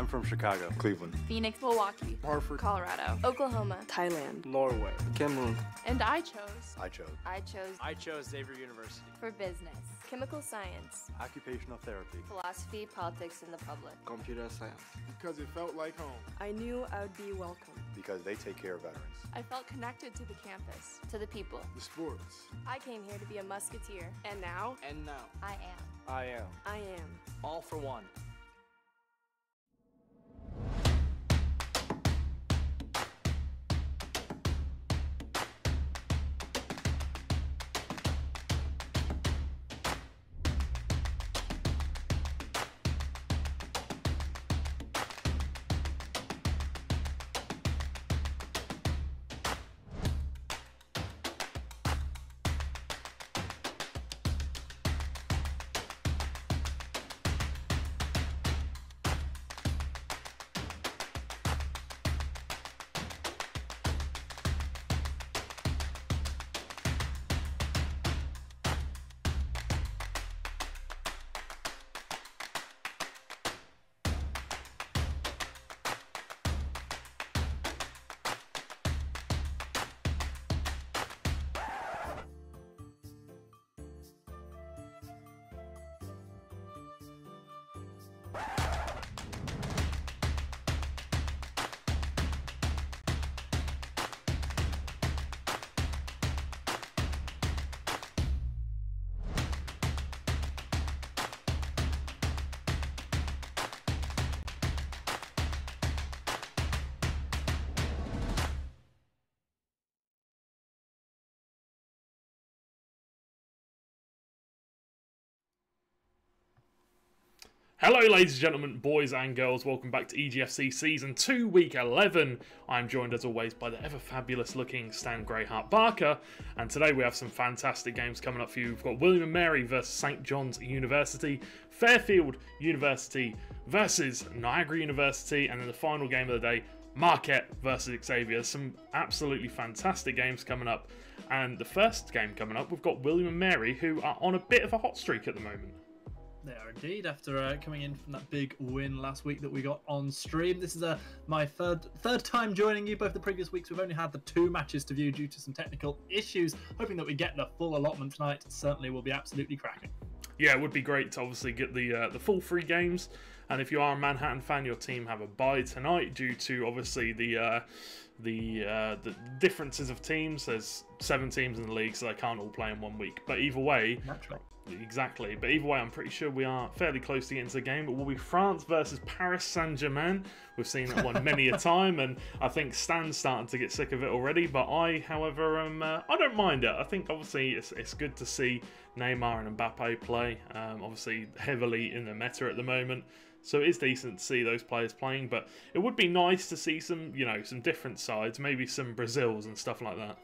I'm from Chicago. Cleveland. Phoenix, Milwaukee, Hartford, Colorado, Oklahoma, Thailand, Norway, Cameroon. and I chose I chose I chose I chose Xavier University. for business. chemical science, Occupational therapy. philosophy, politics, and the public. Computer science. because it felt like home. I knew I would be welcome. because they take care of veterans. I felt connected to the campus. To the people. The sports. I came here to be a musketeer. And now, And now, I am. I am. I am. All for one. Hello, ladies and gentlemen, boys and girls. Welcome back to EGFC Season 2, Week 11. I'm joined, as always, by the ever fabulous looking Stan Greyheart Barker. And today we have some fantastic games coming up for you. We've got William and Mary versus St. John's University, Fairfield University versus Niagara University, and then the final game of the day, Marquette versus Xavier. Some absolutely fantastic games coming up. And the first game coming up, we've got William and Mary, who are on a bit of a hot streak at the moment. They are indeed. After uh, coming in from that big win last week that we got on stream, this is uh, my third third time joining you. Both the previous weeks we've only had the two matches to view due to some technical issues. Hoping that we get the full allotment tonight. Certainly will be absolutely cracking. yeah, it would be great to obviously get the uh, the full three games. And if you are a Manhattan fan, your team have a bye tonight due to obviously the uh, the uh, the differences of teams. There's seven teams in the league, so they can't all play in one week. But either way, Naturally. Exactly. But either way, I'm pretty sure we are fairly close to getting to the game. It will be France versus Paris Saint Germain. We've seen that one many a time, and I think Stan's starting to get sick of it already. But I, however, um, uh, I don't mind it. I think obviously it's, it's good to see Neymar and Mbappe play. Um, obviously, heavily in the meta at the moment. So it is decent to see those players playing, but it would be nice to see some, you know, some different sides, maybe some Brazils and stuff like that.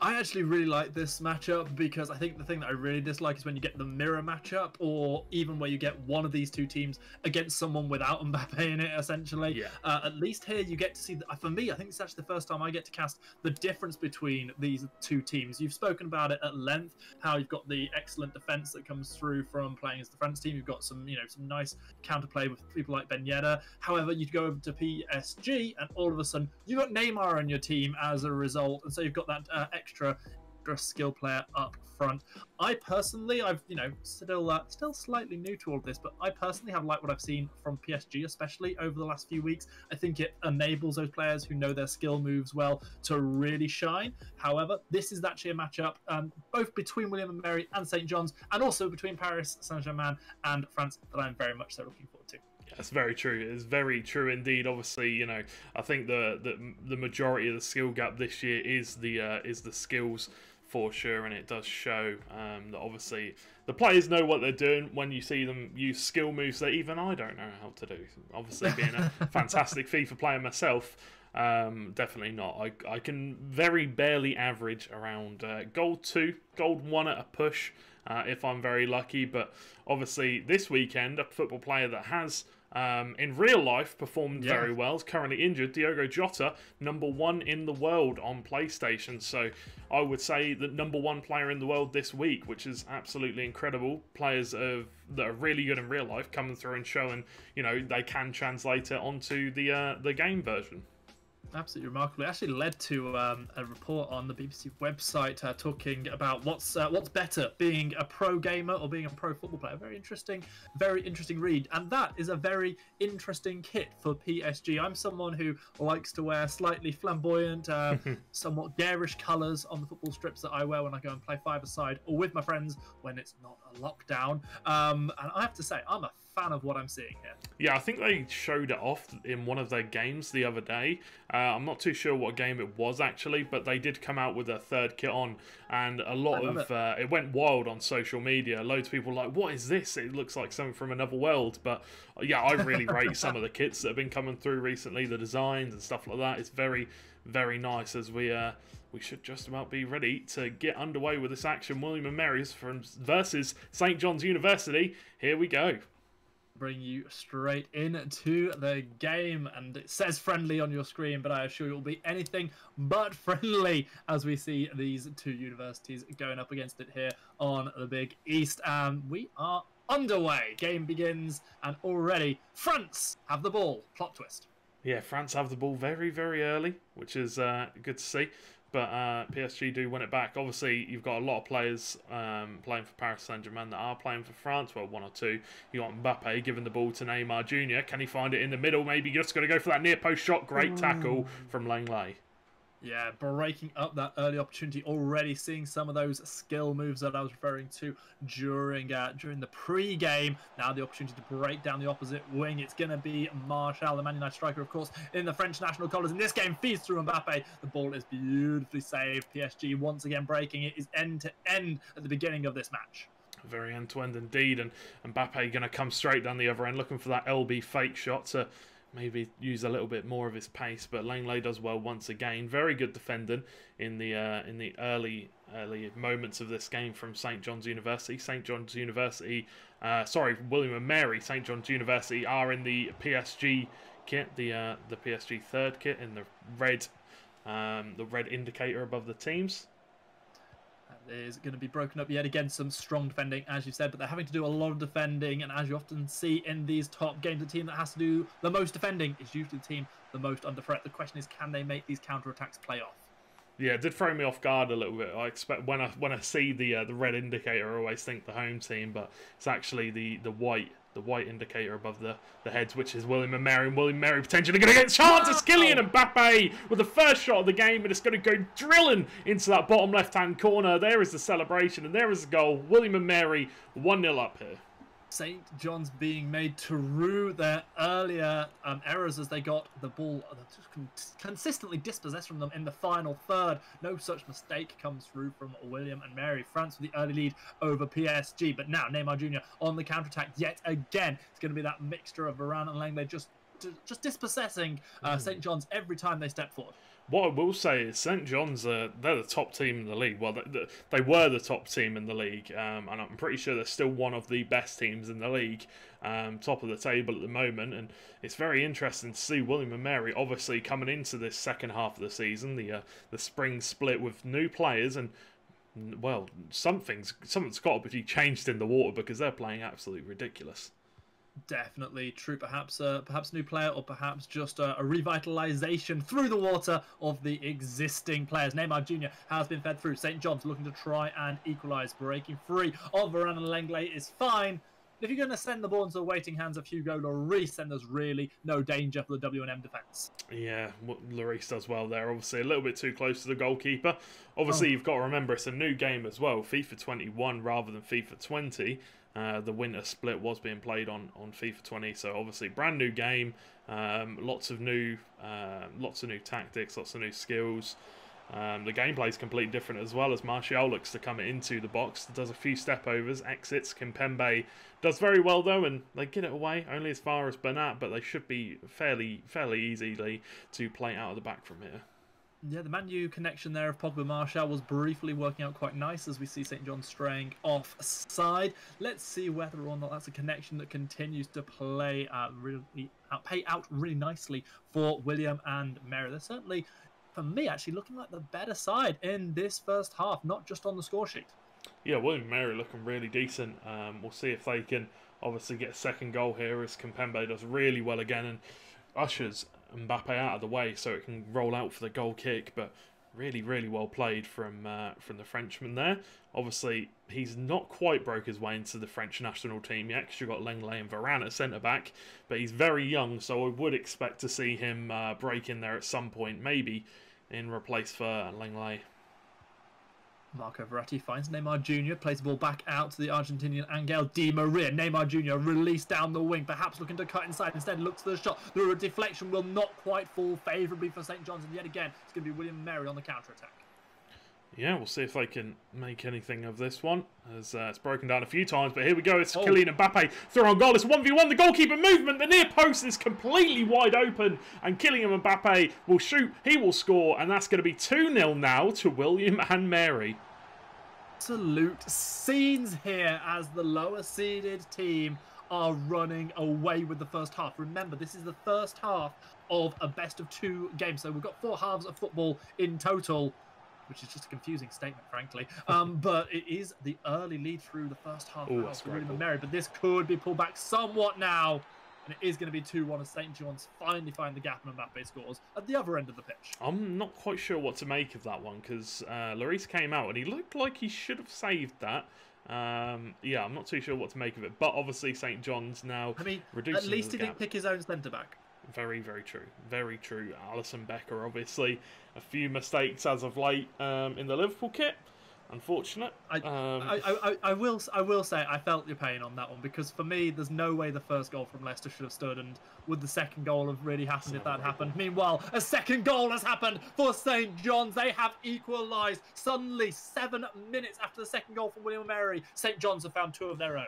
I actually really like this matchup because I think the thing that I really dislike is when you get the mirror matchup, or even where you get one of these two teams against someone without Mbappe in it. Essentially, Yeah. Uh, at least here you get to see. The, uh, for me, I think it's actually the first time I get to cast the difference between these two teams. You've spoken about it at length, how you've got the excellent defense that comes through from playing as the France team. You've got some, you know, some nice counterplay with people like Ben Yedder. However, you go over to PSG, and all of a sudden you've got Neymar on your team as a result, and so you've got that uh, extra skill player up front. I personally, I've you know still uh, still slightly new to all of this, but I personally have liked what I've seen from PSG, especially over the last few weeks. I think it enables those players who know their skill moves well to really shine. However, this is actually a matchup um, both between William and Mary and St John's, and also between Paris Saint Germain and France that I'm very much so looking forward to. That's very true. It's very true indeed. Obviously, you know, I think the the, the majority of the skill gap this year is the uh, is the skills for sure, and it does show um, that obviously the players know what they're doing when you see them use skill moves that even I don't know how to do. Obviously, being a fantastic FIFA player myself. Um, definitely not. I, I can very barely average around uh, gold two, gold one at a push uh, if I'm very lucky. But obviously, this weekend, a football player that has um, in real life performed Yeah. very well. Is currently injured. Diogo Jota, number one in the world on PlayStation. So I would say the number one player in the world this week, which is absolutely incredible. Players of that are really good in real life coming through and showing, you know, they can translate it onto the uh, the game version. Absolutely remarkable. It actually led to um, a report on the BBC website uh, talking about what's uh, what's better, being a pro gamer or being a pro football player. Very interesting, very interesting read. And that is a very interesting kit for PSG. I'm someone who likes to wear slightly flamboyant, uh, somewhat garish colours on the football strips that I wear when I go and play five-a-side or with my friends when it's not a lockdown. Um, and I have to say, I'm a fan of what I'm seeing here. Yeah, I think they showed it off in one of their games the other day. Uh, I'm not too sure what game it was actually, but they did come out with a third kit on, and a lot of it. uh, it went wild on social media. Loads of people were like, "What is this? It looks like something from another world." But uh, yeah, I really rate some of the kits that have been coming through recently, the designs and stuff like that. It's very, very nice as we. Uh, we should just about be ready to get underway with this action. William and Mary's from versus St John's University. Here we go. Bring you straight into the game. And it says friendly on your screen but i assure you it will be anything but friendly as we see these two universities going up against it here on the big east. And we are underway. Game begins and already france have the ball. Plot twist. Yeah, France have the ball very, very early, which is uh, good to see. But uh, PSG do win it back. Obviously, you've got a lot of players um, playing for Paris Saint Germain that are playing for France. Well, one or two. You got Mbappe giving the ball to Neymar Jr. Can he find it in the middle? Maybe just going to go for that near post shot. Great tackle from Langley. Yeah, breaking up that early opportunity already, seeing some of those skill moves that I was referring to during uh, during the pre-game. Now the opportunity to break down the opposite wing. It's going to be Martial, the Man United striker, of course, in the French national colours. In this game, feeds through Mbappe. The ball is beautifully saved. PSG once again breaking it is end to end at the beginning of this match. Very end to end indeed. And Mbappe going to come straight down the other end, looking for that LB fake shot to maybe use a little bit more of his pace. But Langley does well once again. Very good defending in the uh, in the early early moments of this game from St John's University. St John's University, uh, sorry, William and Mary. St John's University are in the PSG kit, the uh, the PSG third kit in the red. Um, the red indicator above the teams. Is going to be broken up yet again. Some strong defending, as you said, but they're having to do a lot of defending. And as you often see in these top games, the team that has to do the most defending is usually the team the most under threat. The question is, can they make these counter attacks play off? Yeah, it did throw me off guard a little bit. I expect when I when I see the uh, the red indicator, I always think the home team, but it's actually the, the white the white indicator above the, the heads, which is William and Mary. And William and Mary potentially going to get a chance. It's Kylian Mbappe with the first shot of the game, and it's going to go drilling into that bottom left hand corner. There is the celebration, and there is the goal. William and Mary one 0 up here. St. John's being made to rue their earlier um, errors as they got the ball uh, consistently dispossessed from them in the final third. No such mistake comes through from William and Mary. France with the early lead over PSG, but now Neymar Jr. on the counter attack yet again. It's going to be that mixture of Varane and Langley just just dispossessing uh, St. John's every time they step forward. What I will say is St John's, uh, they're the top team in the league. Well, they, they were the top team in the league, um, and I'm pretty sure they're still one of the best teams in the league, um, top of the table at the moment. And it's very interesting to see William and Mary obviously coming into this second half of the season, the uh, the spring split with new players and. Well, something's something's got to be changed in the water because they're playing absolutely ridiculous. Definitely true. Perhaps, uh, perhaps a new player, or perhaps just a, a revitalization through the water of the existing players. Neymar Jr. has been fed through. St. John's looking to try and equalise, breaking free of Varane and Langley is fine. If you're going to send the ball into the waiting hands of Hugo Lloris, then there's really no danger for the W&M defence. Yeah, what Lloris does well there. Obviously, a little bit too close to the goalkeeper. Obviously, you've got to remember it's a new game as well. FIFA 21 rather than FIFA 20. Uh, the winter split was being played on, on FIFA 20, so obviously brand new game. Um, lots of new, uh, lots of new tactics, lots of new skills. Um, the gameplay is completely different as well as Martial looks to come into the box, does a few step overs, exits. Kimpembe does very well though, and they get it away only as far as Bernat, but they should be fairly fairly easily to play out of the back from here. Yeah, the Man U connection there of Pogba Martial was briefly working out quite nice as we see St. John straying offside. Let's see whether or not that's a connection that continues to play uh, really uh, pay out really nicely for William and Mary. They're certainly, for me, actually looking like the better side in this first half, not just on the score sheet. Yeah, William and Mary looking really decent. Um, we'll see if they can obviously get a second goal here as Kimpembe does really well again and ushers Mbappe out of the way so it can roll out for the goal kick. But really, really well played from uh, from the Frenchman there. Obviously, he's not quite broke his way into the French national team yet because you've got Lenglet and Varane at centre back, but he's very young, so I would expect to see him uh, break in there at some point, maybe in replace for Lenglet. Marco Verratti finds Neymar Jr., plays the ball back out to the Argentinian Angel Di Maria. Neymar Jr. released down the wing, perhaps looking to cut inside. Instead, looks to the shot. The deflection will not quite fall favourably for St. John's. And yet again, it's going to be William Mary on the counter attack. Yeah, we'll see if they can make anything of this one. As uh, it's broken down a few times, but here we go. It's Oh. Kylian Mbappe through on goal. It's 1v1. The goalkeeper movement. The near post is completely wide open. And Kylian Mbappe will shoot. He will score. And that's going to be 2 0 now to William and Mary. Absolute scenes here as the lower seeded team are running away with the first half. Remember, this is the first half of a best of two game, so we've got four halves of football in total. Which is just a confusing statement, frankly. Um, but it is the early lead through the first half Ooh, that's for William and. Mary. But this could be pulled back somewhat now. And it is going to be 2 1 as St. John's finally find the gap and Mbappe scores at the other end of the pitch. I'm not quite sure what to make of that one because uh, Lloris came out and he looked like he should have saved that. Um, yeah, I'm not too sure what to make of it. But obviously, St. John's now I mean, at least he didn't pick his own centre back. Very, very true. Very true. Alisson Becker, obviously, a few mistakes as of late um, in the Liverpool kit. Unfortunate. I, Um, I, I, I, will I will say I felt your pain on that one because for me there's no way the first goal from Leicester should have stood and would the second goal have really happened if that another happened. Meanwhile, a second goal has happened for St John's. They have equalised. Suddenly, seven minutes after the second goal from William Mary, St John's have found two of their own.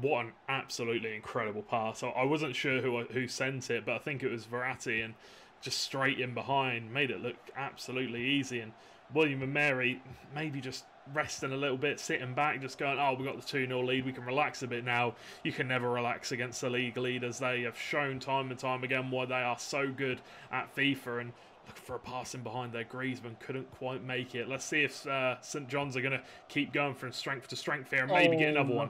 What an absolutely incredible pass. I, I wasn't sure who who sent it, but I think it was Verratti and just straight in behind made it look absolutely easy. And William and Mary maybe just resting a little bit, sitting back, just going, oh, we got the 2 0 lead, we can relax a bit now. You can never relax against the league leaders. They have shown time and time again why they are so good at FIFA. And looking for a passing behind there, Griezmann couldn't quite make it. Let's see if uh, St John's are going to keep going from strength to strength here and maybe get Oh, another one.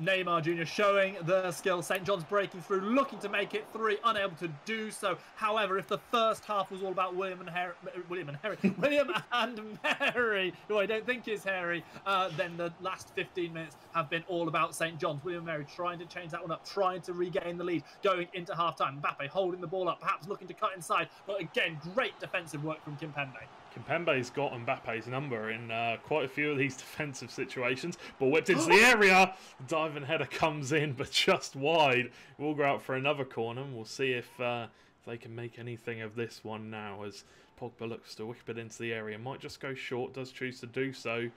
Neymar Jr. showing the skill. St. John's breaking through, looking to make it three, unable to do so. However, if the first half was all about William and Harry, William and Harry, William and Mary, who I don't think is Harry, uh, then the last 15 minutes have been all about St. John's. William and Mary trying to change that one up, trying to regain the lead, going into half time. Mbappe holding the ball up, perhaps looking to cut inside, but again, great defensive work from Kimpembe. Kimpembe's got Mbappe's number in uh, quite a few of these defensive situations. Ball whipped into the area. Diving header comes in, but just wide. We'll go out for another corner. and We'll see if, uh, if they can make anything of this one now as Pogba looks to whip it into the area. Might just go short, does choose to do so.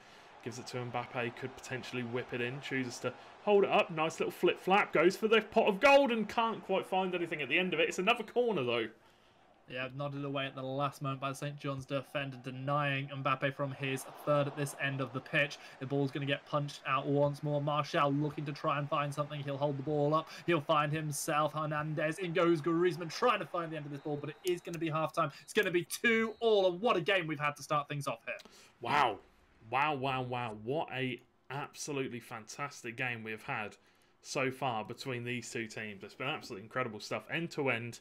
Gives it to Mbappe, could potentially whip it in. Chooses to hold it up. Nice little flip flap. Goes for the pot of gold and can't quite find anything at the end of it. It's another corner though. Yeah, nodded away at the last moment by the St. John's defender, denying Mbappe from his third at this end of the pitch. The ball's going to get punched out once more. Martial looking to try and find something. He'll hold the ball up. He'll find himself. Hernandez. In goes Griezmann trying to find the end of this ball, but it is going to be half time. It's going to be two all, and what a game we've had to start things off here. Wow. Wow, wow, wow. What a absolutely fantastic game we have had so far between these two teams. It's been absolutely incredible stuff. End to end.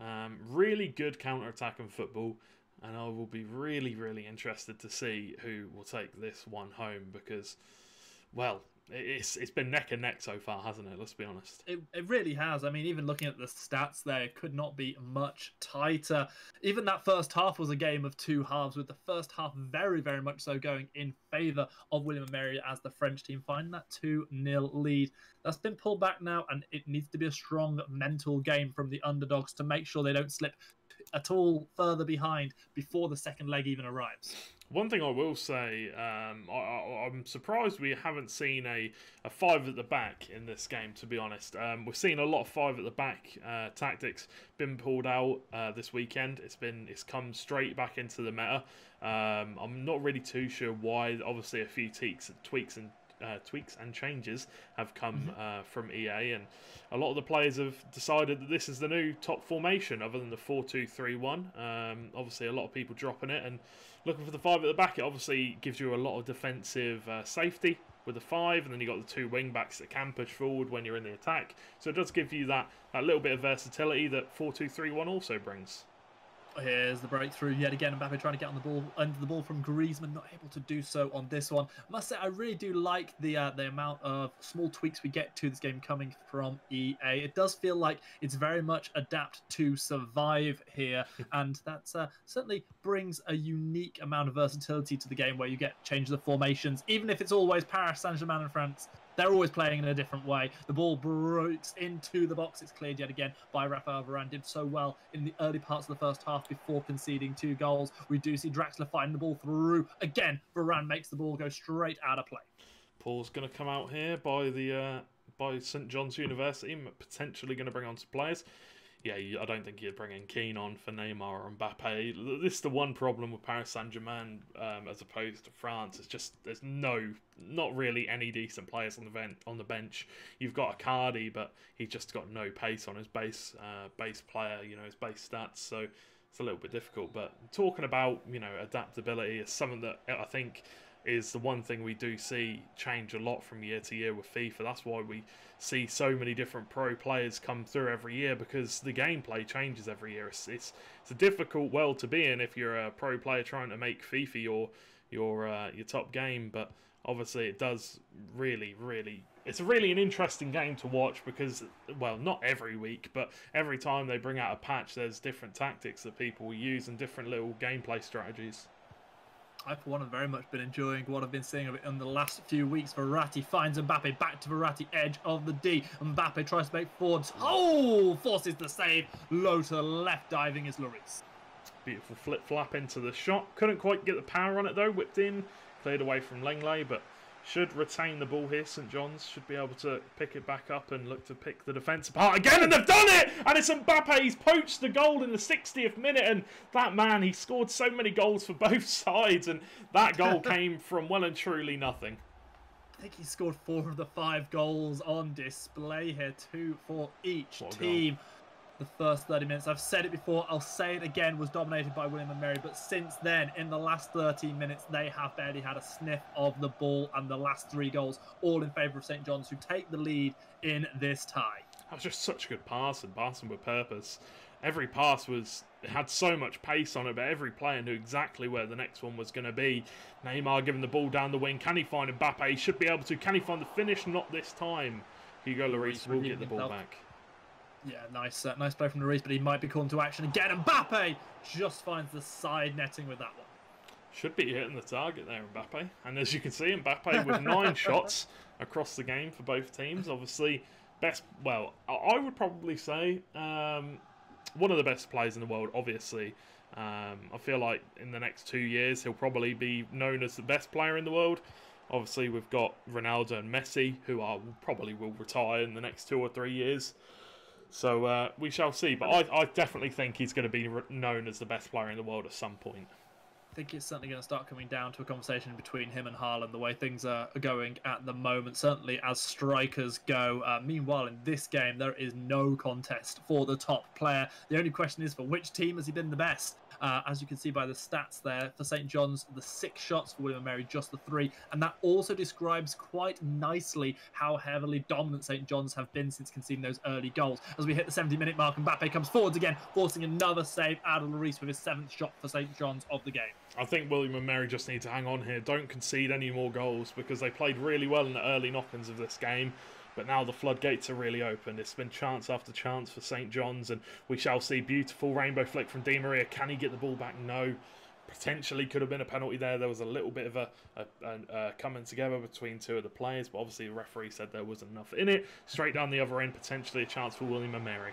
Um, really good counter attack in football. And I will be really, really interested to see who will take this one home because, well, it's it's been neck and neck so far, hasn't it? Let's be honest. It, it really has. I mean, even looking at the stats there, it could not be much tighter. Even that first half was a game of two halves, with the first half very, very much so going in favour of William and Mary as the French team find that 2 0 lead. That's been pulled back now, and it needs to be a strong mental game from the underdogs to make sure they don't slip at all further behind before the second leg even arrives. One thing I will say, um, I, I'm surprised we haven't seen a, a five at the back in this game. To be honest, um, we've seen a lot of five at the back uh, tactics been pulled out uh, this weekend. It's been it's come straight back into the meta. Um, I'm not really too sure why. Obviously, a few tweaks, tweaks and uh, tweaks and changes have come uh, from EA, and a lot of the players have decided that this is the new top formation, other than the four-two-three-one. Um, obviously, a lot of people dropping it and looking for the five at the back. It obviously gives you a lot of defensive uh, safety with the five, and then you got the two wing backs that can push forward when you're in the attack. So it does give you that, that little bit of versatility that four-two-three-one also brings. Here's the breakthrough yet again. Mbappe trying to get on the ball under the ball from Griezmann, not able to do so on this one. I must say, I really do like the uh, the amount of small tweaks we get to this game coming from EA. It does feel like it's very much adapt to survive here, and that uh, certainly brings a unique amount of versatility to the game where you get change the formations, even if it's always Paris Saint Germain and France. They're always playing in a different way. The ball breaks into the box. It's cleared yet again by Rafael Varane. Did so well in the early parts of the first half before conceding two goals. We do see Draxler fighting the ball through. Again, Varane makes the ball go straight out of play. Paul's going to come out here by the uh, by St John's University, potentially going to bring on some players. Yeah, I don't think you're bringing Kean on for Neymar or Mbappe. This is the one problem with Paris Saint Germain um, as opposed to France. It's just there's no, not really any decent players on the vent, on the bench. You've got Icardi, but he's just got no pace on his base uh, base player. You know his base stats, so it's a little bit difficult. But talking about you know adaptability is something that I think is the one thing we do see change a lot from year to year with FIFA. That's why we see so many different pro players come through every year because the gameplay changes every year. It's it's, it's a difficult world to be in if you're a pro player trying to make FIFA your your uh, your top game, but obviously it does really really it's really an interesting game to watch because well not every week but every time they bring out a patch there's different tactics that people will use and different little gameplay strategies I, for one, have very much been enjoying what I've been seeing of it in the last few weeks. Verratti finds Mbappe back to Verratti, edge of the D. Mbappe tries to make forwards. Oh, forces the save. Low to the left, diving is Lloris. Beautiful flip flap into the shot. Couldn't quite get the power on it though. Whipped in, cleared away from Lenglet, but should retain the ball here. St John's should be able to pick it back up and look to pick the defence apart again. And they've done it! And it's Mbappe. He's poached the goal in the 60th minute. And that man, he scored so many goals for both sides. And that goal came from well and truly nothing. I think he scored four of the five goals on display here, two for each team. The first 30 minutes. I've said it before, I'll say it again, was dominated by William and Mary. But since then, in the last 13 minutes, they have barely had a sniff of the ball. And the last three goals, all in favour of St John's, who take the lead in this tie. That was just such a good pass and passing with purpose. Every pass was had so much pace on it, but every player knew exactly where the next one was going to be. Neymar giving the ball down the wing. Can he find Mbappe? He should be able to. Can he find the finish? Not this time. Hugo Lloris will get the ball back. Yeah, nice, uh, nice play from Lloris, but he might be called into action again. Mbappe just finds the side netting with that one. Should be hitting the target there, Mbappe. And as you can see, Mbappe with nine shots across the game for both teams. Obviously, best. Well, I would probably say um, one of the best players in the world. Obviously, um, I feel like in the next two years he'll probably be known as the best player in the world. Obviously, we've got Ronaldo and Messi, who are probably will retire in the next two or three years. So uh, we shall see. But I, I definitely think he's going to be known as the best player in the world at some point. I think it's certainly going to start coming down to a conversation between him and Haaland, the way things are going at the moment, certainly as strikers go. Uh, meanwhile, in this game, there is no contest for the top player. The only question is for which team has he been the best? Uh, as you can see by the stats there, for St John's, the six shots, for William and Mary, just the three. And that also describes quite nicely how heavily dominant St John's have been since conceding those early goals. As we hit the 70 minute mark, Mbappe comes forwards again, forcing another save of Lloris with his seventh shot for St John's of the game. I think William and Mary just need to hang on here. Don't concede any more goals because they played really well in the early knock ins of this game. But now the floodgates are really open. It's been chance after chance for St John's, and we shall see beautiful rainbow flick from Di Maria. Can he get the ball back? No. Potentially could have been a penalty there. There was a little bit of a, a, a, a coming together between two of the players, but obviously the referee said there wasn't enough in it. Straight down the other end, potentially a chance for William and Mary.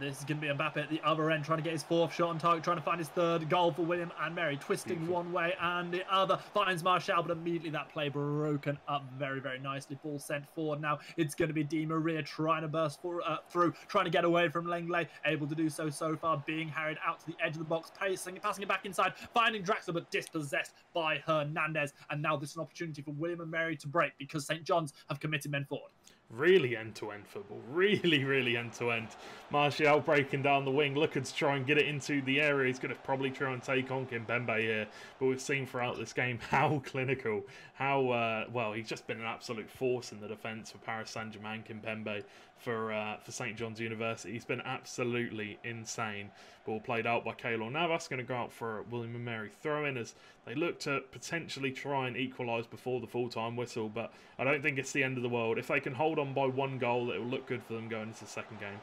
This is going to be Mbappe at the other end, trying to get his fourth shot on target, trying to find his third goal for William and Mary, twisting Beautiful. one way and the other. Finds Martial, but immediately that play broken up very, very nicely. Ball sent forward now. It's going to be Di Maria trying to burst for, uh, through, trying to get away from Lenglet, able to do so so far, being harried out to the edge of the box, pacing, passing it back inside, finding Draxler, but dispossessed by Hernandez. And now this is an opportunity for William and Mary to break because St. John's have committed men forward. Really end to end football. Really, really end to end. Martial breaking down the wing, looking to try and get it into the area. He's going to probably try and take on Kimpembe here. But we've seen throughout this game how clinical, how, uh, well, he's just been an absolute force in the defence for Paris Saint Germain, Kimpembe. For, uh, for St John's University, he's been absolutely insane. Ball played out by Keylor Navas, going to go out for William and Mary throw in as they look to potentially try and equalise before the full time whistle. But I don't think it's the end of the world. If they can hold on by one goal, it will look good for them going into the second game.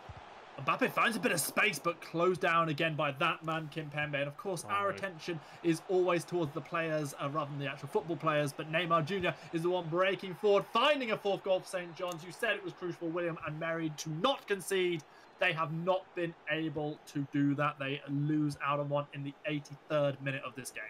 Mbappe finds a bit of space, but closed down again by that man, Kimpembe. And of course, our Right. attention is always towards the players uh, rather than the actual football players. But Neymar Jr. is the one breaking forward, finding a fourth goal for St. John's. You said it was crucial for William and Mary to not concede. They have not been able to do that. They lose out on one in the 83rd minute of this game.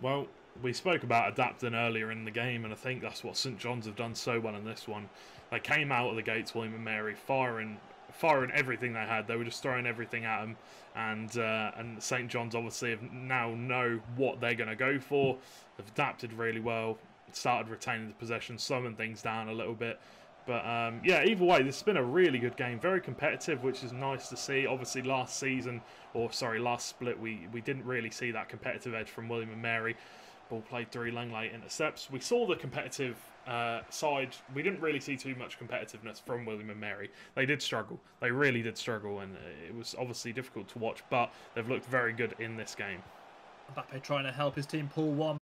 Well, we spoke about adapting earlier in the game, and I think that's what St John's have done so well in this one. They came out of the gates, William and Mary, firing, firing everything they had. They were just throwing everything at them, and uh, and St John's obviously have now know what they're going to go for. They've adapted really well, started retaining the possession, slowing things down a little bit. But um, yeah, either way, this has been a really good game, very competitive, which is nice to see. Obviously, last season, or sorry, last split, we we didn't really see that competitive edge from William and Mary. Ball played three Langley intercepts. We saw the competitive uh, side. We didn't really see too much competitiveness from William and Mary. They did struggle. They really did struggle, and it was obviously difficult to watch. But they've looked very good in this game. Mbappe trying to help his team pull one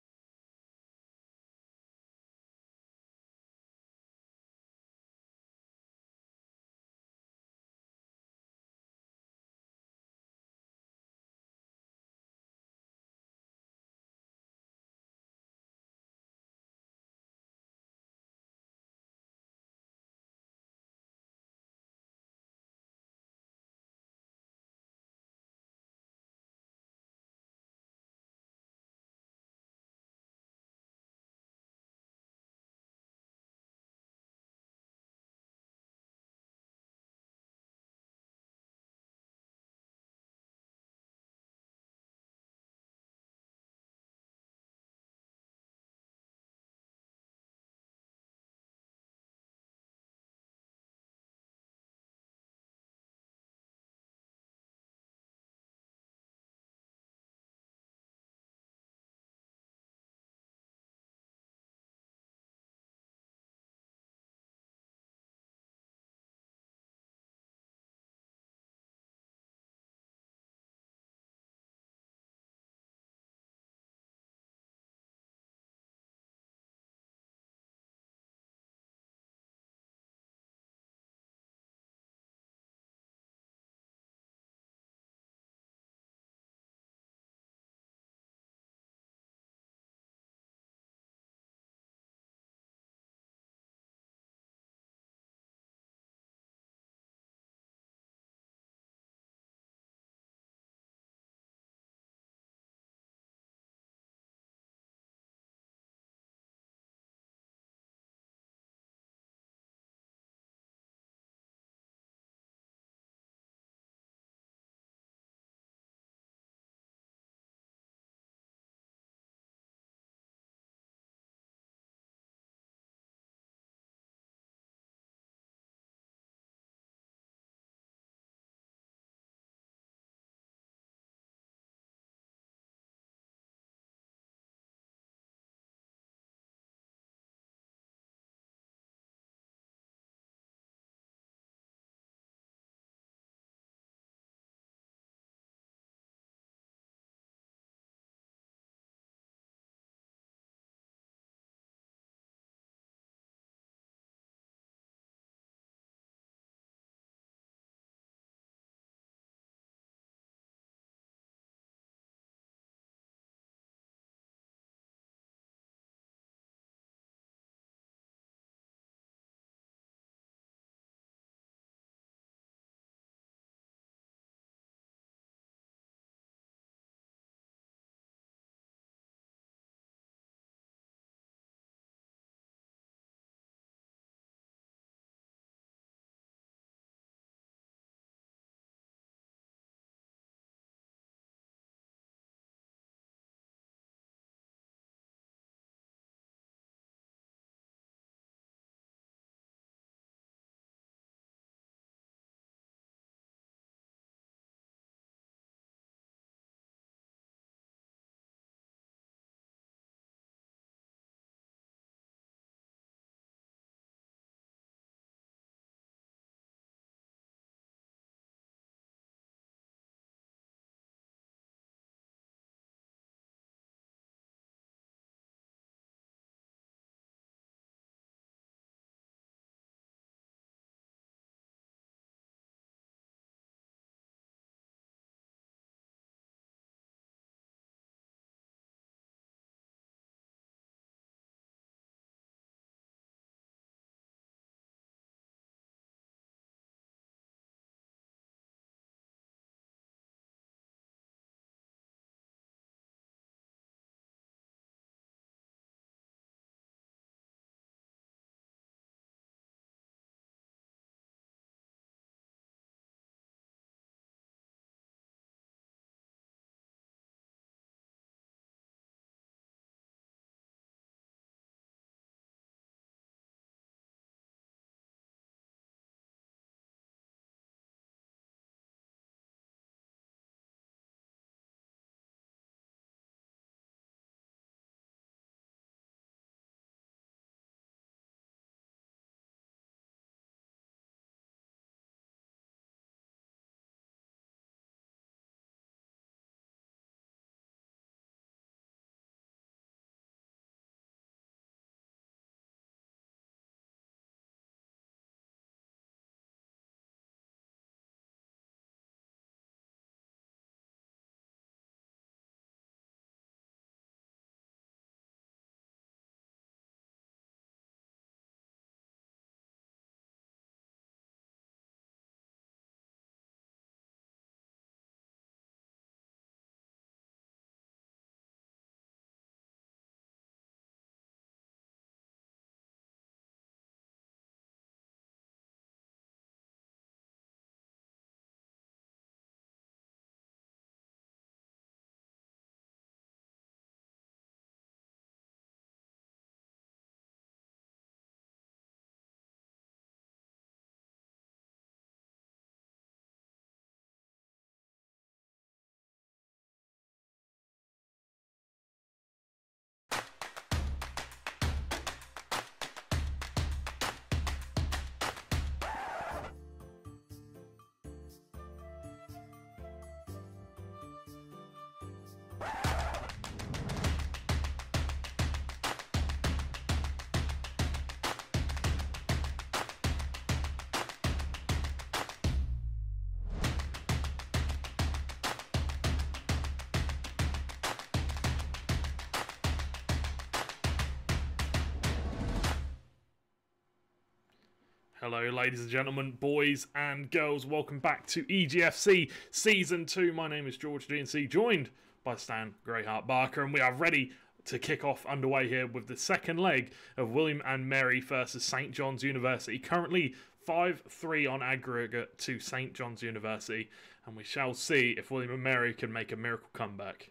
Hello, ladies and gentlemen, boys and girls. Welcome back to EGFC Season 2. My name is George DNC, joined by Stan Greyheart Barker, and we are ready to kick off underway here with the second leg of William and Mary versus St. John's University. Currently 5 3 on aggregate to St. John's University, and we shall see if William and Mary can make a miracle comeback.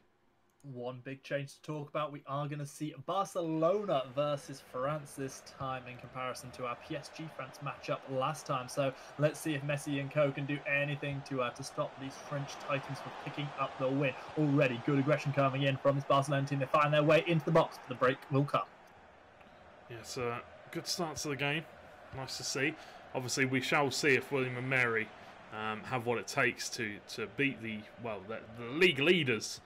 One big change to talk about. We are going to see Barcelona versus France this time in comparison to our PSG France matchup last time. So let's see if Messi and Co can do anything to uh, to stop these French Titans from picking up the win. Already good aggression coming in from this Barcelona team. They find their way into the box, but the break will come. Yes, uh, good start to the game. Nice to see. Obviously, we shall see if William and Mary um, have what it takes to, to beat the well the, the league leaders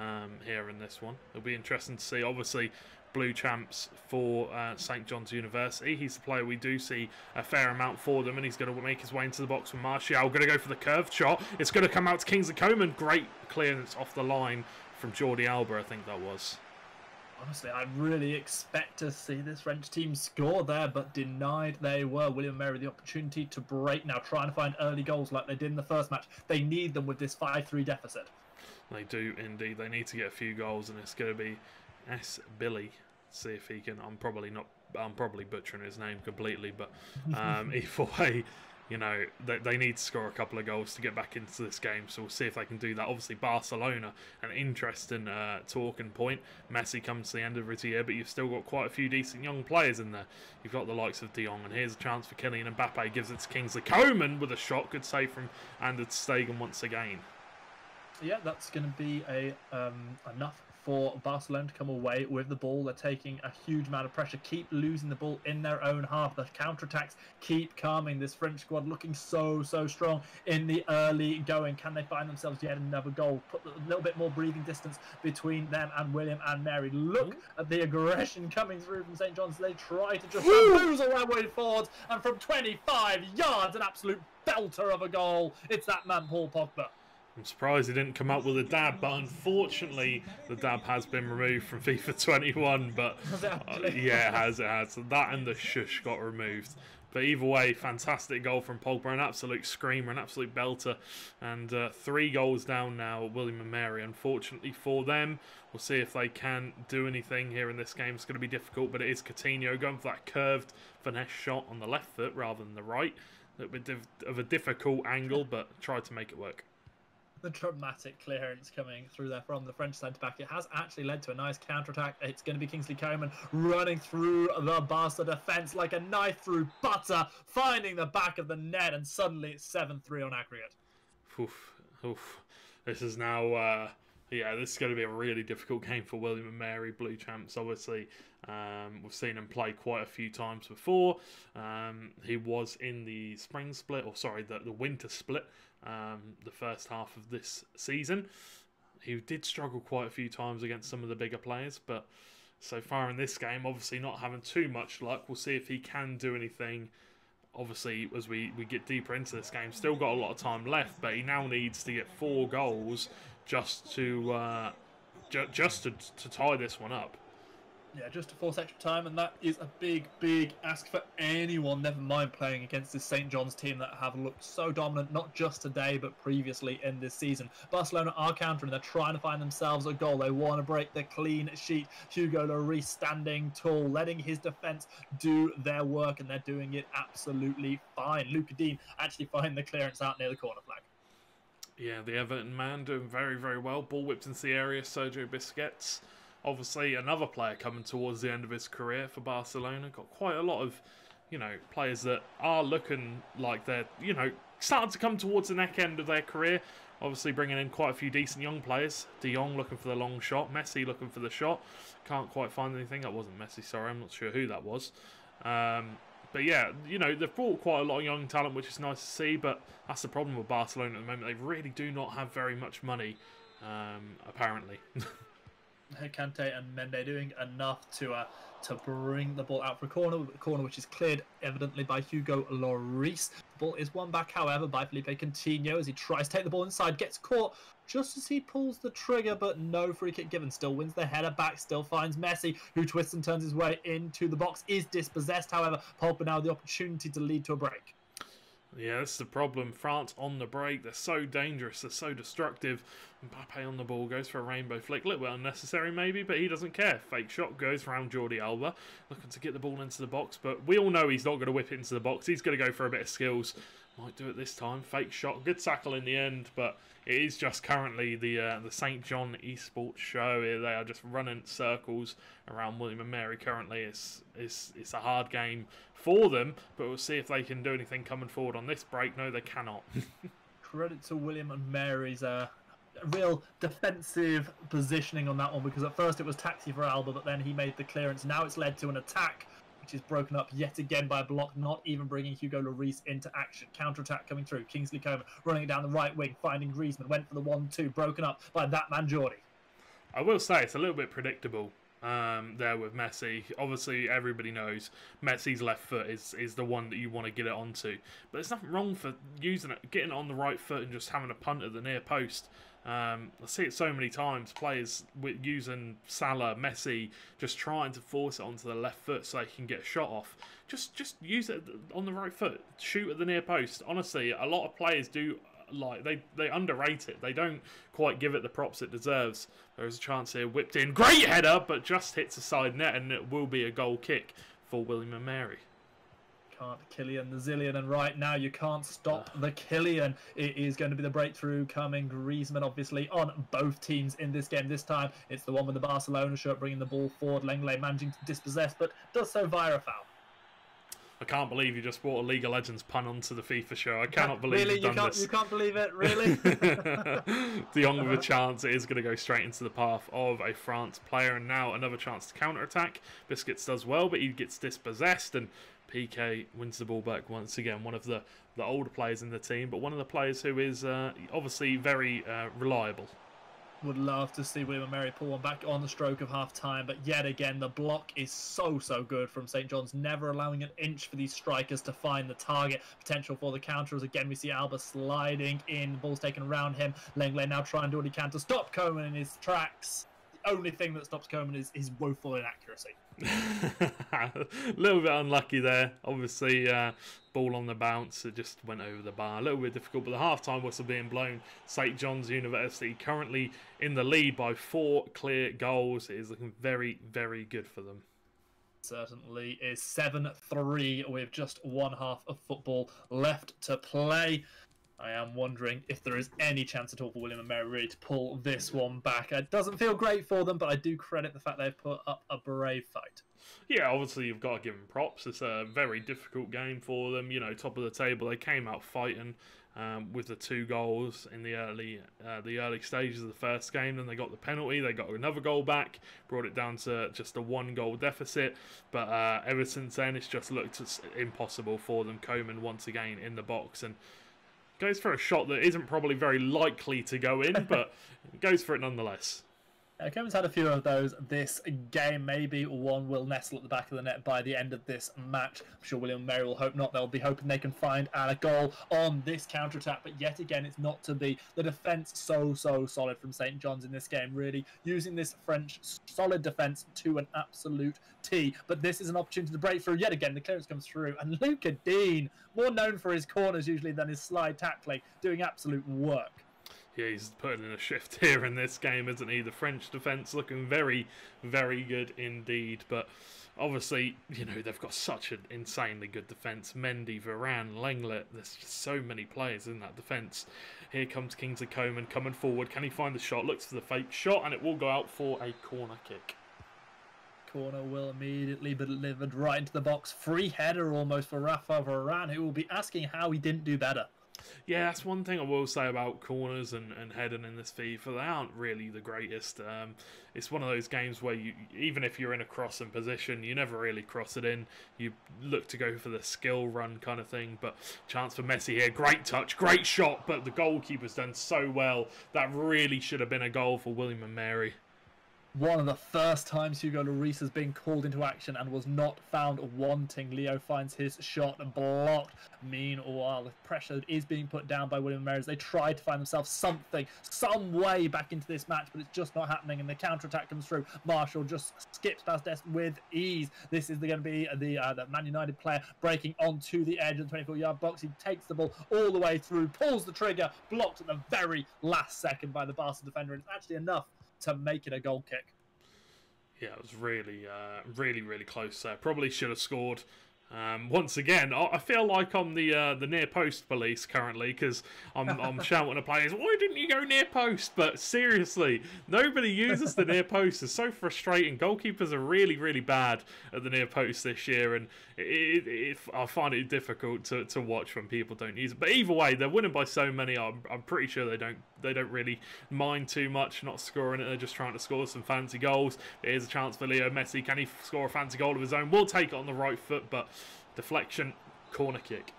um, here in this one. It'll be interesting to see. Obviously, blue champs for uh, St John's University. He's the player we do see a fair amount for them, and he's going to make his way into the box with Martial. Going to go for the curved shot. It's going to come out to Kingsley Coman. Great clearance off the line from Jordi Alba, I think that was. Honestly, I really expect to see this French team score there, but denied they were. William Mary the opportunity to break now, trying to find early goals like they did in the first match. They need them with this 5 3 deficit. They do indeed. They need to get a few goals, and it's going to be S. Billy. See if he can. I'm probably not. I'm probably butchering his name completely, but um, either way, you know they, they need to score a couple of goals to get back into this game. So we'll see if they can do that. Obviously, Barcelona, an interesting uh, talking point. Messi comes to the end of his year, but you've still got quite a few decent young players in there. You've got the likes of De Jong, and here's a chance for Kylian Mbappe. Gives it to Kingsley Coman with a shot. Good save from Ander Stegen once again yeah, that's going to be a um, enough for Barcelona to come away with the ball. They're taking a huge amount of pressure, keep losing the ball in their own half. The counterattacks keep calming. This French squad looking so, so strong in the early going. Can they find themselves yet another goal? Put a little bit more breathing distance between them and William and Mary. Look at the aggression coming through from St. John's. They try to just bamboozle their way forwards, and from 25 yards, an absolute belter of a goal. It's that man, Paul Pogba. I'm surprised he didn't come up with a dab, but unfortunately the dab has been removed from FIFA 21. But uh, yeah, it has, it has. So that and the shush got removed. But either way, fantastic goal from Pogba, an absolute screamer, an absolute belter, and uh, three goals down now. William and Mary, unfortunately for them, we'll see if they can do anything here in this game. It's going to be difficult, but it is Coutinho going for that curved finesse shot on the left foot rather than the right. A bit of a difficult angle, but tried to make it work the dramatic clearance coming through there from the French centre back. It has actually led to a nice counter attack. It's going to be Kingsley Coman running through the Barca defence like a knife through butter, finding the back of the net, and suddenly it's 7 3 on aggregate. Oof, oof. This is now. Uh... Yeah, this is going to be a really difficult game for William and Mary Blue Champs. Obviously, um, we've seen him play quite a few times before. Um, he was in the spring split, or sorry, the, the winter split um, the first half of this season. He did struggle quite a few times against some of the bigger players, but so far in this game, obviously not having too much luck. We'll see if he can do anything. Obviously, as we, we get deeper into this game, still got a lot of time left, but he now needs to get four goals just to uh, ju- just to, to tie this one up. Yeah, just to force extra time, and that is a big, big ask for anyone, never mind playing against this St. John's team that have looked so dominant, not just today, but previously in this season. Barcelona are countering, they're trying to find themselves a goal. They want to break the clean sheet. Hugo Lloris standing tall, letting his defence do their work, and they're doing it absolutely fine. Lucas Digne actually find the clearance out near the corner flag. Yeah, the Everton man doing very, very well. Ball whipped into the area, Sergio Busquets obviously another player coming towards the end of his career for Barcelona. Got quite a lot of, you know, players that are looking like they're, you know, starting to come towards the neck end of their career. Obviously bringing in quite a few decent young players. De Jong looking for the long shot. Messi looking for the shot. Can't quite find anything. That wasn't Messi, sorry. I'm not sure who that was. Um, but yeah, you know, they've brought quite a lot of young talent, which is nice to see. But that's the problem with Barcelona at the moment. They really do not have very much money, um, apparently. Kante and Mendy doing enough to uh, to bring the ball out for a corner, corner which is cleared evidently by Hugo Lloris. The ball is won back, however, by Philippe Coutinho as he tries to take the ball inside, gets caught just as he pulls the trigger, but no free kick given. Still wins the header back, still finds Messi, who twists and turns his way into the box, is dispossessed, however. Pulper now the opportunity to lead to a break. Yeah, that's the problem. France on the break, they're so dangerous, they're so destructive. Mbappe on the ball goes for a rainbow flick, a little bit unnecessary maybe, but he doesn't care. Fake shot goes round Jordi Alba, looking to get the ball into the box, but we all know he's not going to whip it into the box. He's going to go for a bit of skills. Might do it this time. Fake shot, good tackle in the end, but it is just currently the uh, the St John Esports show. They are just running circles around William and Mary. Currently, it's it's it's a hard game for them, but we'll see if they can do anything coming forward on this break. No, they cannot. Credit to William and Mary's uh, real defensive positioning on that one because at first it was taxi for Alba, but then he made the clearance. Now it's led to an attack which is broken up yet again by a block, not even bringing Hugo Lloris into action. Counter attack coming through. Kingsley Coman running it down the right wing, finding Griezmann. Went for the 1 2, broken up by that man, Jordi. I will say it's a little bit predictable um, there with Messi. Obviously, everybody knows Messi's left foot is, is the one that you want to get it onto. But there's nothing wrong for using it, getting it on the right foot and just having a punt at the near post. Um, I see it so many times. Players with using Salah, Messi, just trying to force it onto the left foot so they can get a shot off. Just just use it on the right foot. Shoot at the near post. Honestly, a lot of players do like they they underrate it. They don't quite give it the props it deserves. There is a chance here, whipped in, great header, but just hits a side net, and it will be a goal kick for William and Mary can't Killian the Zillion, and right now you can't stop the Killian. It is going to be the breakthrough coming. Griezmann, obviously, on both teams in this game. This time, it's the one with the Barcelona shirt bringing the ball forward. Lenglet managing to dispossess, but does so via a foul. I can't believe you just brought a League of Legends pun onto the FIFA show. I cannot believe really? you've done you can't, this. You can't believe it, really? De Jong with a chance. It is going to go straight into the path of a France player, and now another chance to counter attack. Biscuits does well, but he gets dispossessed, and Piqué wins the ball back once again. One of the, the older players in the team, but one of the players who is uh, obviously very uh, reliable. Would love to see William and Mary pull one back on the stroke of half time, but yet again, the block is so, so good from St. John's, never allowing an inch for these strikers to find the target. Potential for the counter as again we see Alba sliding in, ball's taken around him. Lenglet now trying to do what he can to stop Coman in his tracks. The only thing that stops Coman is his woeful inaccuracy. A little bit unlucky there. Obviously, uh, ball on the bounce. It just went over the bar. A little bit difficult, but the half-time whistle being blown. St John's University currently in the lead by four clear goals. It is looking very, very good for them. Certainly is 7-3 with just one half of football left to play. I am wondering if there is any chance at all for William and Mary really to pull this one back. It doesn't feel great for them, but I do credit the fact they've put up a brave fight. Yeah, obviously you've got to give them props. It's a very difficult game for them. You know, top of the table, they came out fighting um, with the two goals in the early uh, the early stages of the first game. Then they got the penalty. They got another goal back, brought it down to just a one goal deficit. But uh, ever since then, it's just looked impossible for them. Coman once again in the box and goes for a shot that isn't probably very likely to go in, but goes for it nonetheless. Uh, Kevin's had a few of those this game. Maybe one will nestle at the back of the net by the end of this match. I'm sure William Mary will hope not. They'll be hoping they can find a goal on this counter attack. But yet again, it's not to be. The defence so, so solid from St. John's in this game, really using this French solid defence to an absolute T. But this is an opportunity to break through yet again. The clearance comes through. And Luca Digne, more known for his corners usually than his slide tackling, doing absolute work yeah, he's putting in a shift here in this game, isn't he? The French defence looking very, very good indeed. But obviously, you know, they've got such an insanely good defence. Mendy, Varane, Lenglet, there's just so many players in that defence. Here comes Kingsley Coman coming forward. Can he find the shot? Looks for the fake shot, and it will go out for a corner kick. Corner will immediately be delivered right into the box. Free header almost for Rafa Varane, who will be asking how he didn't do better. Yeah, that's one thing I will say about corners and, and heading in this FIFA. They aren't really the greatest. Um, it's one of those games where you, even if you're in a crossing position, you never really cross it in. You look to go for the skill run kind of thing. But chance for Messi here. Great touch, great shot. But the goalkeeper's done so well. That really should have been a goal for William and Mary. One of the first times Hugo Lloris has been called into action and was not found wanting. Leo finds his shot blocked. Meanwhile, the pressure is being put down by William Mary they try to find themselves something, some way back into this match, but it's just not happening. And the counter attack comes through. Martial just skips past Dest with ease. This is going to be the, uh, the Man United player breaking onto the edge of the 24 yard box. He takes the ball all the way through, pulls the trigger, blocked at the very last second by the Barca defender. And it's actually enough to make it a goal kick. Yeah, it was really, uh, really, really close there. Probably should have scored. Um, once again, I feel like I'm the uh, the near post police currently because I'm, I'm shouting at players, why didn't you go near post? But seriously, nobody uses the near post. It's so frustrating. Goalkeepers are really, really bad at the near post this year, and it, it, it, I find it difficult to, to watch when people don't use it. But either way, they're winning by so many. I'm, I'm pretty sure they don't they don't really mind too much not scoring it. They're just trying to score some fancy goals. Here's a chance for Leo Messi. Can he score a fancy goal of his own? We'll take it on the right foot, but deflection, corner kick.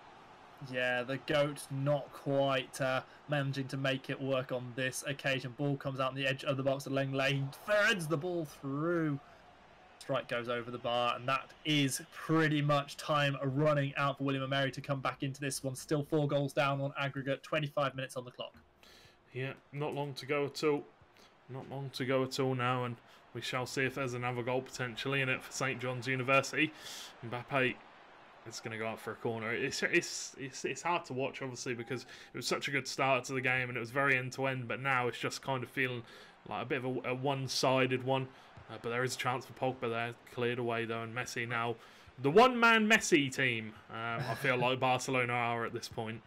Yeah, the goat not quite uh, managing to make it work on this occasion. Ball comes out on the edge of the box. Lenglet threads the ball through. Strike goes over the bar, and that is pretty much time running out for William and Mary to come back into this one. Still four goals down on aggregate, 25 minutes on the clock. Yeah, not long to go at all. Not long to go at all now, and we shall see if there's another goal potentially in it for St John's University. Mbappe is going to go out for a corner. It's, it's it's it's hard to watch, obviously, because it was such a good start to the game and it was very end to end. But now it's just kind of feeling like a bit of a, a one-sided one. Uh, but there is a chance for Pogba there, cleared away though, and Messi now the one-man Messi team. Um, I feel like Barcelona are at this point.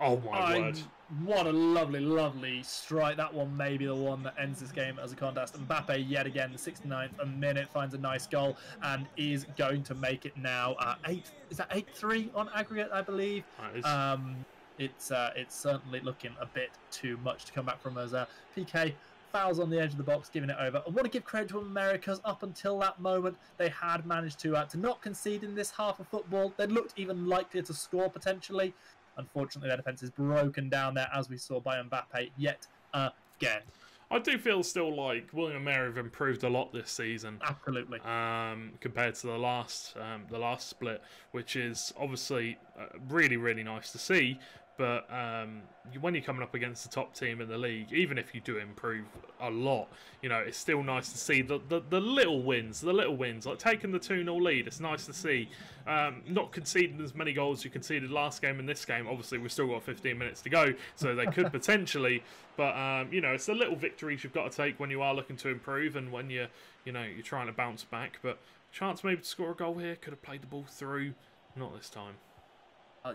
Oh my word! What a lovely, lovely strike. That one may be the one that ends this game as a contest. Mbappe, yet again, the 69th a minute, finds a nice goal and is going to make it now. Uh, eight Is that 8 3 on aggregate, I believe? Is- Um, it's uh, it's certainly looking a bit too much to come back from as uh, Piqué fouls on the edge of the box, giving it over. I want to give credit to America's up until that moment they had managed to uh, to not concede in this half of football. They looked even likelier to score potentially. Unfortunately, their defense is broken down there, as we saw by Mbappe yet again. I do feel still like William and Mary have improved a lot this season. Absolutely. um, compared to the last um, the last split, which is obviously uh, really really nice to see. But um, you- when you're coming up against the top team in the league, even if you do improve a lot, you know it's still nice to see the, the, the little wins, the little wins, like taking the 2 0 lead. It's nice to see. Um, not conceding as many goals as you conceded last game and this game. Obviously, we've still got 15 minutes to go, so they could potentially. But um, you know, it's the little victories you've got to take when you are looking to improve and when you're, you know, you're trying to bounce back. But chance maybe to score a goal here. Could have played the ball through. Not this time.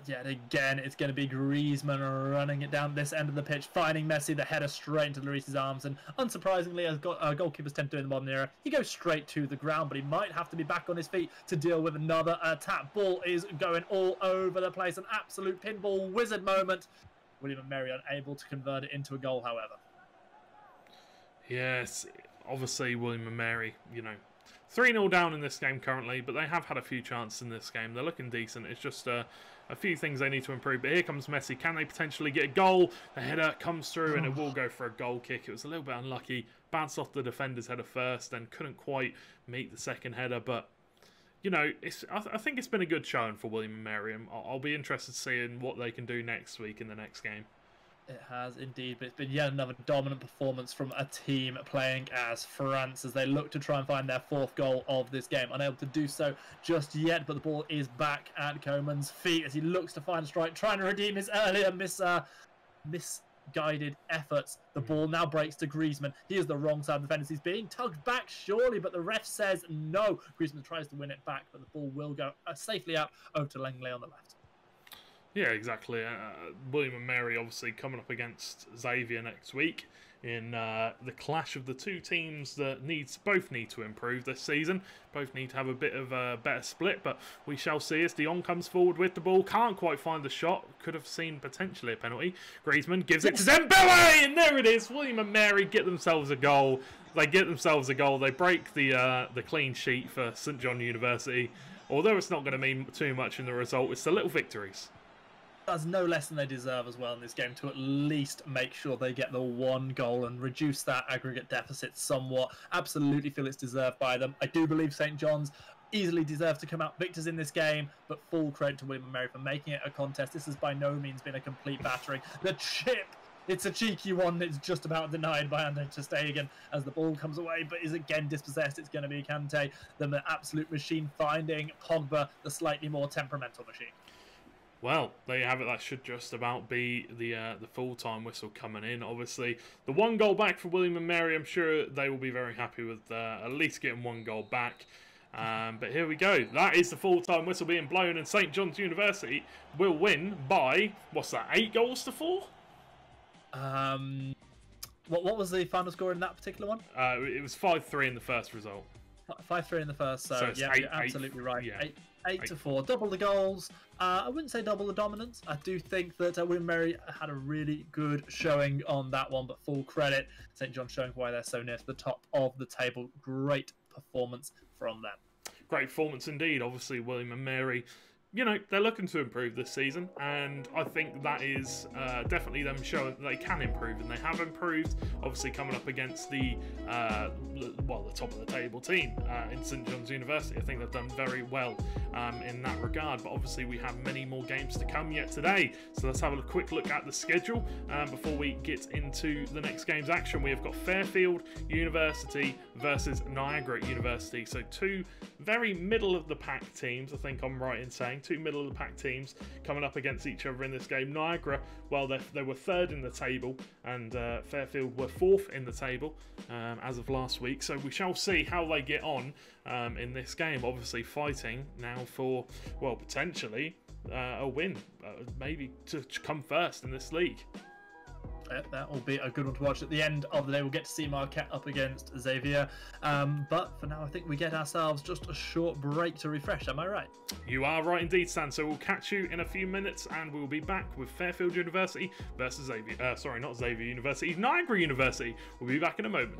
Yet again, it's going to be Griezmann running it down this end of the pitch, finding Messi, the header straight into Lloris's arms, and unsurprisingly, as go- uh, goalkeepers tend to do in the modern era, he goes straight to the ground, but he might have to be back on his feet to deal with another attack. Ball is going all over the place, an absolute pinball wizard moment. William and Mary unable to convert it into a goal, however. Yes, obviously William and Mary, you know, 3 0 down in this game currently, but they have had a few chances in this game. They're looking decent. It's just uh, a few things they need to improve. But here comes Messi. Can they potentially get a goal? The header comes through and it will go for a goal kick. It was a little bit unlucky. Bounced off the defender's header first and couldn't quite meet the second header. But, you know, it's I, th- I think it's been a good showing for William and and I'll, I'll be interested seeing what they can do next week in the next game. It has indeed, but it's been yet another dominant performance from a team playing as France as they look to try and find their fourth goal of this game. Unable to do so just yet, but the ball is back at Coman's feet as he looks to find a strike, trying to redeem his earlier miss, uh, misguided efforts. The ball now breaks to Griezmann. He is the wrong side of the fence. He's being tugged back, surely, but the ref says no. Griezmann tries to win it back, but the ball will go uh, safely out over to Lenglet on the left. Yeah, exactly. Uh, William and Mary obviously coming up against Xavier next week in uh, the clash of the two teams that needs both need to improve this season. Both need to have a bit of a better split, but we shall see as Dion comes forward with the ball. Can't quite find the shot. Could have seen potentially a penalty. Griezmann gives it to Dembele, and there it is. William and Mary get themselves a goal. They get themselves a goal. They break the uh, the clean sheet for St John University. Although it's not going to mean too much in the result, it's the little victories. Does no less than they deserve as well in this game to at least make sure they get the one goal and reduce that aggregate deficit somewhat. Absolutely feel it's deserved by them. I do believe St. John's easily deserve to come out victors in this game, but full credit to William and Mary for making it a contest. This has by no means been a complete battering. The chip it's a cheeky one. that's just about denied by Andre Stegen as the ball comes away, but is again dispossessed. It's going to be Kante, the absolute machine, finding Pogba, the slightly more temperamental machine. Well, there you have it. That should just about be the uh, the full time whistle coming in. Obviously, the one goal back for William and Mary. I'm sure they will be very happy with uh, at least getting one goal back. Um, but here we go. That is the full time whistle being blown, and St John's University will win by what's that? Eight goals to four. Um, what what was the final score in that particular one? Uh, it was five three in the first result. Five three in the first. So, So yeah, eight- you're absolutely eight- right. yeah. Eight, eight Eight. to four, double the goals. Uh, I wouldn't say double the dominance. I do think that uh, William Mary had a really good showing on that one, but full credit St John showing why they're so near to the top of the table. Great performance from them. Great performance indeed. Obviously, William and Mary, you know, they're looking to improve this season, and I think that is uh, definitely them showing that they can improve, and they have improved. Obviously, coming up against the uh, well, the top of the table team uh, in St John's University, I think they've done very well um, in that regard. But obviously, we have many more games to come yet today, so let's have a quick look at the schedule um, before we get into the next game's action. We have got Fairfield University versus Niagara University, so two very middle of the pack teams. I think I'm right in saying two middle of the pack teams coming up against each other in this game. Niagara, well, they, they were third in the table, and uh, Fairfield were fourth in the table um, as of last week. So we shall see how they get on um, in this game. Obviously, fighting now for, well, potentially uh, a win, uh, maybe to to come first in this league. Uh, that will be a good one to watch at the end of the day. We'll get to see Marquette up against Xavier. Um, but for now, I think we get ourselves just a short break to refresh. Am I right? You are right indeed, Stan. So we'll catch you in a few minutes, and we'll be back with Fairfield University versus Xavier. Uh, sorry, not Xavier University, Niagara University. We'll be back in a moment.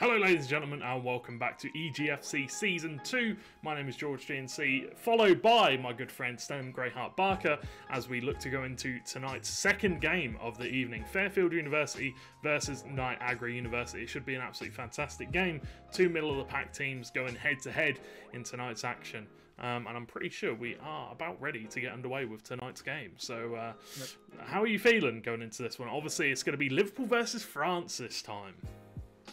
Hello, ladies and gentlemen, and welcome back to EGFC Season 2. My name is George GNC, followed by my good friend Stan Greyheart Barker, as we look to go into tonight's second game of the evening Fairfield University versus Niagara University. It should be an absolutely fantastic game. Two middle of the pack teams going head to head in tonight's action. Um, and I'm pretty sure we are about ready to get underway with tonight's game. So, uh, how are you feeling going into this one? Obviously, it's going to be Liverpool versus France this time.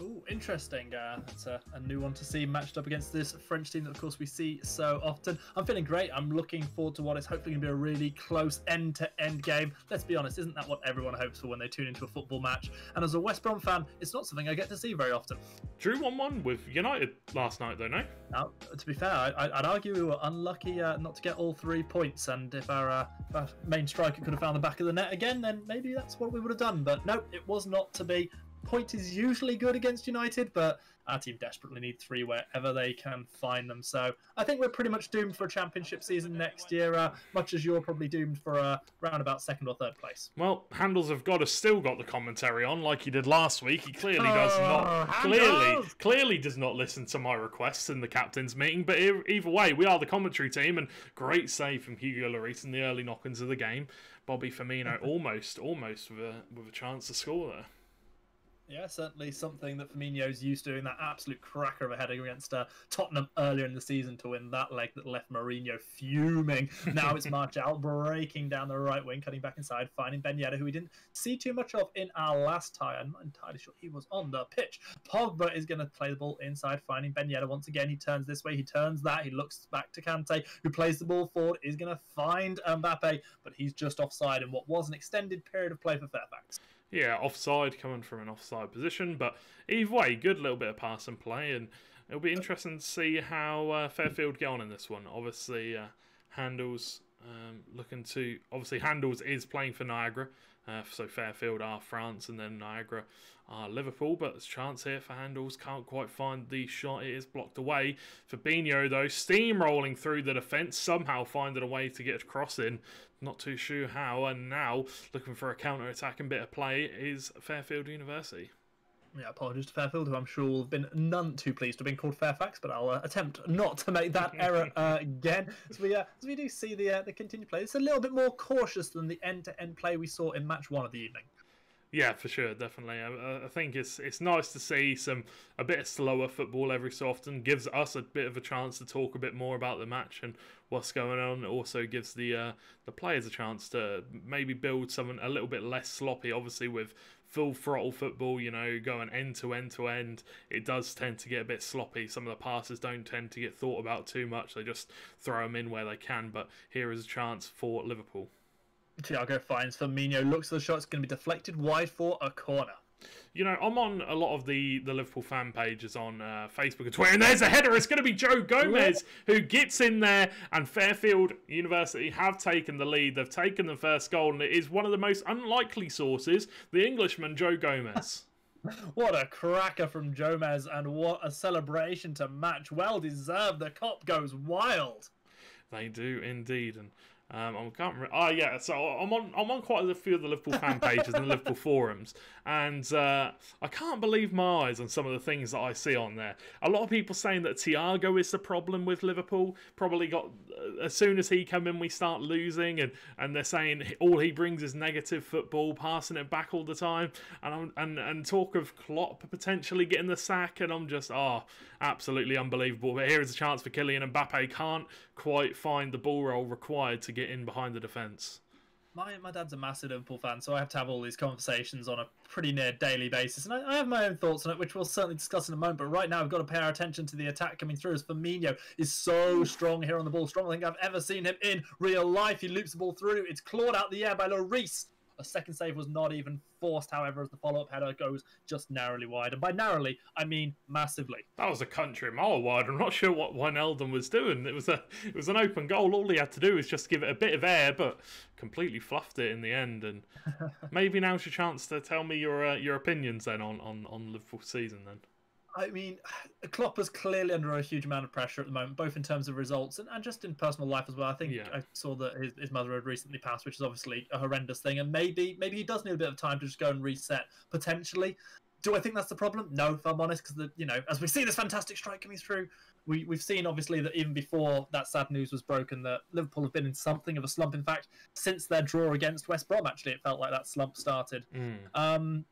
Ooh, interesting. Uh, it's a, a new one to see matched up against this French team that, of course, we see so often. I'm feeling great. I'm looking forward to what is hopefully going to be a really close end to end game. Let's be honest, isn't that what everyone hopes for when they tune into a football match? And as a West Brom fan, it's not something I get to see very often. Drew 1 1 with United last night, though, no? Now, to be fair, I, I'd argue we were unlucky uh, not to get all three points. And if our, uh, if our main striker could have found the back of the net again, then maybe that's what we would have done. But no, it was not to be. Point is usually good against United, but our team desperately need three wherever they can find them. So I think we're pretty much doomed for a championship season next year, uh, much as you're probably doomed for a round about second or third place. Well, Handles have got has still got the commentary on like he did last week. He clearly does Oh, not clearly Handles! clearly does not listen to my requests in the captain's meeting. But either way, we are the commentary team, and great save from Hugo Lloris in the early knock-ins of the game. Bobby Firmino almost almost with a with a chance to score there. Yeah, certainly something that Firmino's used to doing that absolute cracker of a header against uh, Tottenham earlier in the season to win that leg that left Mourinho fuming. Now it's Martial breaking down the right wing, cutting back inside, finding Ben Yedder, who we didn't see too much of in our last tie. I'm not entirely sure he was on the pitch. Pogba is going to play the ball inside, finding Ben Yedder once again. He turns this way, he turns that, he looks back to Kante, who plays the ball forward, is going to find Mbappe, but he's just offside in what was an extended period of play for Fairfax. Yeah, offside coming from an offside position, but either way, good little bit of pass and play, and it'll be interesting to see how uh, Fairfield get on in this one. Obviously, uh, Handles um, looking to obviously Handles is playing for Niagara, uh, so Fairfield are France, and then Niagara are Liverpool. But there's a chance here for Handles can't quite find the shot; it is blocked away. Fabinho though, steamrolling through the defence, somehow finding a way to get across in. Not too sure how, and now looking for a counter attack and bit of play is Fairfield University. Yeah, apologies to Fairfield, who I'm sure will have been none too pleased to have been called Fairfax, but I'll uh, attempt not to make that error uh, again. As we uh, as we do see the uh, the continued play, it's a little bit more cautious than the end-to-end play we saw in match one of the evening. Yeah, for sure, definitely. I, I think it's it's nice to see some a bit of slower football every so often. Gives us a bit of a chance to talk a bit more about the match and what's going on. It also gives the uh, the players a chance to maybe build something a little bit less sloppy. Obviously, with full throttle football, you know, going end to end to end, it does tend to get a bit sloppy. Some of the passes don't tend to get thought about too much. They just throw them in where they can. But here is a chance for Liverpool. Thiago finds Firmino, looks at the shot, it's going to be deflected wide for a corner. You know, I'm on a lot of the, the Liverpool fan pages on uh, Facebook and Twitter, and there's a header. It's going to be Joe Gomez who gets in there, and Fairfield University have taken the lead. They've taken the first goal, and it is one of the most unlikely sources, the Englishman Joe Gomez. What a cracker from Gomez, and what a celebration to match. Well deserved. The Kop goes wild. they do indeed, and um, I can't remember. Oh yeah, so I'm on I'm on quite a few of the Liverpool fan pages and the Liverpool forums, and uh, I can't believe my eyes on some of the things that I see on there. A lot of people saying that Thiago is the problem with Liverpool. Probably got uh, as soon as he come in, we start losing, and, and they're saying all he brings is negative football, passing it back all the time, and I'm, and and talk of Klopp potentially getting the sack, and I'm just oh, absolutely unbelievable. But here is a chance for Kylian Mbappe. Can't quite find the ball roll required to get in behind the defence. My, my dad's a massive Liverpool fan, so I have to have all these conversations on a pretty near daily basis. And I, I have my own thoughts on it, which we'll certainly discuss in a moment. But right now, we've got to pay our attention to the attack coming through as Firmino is so strong here on the ball. Stronger than I've ever seen him in real life. He loops the ball through. It's clawed out the air by Lloris. A second save was not even forced, however, as the follow up header goes just narrowly wide. And by narrowly, I mean massively. That was a country mile wide. I'm not sure what Wijnaldum was doing. It was a it was an open goal. All he had to do was just give it a bit of air, but completely fluffed it in the end. And maybe now's your chance to tell me your uh, your opinions then on on on Liverpool season then. I mean, Klopp is clearly under a huge amount of pressure at the moment, both in terms of results and, and just in personal life as well. I think Yeah. I saw that his, his mother had recently passed, which is obviously a horrendous thing, and maybe maybe he does need a bit of time to just go and reset potentially. Do I think that's the problem? No, if I'm honest, because you know, as we see this fantastic strike coming through, we we've seen obviously that even before that sad news was broken, that Liverpool have been in something of a slump. In fact, since their draw against West Brom, actually, it felt like that slump started. Mm. Um,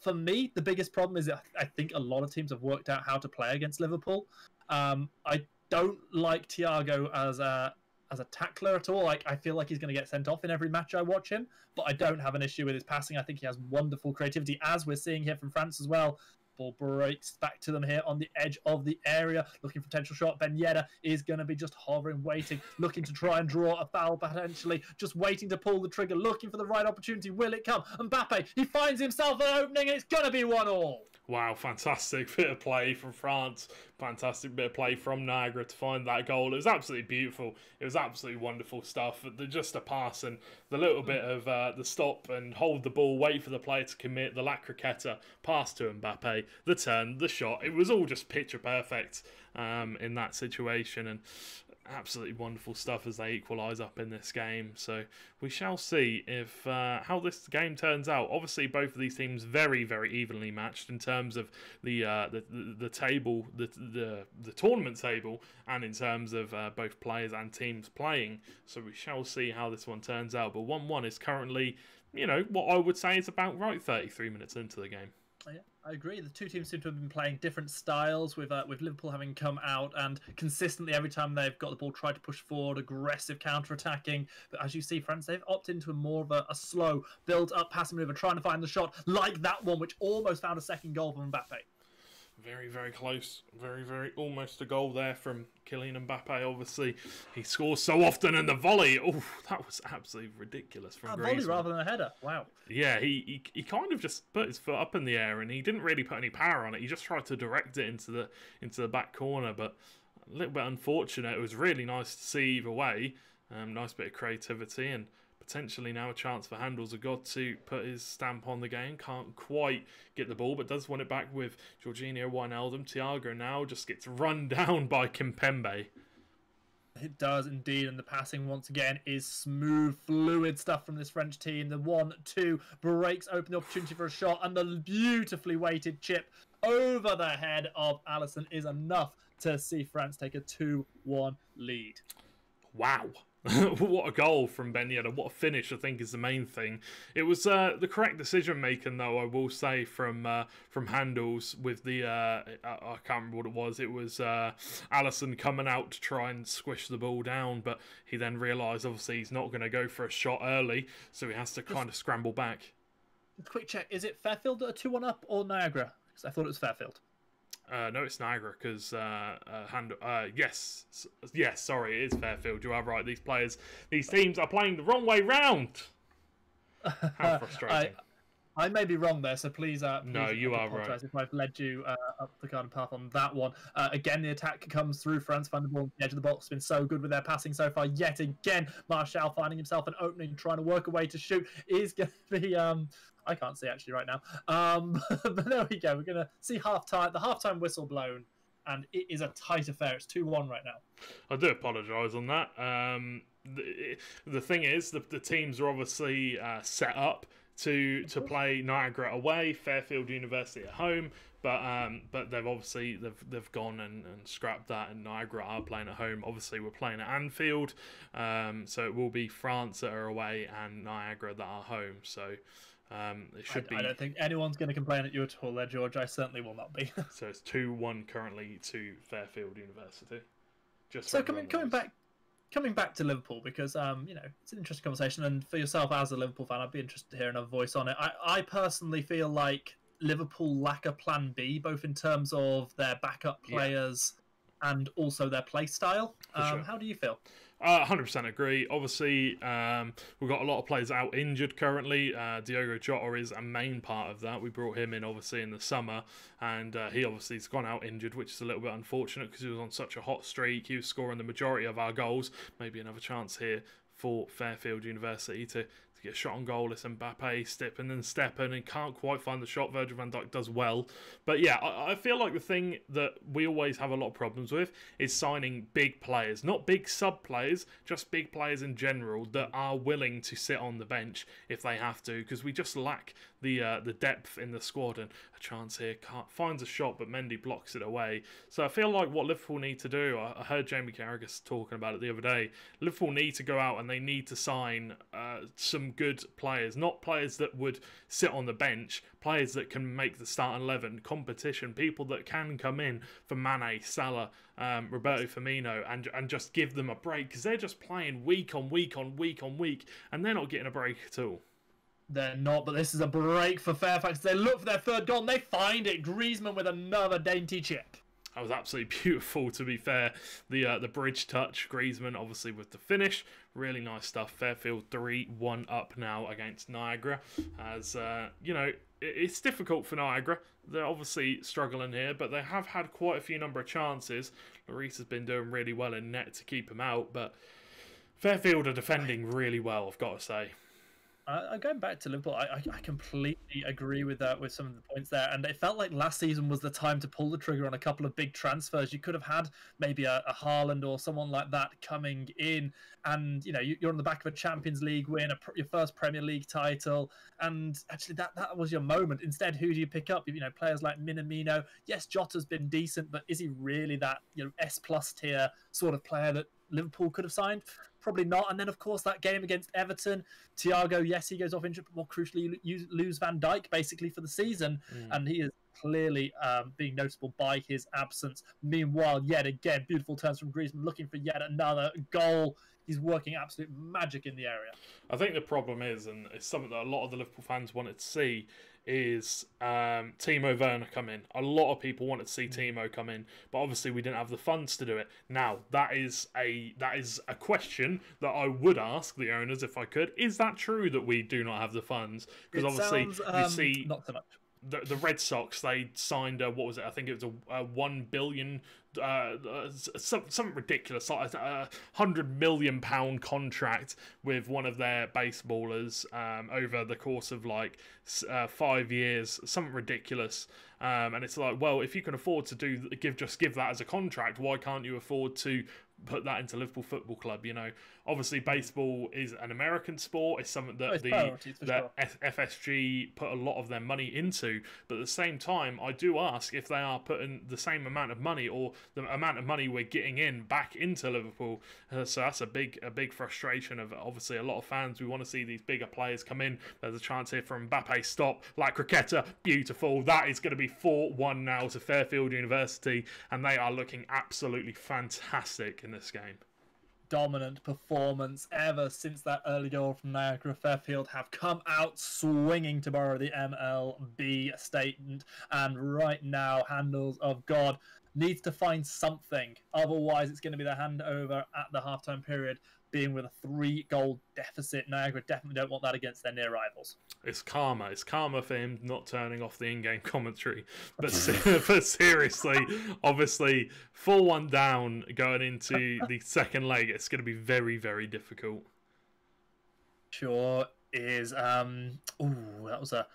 for me, the biggest problem is that I think a lot of teams have worked out how to play against Liverpool. Um, I don't like Thiago as a as a tackler at all. Like I feel like he's going to get sent off in every match I watch him, but I don't have an issue with his passing. I think he has wonderful creativity, as we're seeing here from France as well. Ball breaks back to them here on the edge of the area, looking for potential shot. Ben Yedder is going to be just hovering, waiting, looking to try and draw a foul potentially, just waiting to pull the trigger, looking for the right opportunity. Will it come? Mbappe, he finds himself an opening, it's going to be one all. Wow, fantastic bit of play from France. Fantastic bit of play from Niagara to find that goal. It was absolutely beautiful. It was absolutely wonderful stuff. The, just a pass and the little bit of uh, the stop and hold the ball, wait for the player to commit, the La Croqueta, pass to Mbappe, the turn, the shot. It was all just picture perfect um, in that situation. And absolutely wonderful stuff as they equalise up in this game. So we shall see if uh, how this game turns out. Obviously, both of these teams very very evenly matched in terms of the uh, the, the, the table, the, the the tournament table, and in terms of uh, both players and teams playing. So we shall see how this one turns out. But one one is currently, you know, what I would say is about right thirty three minutes into the game. Yeah, I agree. The two teams seem to have been playing different styles, with uh, with Liverpool having come out and consistently every time they've got the ball, tried to push forward, aggressive counter attacking. But as you see, France they've opted into a more of a, a slow build up passing maneuver, trying to find the shot, like that one, which almost found a second goal from Mbappe. Very, very close. Very, very almost a goal there from Kylian Mbappe. Obviously, he scores so often, and the volley. Oh, that was absolutely ridiculous from A Griezmann. volley rather than a header. Wow. Yeah, he, he he kind of just put his foot up in the air, and he didn't really put any power on it. He just tried to direct it into the into the back corner, but a little bit unfortunate. It was really nice to see either way. Um, nice bit of creativity and potentially now a chance for Handles of God to put his stamp on the game. Can't quite get the ball, but does win it back with Georginio Wijnaldum. Thiago now just gets run down by Kimpembe. It does indeed, and the passing once again is smooth, fluid stuff from this French team. The one, two breaks open the opportunity for a shot, and the beautifully weighted chip over the head of Alisson is enough to see France take a 2 1 lead. Wow. what a goal from Ben Yedder. What a finish, I think, is the main thing. It was uh, the correct decision making, though, I will say, from uh, from Handles with the. Uh, I, I can't remember what it was. It was uh, Alisson coming out to try and squish the ball down, but he then realised, obviously, he's not going to go for a shot early, so he has to kind of scramble back. Quick check is it Fairfield that are 2 1 up or Niagara? Because I thought it was Fairfield. Uh, no, it's Niagara because uh, uh, hand. Uh, yes, yes. Sorry, it is Fairfield. You are right. These players, these teams are playing the wrong way round. How frustrating! I may be wrong there, so please. Uh, No, you are right. If I've led you uh, up the garden path on that one. Uh, again, the attack comes through. France find the ball the edge of the box. Has been so good with their passing so far. Yet again, Martial finding himself an opening, trying to work a way to shoot. Is going to be. Um, I can't see actually right now. Um, but there we go. We're going to see half time. The half time whistle blown, and it is a tight affair. It's two one right now. I do apologise on that. Um, the, the thing is, the, the teams are obviously uh, set up to to play Niagara away, Fairfield University at home, but um, but they've obviously they've they've gone and, and scrapped that, and Niagara are playing at home. Obviously, we're playing at Anfield, um, so it will be France that are away and Niagara that are home. So. Um, it should I, be I don't think anyone's going to complain at you at all there, George. I certainly will not be. so. It's two one currently to Fairfield University. Just so coming coming back coming back to Liverpool because um you know it's an interesting conversation and for yourself as a Liverpool fan I'd be interested to hear another voice on it. I, I personally feel like Liverpool lack a plan B both in terms of their backup players and also their play style. Um, sure. How do you feel? Uh, 100% agree. Obviously, um, we've got a lot of players out injured currently. Uh, Diogo Jota is a main part of that. We brought him in, obviously, in the summer, and uh, he obviously has gone out injured, which is a little bit unfortunate because he was on such a hot streak. He was scoring the majority of our goals. Maybe another chance here for Fairfield University to, get shot on goal. It's Mbappe stepping and stepping and can't quite find the shot. Virgil van Dijk does well. But yeah, I, I feel like the thing that we always have a lot of problems with is signing big players. Not big sub players, just big players in general that are willing to sit on the bench if they have to because we just lack the uh, the depth in the squad and a chance here can't, finds a shot but Mendy blocks it away so I feel like what Liverpool need to do I, I heard Jamie Carragher talking about it the other day Liverpool need to go out and they need to sign uh, some good players not players that would sit on the bench players that can make the starting 11 competition people that can come in for Mane Salah um, Roberto Firmino and and just give them a break because they're just playing week on week on week on week and they're not getting a break at all They're not, but this is a break for Fairfax. They look for their third goal and they find it. Griezmann with another dainty chip. That was absolutely beautiful. To be fair, the uh, the bridge touch, Griezmann obviously with the finish, really nice stuff. Fairfield three one up now against Niagara, as uh, you know it's difficult for Niagara. They're obviously struggling here, but they have had quite a few number of chances. Lloris has been doing really well in net to keep him out, but Fairfield are defending really well. I've got to say. Uh, going back to Liverpool, I, I, I completely agree with that with some of the points there, and it felt like last season was the time to pull the trigger on a couple of big transfers. You could have had maybe a, a Haaland or someone like that coming in, and you know you, are on the back of a Champions League win, a, your first Premier League title, and actually that that was your moment. Instead, who do you pick up? You know, players like Minamino. Yes, Jota's been decent, but is he really that you know S plus tier sort of player that Liverpool could have signed? Probably not. And then, of course, that game against Everton, Thiago, yes, he goes off injured, but more crucially, you lose Van Dijk basically for the season. Mm. And he is clearly um, being noticeable by his absence. Meanwhile, yet again, beautiful turns from Griezmann, looking for yet another goal. He's working absolute magic in the area. I think the problem is, and it's something that a lot of the Liverpool fans wanted to see, is um, Timo Werner come in. A lot of people wanted to see Timo come in, but obviously we didn't have the funds to do it. Now that is a that is a question that I would ask the owners if I could. Is that true that we do not have the funds? Because obviously sounds, you um, see not so much. the, the Red Sox they signed a, what was it? I think it was a, a one billion, uh, some some ridiculous, like a hundred million pound contract with one of their baseballers um, over the course of like uh, five years, something ridiculous. Um, and it's like, well, if you can afford to do give just give that as a contract, why can't you afford to put that into Liverpool Football Club? You know, obviously baseball is an American sport. It's something that Oh, it's the that F- FSG put a lot of their money into. But at the same time, I do ask if they are putting the same amount of money or the amount of money we're getting in back into Liverpool. Uh, so that's a big a big frustration of obviously a lot of fans. We want to see these bigger players come in. There's a chance here from Mbappe stop like Cricketa, beautiful. That is going to be four one now to Fairfield University, and they are looking absolutely fantastic in this game. dominant performance ever since that early goal from Niagara Fairfield have come out swinging to borrow the MLB statement. And right now, Handles of God needs to find something. Otherwise, it's going to be the handover at the halftime period, being with a three goal deficit. Niagara definitely don't want that against their near rivals. It's karma. It's karma for him not turning off the in-game commentary. But but seriously, obviously, four one down going into the second leg. It's going to be very very difficult. Sure is. Um, ooh, that was a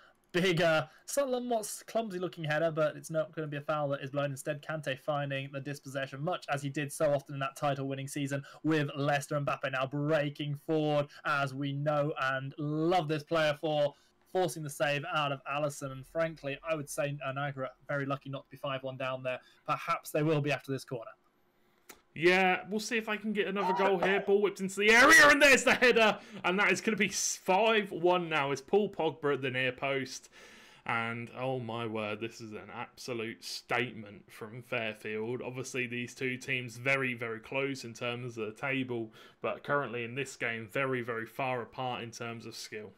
big, uh, somewhat clumsy looking header, but it's not going to be a foul that is blown. Instead, Kante finding the dispossession, much as he did so often in that title winning season with Leicester and Mbappe now breaking forward, as we know and love this player for. Forcing the save out of Alisson, and frankly, I would say Niagara very lucky not to be 5 1 down there. Perhaps they will be after this corner. Yeah, we'll see if I can get another goal here. Ball whipped into the area, and there's the header, and that is going to be five one now. It's Paul Pogba at the near post. And oh my word, this is an absolute statement from Fairfield. Obviously, these two teams very, very close in terms of the table, but currently in this game, very, very far apart in terms of skill.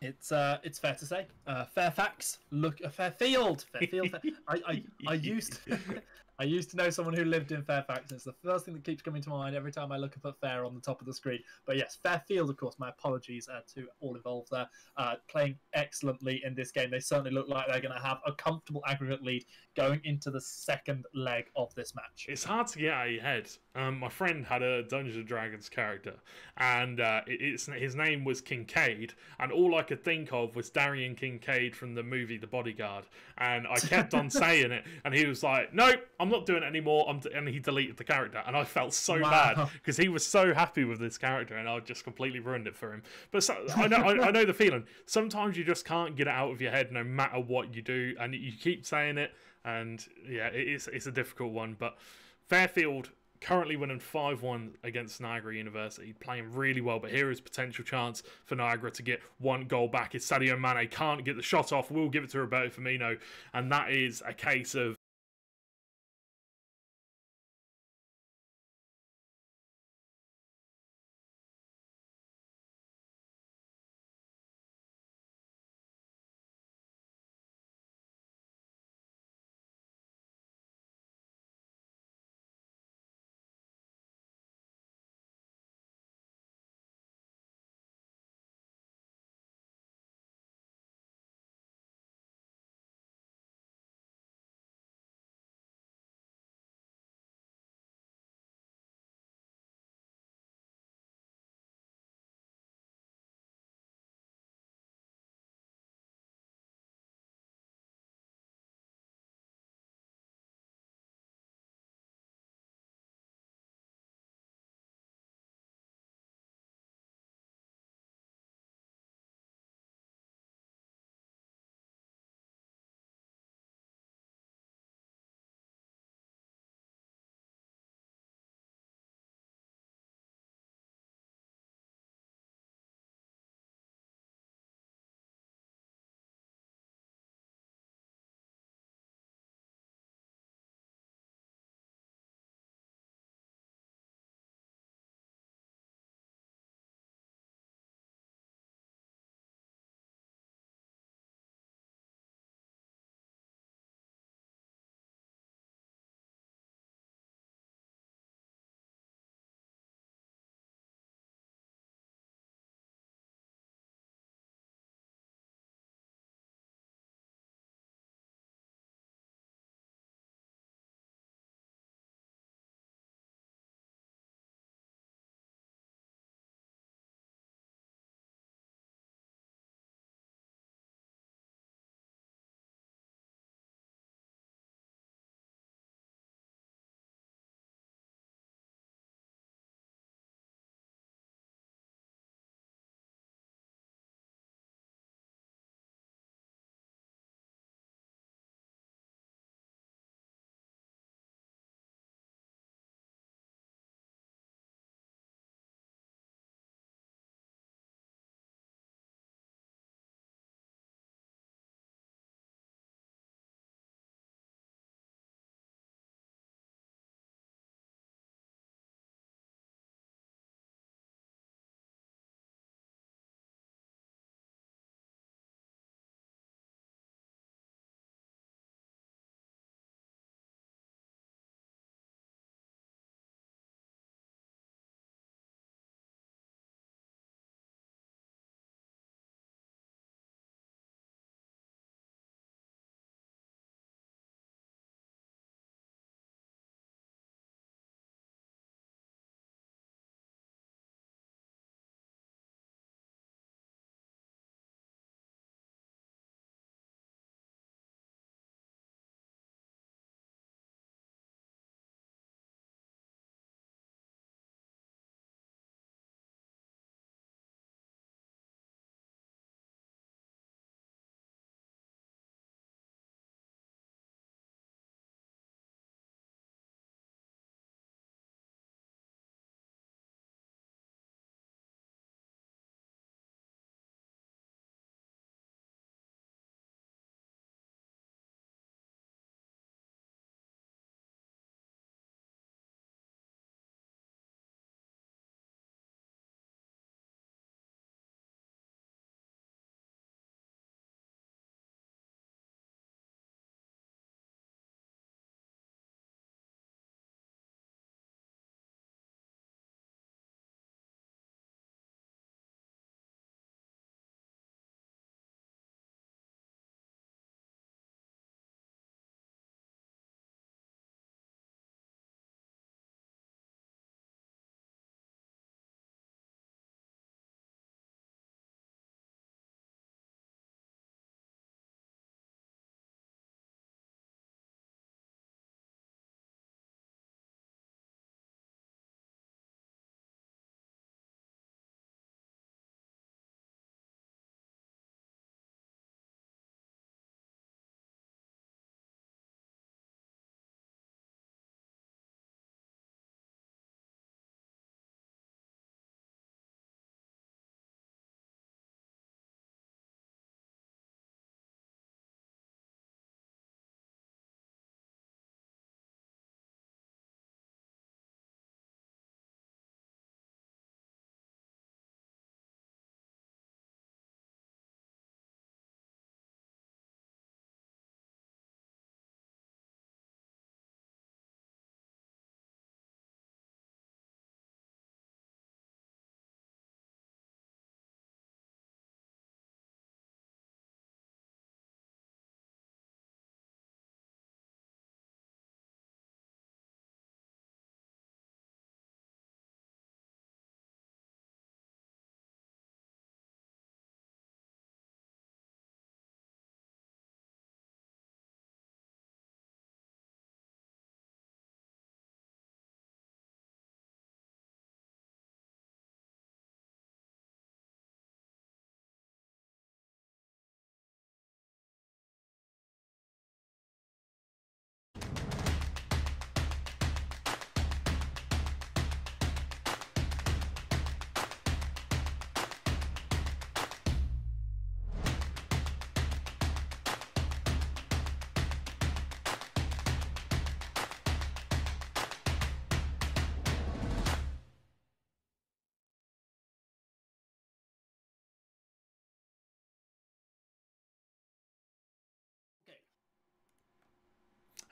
It's uh, it's fair to say. Uh, Fairfax, look, uh, Fairfield, Fairfield. Fair, I, I, I used, I used to know someone who lived in Fairfax. It's the first thing that keeps coming to mind every time I look up at Fair on the top of the screen. But yes, Fairfield, of course. My apologies uh, to all involved there. Uh, playing excellently in this game. They certainly look like they're going to have a comfortable aggregate lead going into the second leg of this match. It's hard to get out of your head. Um, my friend had a Dungeons and Dragons character, and uh, it, it's his name was Kincaid, and all I could think of was Darian Kincaid from the movie The Bodyguard, and I kept on saying it, and he was like, "Nope, I'm not doing it anymore," I'm and he deleted the character, and I felt so Wow. bad because he was so happy with this character, and I just completely ruined it for him. But so, I know, I, I know the feeling. Sometimes you just can't get it out of your head, no matter what you do, and you keep saying it, and yeah, it is it's a difficult one, but Fairfield currently winning 5-1 against Niagara University, playing really well, but here is potential chance for Niagara to get one goal back. If Sadio Mane can't get the shot off, we'll give it to Roberto Firmino, and that is a case of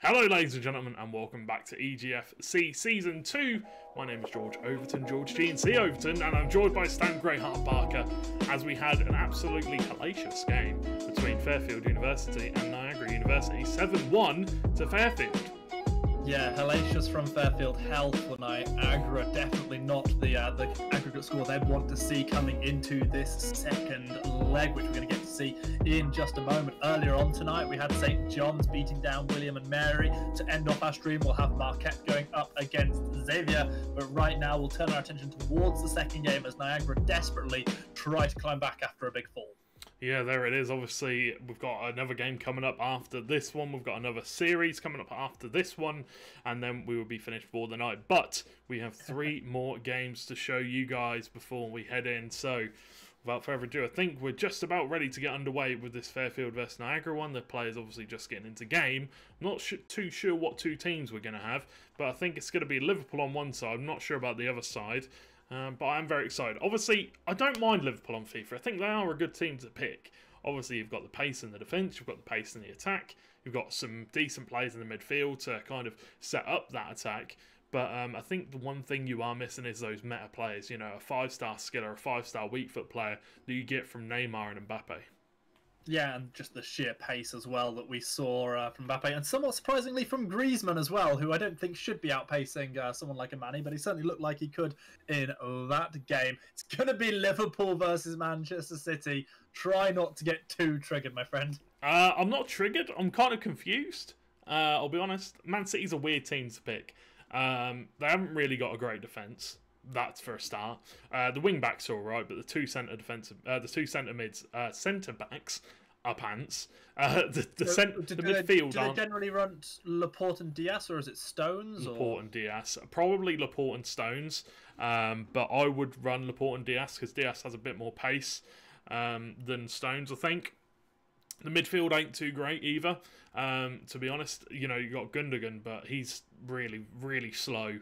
Hello, ladies and gentlemen, and welcome back to EGFC Season 2. My name is George Overton, George GNC Overton, and I'm joined by Stan Greyheart Barker as we had an absolutely hellacious game between Fairfield University and Niagara University 7 1 to Fairfield. Yeah, hellacious from Fairfield, hell for Niagara. Definitely not the uh, the aggregate score they'd want to see coming into this second leg, which we're going to get see in just a moment. Earlier on tonight, we had St. John's beating down William and Mary. To end off our stream, we'll have Marquette going up against Xavier. But right now, we'll turn our attention towards the second game as Niagara desperately try to climb back after a big fall. Yeah, there it is. Obviously, we've got another game coming up after this one. We've got another series coming up after this one, and then we will be finished for the night. But we have three more games to show you guys before we head in. So, without further ado, I think we're just about ready to get underway with this Fairfield versus Niagara one. The players obviously just getting into game. Not too sure what two teams we're going to have, but I think it's going to be Liverpool on one side. I'm not sure about the other side. Um, but I am very excited. Obviously, I don't mind Liverpool on FIFA. I think they are a good team to pick. Obviously, you've got the pace in the defence, you've got the pace in the attack, you've got some decent players in the midfield to kind of set up that attack. But um, I think the one thing you are missing is those meta players. You know, a five-star skiller, a five-star weak foot player that you get from Neymar and Mbappe. Yeah, and just the sheer pace as well that we saw uh, from Mbappe, and somewhat surprisingly from Griezmann as well, who I don't think should be outpacing uh, someone like Amani, but he certainly looked like he could in that game. It's going to be Liverpool versus Manchester City. Try not to get too triggered, my friend. Uh, I'm not triggered. I'm kind of confused. Uh, I'll be honest. Man City's a weird team to pick. Um, they haven't really got a great defence. That's for a start. Uh, the wing backs are all right, but the two centre defensive, uh, the two centre mids, uh, centre backs are pants. Uh, the the, cent- do, the do midfield they, do they aren't generally run Laporte and Dias, or is it Stones? Or... Laporte and Dias. Probably Laporte and Stones, um, but I would run Laporte and Dias because Dias has a bit more pace um, than Stones, I think. The midfield ain't too great either. Um, to be honest, you know you got Gundogan, but he's really, really slow,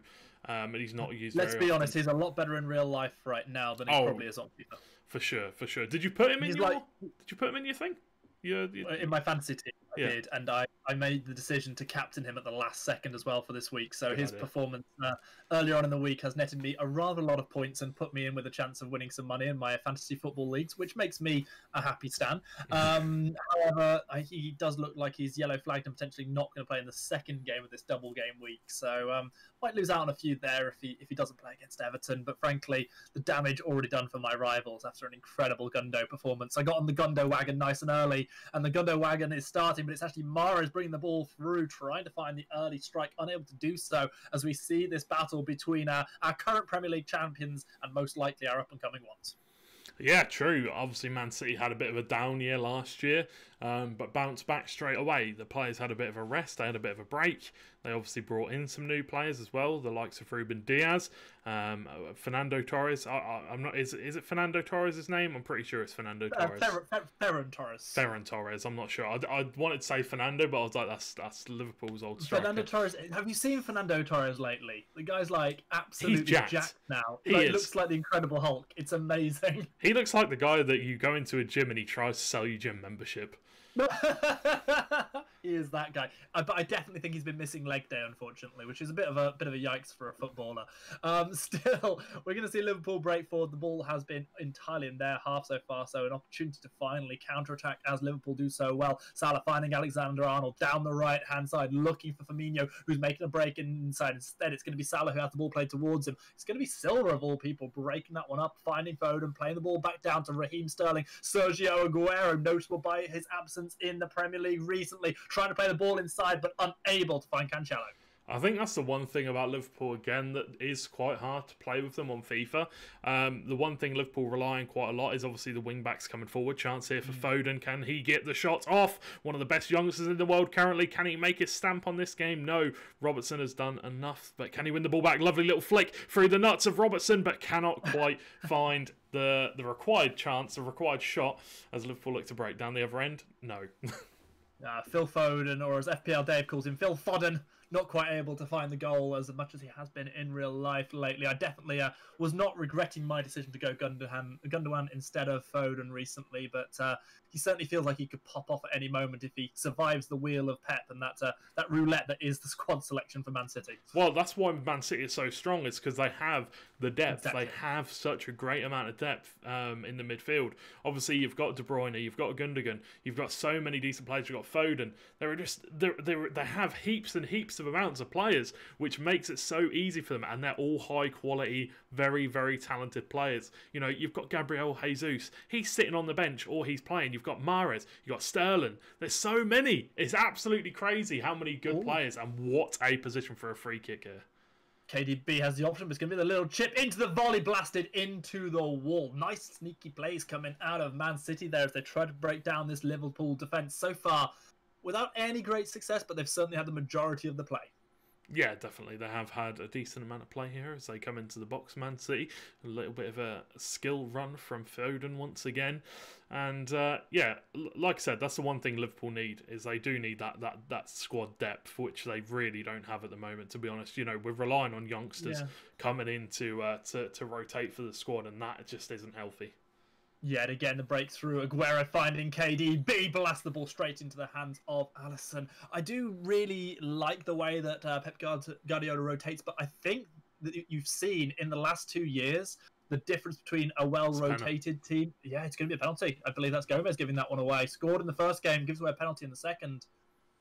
um, and he's not used. Let's be often. honest, he's a lot better in real life right now than he Oh. probably is on FIFA. for sure, for sure. Did you put him in He's your? like- Did you put him in your thing? Your, your- in my fantasy team. I Yeah. did, and I, I made the decision to captain him at the last second as well for this week. So Good his idea. performance uh, earlier on in the week has netted me a rather lot of points and put me in with a chance of winning some money in my fantasy football leagues, which makes me a happy Stan. Um, however, I, he does look like he's yellow flagged and potentially not going to play in the second game of this double game week. So um, might lose out on a few there if he if he doesn't play against Everton. But frankly, the damage already done for my rivals after an incredible Gundo performance. I got on the Gundo wagon nice and early, and the Gundo wagon is starting, but it's actually Mahrez bringing the ball through, trying to find the early strike, unable to do so. As we see this battle between our, our current Premier League champions and most likely our up and coming ones. Yeah, true. Obviously, Man City had a bit of a down year last year, um, but bounced back straight away. The players had a bit of a rest, they had a bit of a break. They obviously brought in some new players as well, the likes of Ruben Dias, um, uh, Fernando Torres. I, I'm not. Is, is it Fernando Torres' name? I'm pretty sure it's Fernando Uh, Torres. Fer- Fer- Ferran Torres. Ferran Torres. I'm not sure. I, I wanted to say Fernando, but I was like, that's that's Liverpool's old striker. Fernando Torres. Have you seen Fernando Torres lately? The guy's like absolutely jacked. now. He like, looks like the Incredible Hulk. It's amazing. He looks like the guy that you go into a gym and he tries to sell you gym membership. he is that guy. Uh, but I definitely think he's been missing leg day, unfortunately, which is a bit of a bit of a yikes for a footballer. Um, still, we're going to see Liverpool break forward. The ball has been entirely in their half so far, so an opportunity to finally counterattack as Liverpool do so well. Salah finding Alexander Arnold down the right hand side, looking for Firmino, who's making a break inside. Instead, it's going to be Salah who has the ball played towards him. It's going to be Silva of all people breaking that one up, finding Foden, playing the ball back down to Raheem Sterling, Sergio Aguero, notable by his absence in the Premier League recently, trying to play the ball inside but unable to find Cancelo. I think that's the one thing about Liverpool again that is quite hard to play with them on FIFA. Um, the one thing Liverpool rely on quite a lot is obviously the wing backs coming forward. Chance here for Foden. Can he get the shots off? One of the best youngsters in the world currently. Can he make his stamp on this game? No. Robertson has done enough, but can he win the ball back? Lovely little flick through the nuts of Robertson, but cannot quite find the the required chance, the required shot as Liverpool look to break down the other end. No. Uh, Phil Foden, or as FPL Dave calls him, Phil Foden, not quite able to find the goal as much as he has been in real life lately. I definitely uh, was not regretting my decision to go Gundogan, Gundogan instead of Foden recently, but uh, he certainly feels like he could pop off at any moment if he survives the wheel of Pep and that uh, that roulette that is the squad selection for Man City. Well, that's why Man City is so strong. It's because they have the depth. Exactly. They have such a great amount of depth um, in the midfield. Obviously, you've got De Bruyne, you've got Gundogan, you've got so many decent players. You've got Foden. There are just there there they have heaps and heaps of amounts of players, which makes it so easy for them, and they're all high quality, very very talented players. You know, you've got Gabriel Jesus. He's sitting on the bench or he's playing. You've got Mahrez. You've got Sterling. There's so many. It's absolutely crazy how many good players and what a position for a free kick here. KDB has the option, but it's going to be the little chip into the volley, blasted into the wall. Nice sneaky plays coming out of Man City there as they try to break down this Liverpool defence so far without any great success, but they've certainly had the majority of the play. Yeah, definitely. They have had a decent amount of play here as they come into the box. Man City, a little bit of a skill run from Foden once again, and uh, yeah, l- like I said, that's the one thing Liverpool need is they do need that that that squad depth, which they really don't have at the moment. To be honest, you know, we're relying on youngsters Yeah. coming in to, uh, to to rotate for the squad, and that just isn't healthy. Yet again, the breakthrough. Aguero finding KDB, blast the ball straight into the hands of Alisson. I do really like the way that uh, Pep Guard- Guardiola rotates, but I think that you've seen in the last two years the difference between a well-rotated team. Yeah, it's going to be a penalty. I believe that's Gomez giving that one away. Scored in the first game, gives away a penalty in the second,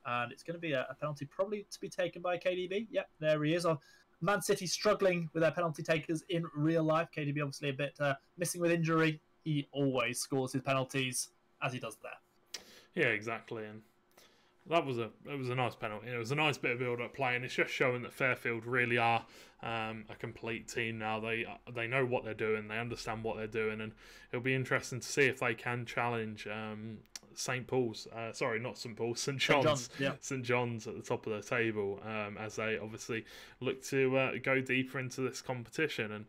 and it's going to be a, a penalty probably to be taken by KDB. Yep, there he is. Uh, Man City struggling with their penalty takers in real life. KDB obviously a bit uh, missing with injury. He always scores his penalties as he does there. Yeah, exactly, and that was a it was a nice penalty. It was a nice bit of build up play, and it's just showing that Fairfield really are um, a complete team now. They they know what they're doing, they understand what they're doing, and it'll be interesting to see if they can challenge um, St Paul's. Uh, sorry, not St Paul's, St John's. John's, yeah. St John's at the top of the table um, as they obviously look to uh, go deeper into this competition. And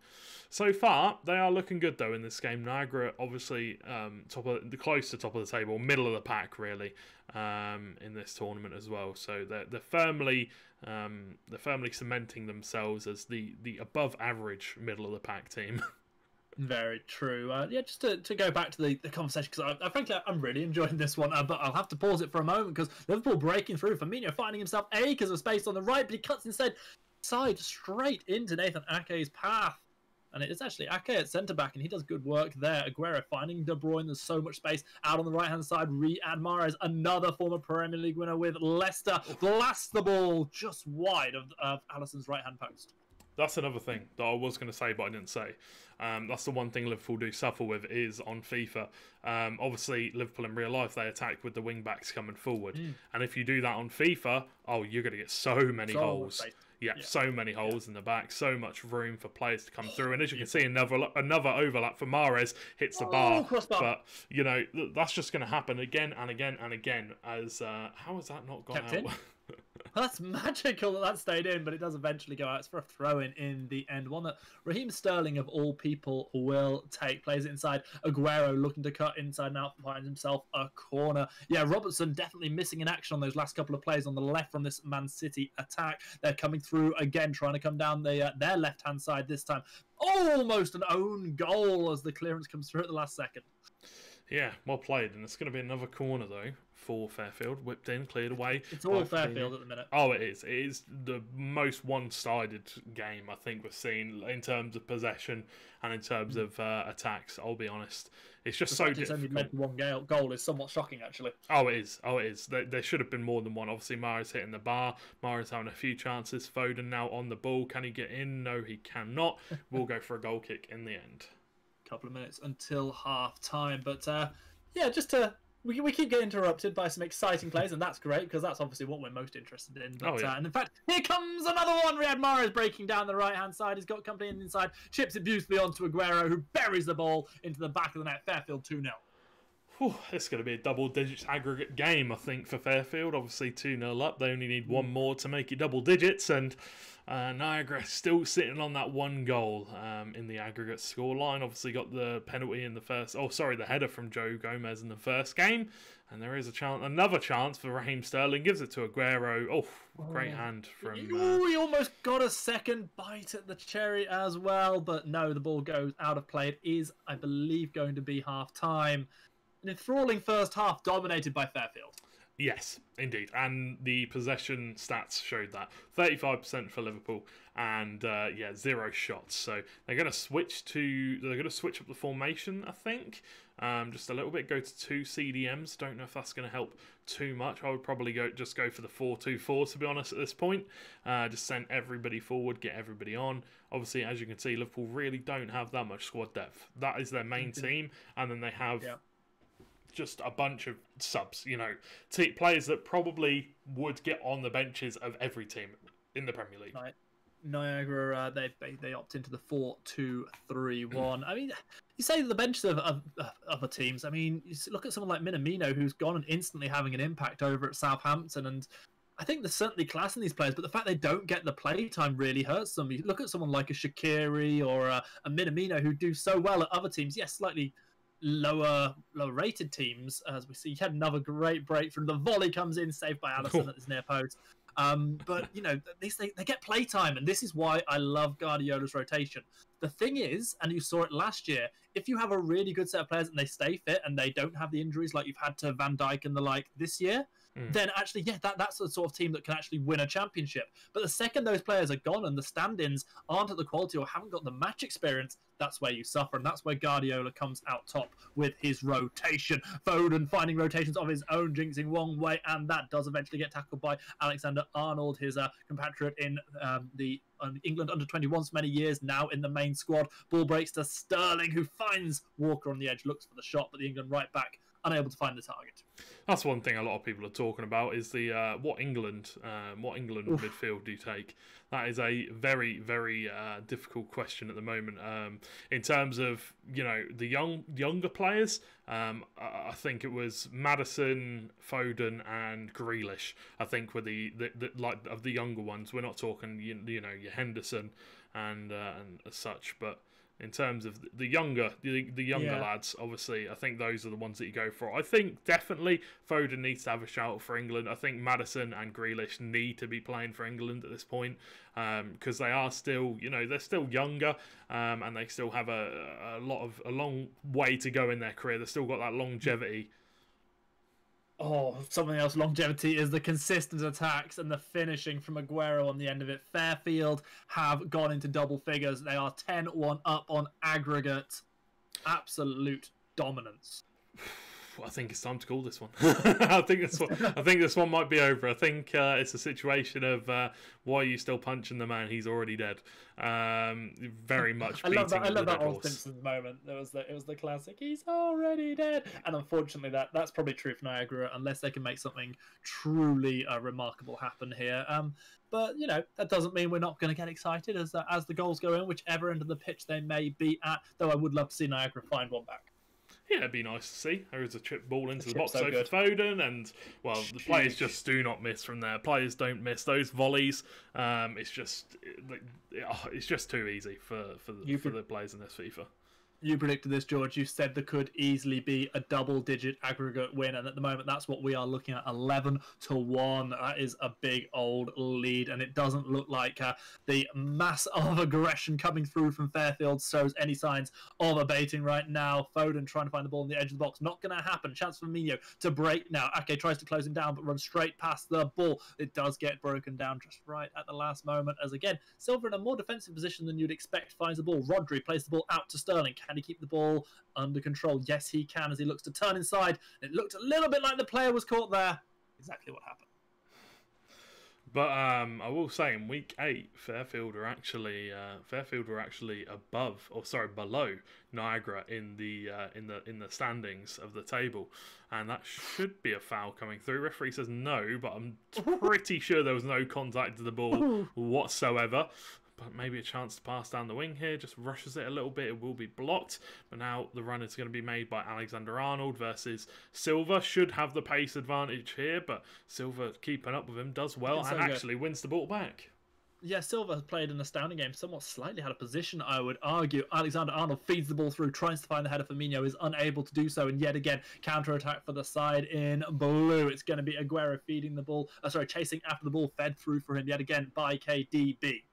so far, they are looking good though in this game. Niagara obviously um, top of the close to top of the table, middle of the pack really um, in this tournament as well. So they're they're firmly um, they're firmly cementing themselves as the the above average middle of the pack team. Very true. Uh, yeah, just to, to go back to the, the conversation, because I, I frankly I'm really enjoying this one, uh, but I'll have to pause it for a moment because Liverpool breaking through. Firmino finding himself acres of space on the right, but he cuts instead side straight into Nathan Ake's path. And it is actually Ake at centre back, and he does good work there. Aguero finding De Bruyne. There's so much space out on the right hand side. Riyad Mahrez, another former Premier League winner with Leicester, blasts the ball just wide of, of Alisson's right hand post. That's another thing that I was going to say, but I didn't say. Um, that's the one thing Liverpool do suffer with is on FIFA. Um, obviously, Liverpool in real life they attack with the wing backs coming forward, and if you do that on FIFA, oh, you're going to get so many So holes. space. Yeah, Yeah. so many holes in the back, so much room for players to come through. And as you can see, another another overlap for Mahrez hits the bar. Oh, crossbar. But you know that's just going to happen again and again and again. As uh, how has that not gone Kept out? that's magical that that stayed in, but it does eventually go out. It's for a throw in in the end. One that Raheem Sterling, of all people, will take. Plays it inside. Aguero looking to cut inside out, finds himself a corner. Yeah, Robertson definitely missing in action on those last couple of plays on the left from this Man City attack. They're coming through again, trying to come down the, uh, their left hand side this time. Almost an own goal as the clearance comes through at the last second. Yeah, well played. And it's going to be another corner though for Fairfield. Whipped in, cleared away. It's all. Fairfield at the minute. Oh, it is. It is the most one-sided game I think we've seen in terms of possession and in terms of uh, attacks. I'll be honest. It's just The so fact it's only difficult. to one goal, goal is somewhat shocking, actually. Oh, it is. Oh, it is. There, there should have been more than one. Obviously, Mahrez hitting the bar. Mahrez having a few chances. Foden now on the ball. Can he get in? No, he cannot. We'll go for a goal kick in the end. couple of minutes until half time. But uh, yeah, just to we, we keep getting interrupted by some exciting plays, and that's great because that's obviously what we're most interested in. But, Oh, yeah. uh, and in fact, here comes another one. Riyad Mahrez breaking down the right hand side. He's got company on the inside, chips it beautifully onto Aguero, who buries the ball into the back of the net. Fairfield 2 0. Whew, it's going to be a double digits aggregate game, I think, for Fairfield. Obviously, 2 0 up. They only need one more to make it double digits, and uh, Niagara still sitting on that one goal um, in the aggregate scoreline. Obviously, got the penalty in the first. Oh, sorry, the header from Joe Gomez in the first game, and there is a chance, another chance for Raheem Sterling. Gives it to Aguero. Oh, great hand from. Uh, he almost got a second bite at the cherry as well, but no, the ball goes out of play. It is, I believe, going to be half time. An enthralling first half dominated by Fairfield. Yes, indeed, and the possession stats showed that thirty-five percent for Liverpool, and uh, yeah, zero shots. So they're going to switch to they're going to switch up the formation, I think, um, just a little bit. Go to two CDMs. Don't know if that's going to help too much. I would probably go just go for the four-two-four to be honest at this point. Uh, just send everybody forward, get everybody on. Obviously, as you can see, Liverpool really don't have that much squad depth. That is their main team, and then they have Yeah. Just a bunch of subs, you know, t- players that probably would get on the benches of every team in the Premier League. Right. Niagara, uh, they, they they opt into the four two three one. I mean, you say the benches of, of, of other teams. I mean, look at someone like Minamino, who's gone and instantly having an impact over at Southampton, and I think there's certainly class in these players, but the fact they don't get the play time really hurts them. You look at someone like a Shaqiri or a, a Minamino who do so well at other teams. Yes, slightly lower lower rated teams, as we see. He had another great break from the volley comes in, saved by Alisson at his near post. Um, but you know, at least they, they get playtime, and this is why I love Guardiola's rotation. The thing is, and you saw it last year, if you have a really good set of players and they stay fit and they don't have the injuries like you've had to Van Dijk and the like this year, Mm. then actually, yeah, that, that's the sort of team that can actually win a championship. But the second those players are gone and the stand-ins aren't at the quality or haven't got the match experience, that's where you suffer, and that's where Guardiola comes out top with his rotation. Foden finding rotations of his own, jinxing one way, and that does eventually get tackled by Alexander Arnold, his uh, compatriot in um, the um, England under 21s for many years, now in the main squad. Ball breaks to Sterling, who finds Walker on the edge, looks for the shot, but the England right back unable to find the target. That's one thing a lot of people are talking about is the uh, what England um, what England midfield do you take? That is a very very uh, difficult question at the moment. Um, in terms of you know the young younger players, um, I I think it was Maddison, Foden, and Grealish. I think were the, the, the like of the younger ones. We're not talking you, you know your Henderson and uh, and as such, but in terms of the younger the, the younger Yeah. lads obviously i think those are the ones that you go for. I think definitely foden needs to have a shout for england. I think maddison and grealish need to be playing for england at this point because they are still you know they're still younger um, and they still have a, a lot of a long way to go in their career. They've still got that longevity Oh, something else. Longevity is the consistent attacks and the finishing from Aguero on the end of it. Fairfield have gone into double figures. They are 10 1 up on aggregate. Absolute dominance. I think it's time to call this one. I think this one. I think this one might be over. I think uh, it's a situation of uh, why are you still punching the man? He's already dead. Um, very much. I love that. I love that old. Simpsons moment. There was the it was the classic. He's already dead. And unfortunately, that that's probably true for Niagara, unless they can make something truly uh, remarkable happen here. Um, but you know that doesn't mean we're not going to get excited as uh, as the goals go in, whichever end of the pitch they may be at. Though I would love to see Niagara find one back. Yeah, it'd be nice to see. There is a chip ball into the, chip's box so over. Foden, and well, the players just do not miss from there. Players don't miss those volleys. Um, it's just, it- oh, it's just too easy for for the, for could- the players in this FIFA. You predicted this, George. You said there could easily be a double-digit aggregate win, and at the moment, that's what we are looking at: eleven to one. That is a big old lead, and it doesn't look like uh, the mass of aggression coming through from Fairfield shows any signs of abating right now. Foden trying to find the ball on the edge of the box, not going to happen. Chance for Mino to break now. Ake tries to close him down, but runs straight past the ball. It does get broken down just right at the last moment. As again, Silva in a more defensive position than you'd expect finds the ball. Rodri plays the ball out to Sterling. Can he keep the ball under control? Yes, he can as he looks to turn inside. It looked a little bit like the player was caught there. Exactly what happened. But um, I will say, in week eight, Fairfield were actually uh, Fairfield were actually above, or sorry, below Niagara in the uh, in the in the standings of the table, and that should be a foul coming through. Referee says no, but I'm pretty sure there was no contact to the ball whatsoever. But maybe a chance to pass down the wing here. Just rushes it a little bit. It will be blocked. But now the run is going to be made by Alexander Arnold versus Silva. Should have the pace advantage here, but Silva keeping up with him does well and so actually wins the ball back. Yeah, Silva has played an astounding game, somewhat slightly out of position, I would argue. Alexander Arnold feeds the ball through, tries to find the header. Firmino is unable to do so, and yet again, counter attack for the side in blue. It's going to be Aguero feeding the ball, uh, sorry, chasing after the ball, fed through for him yet again by KDB.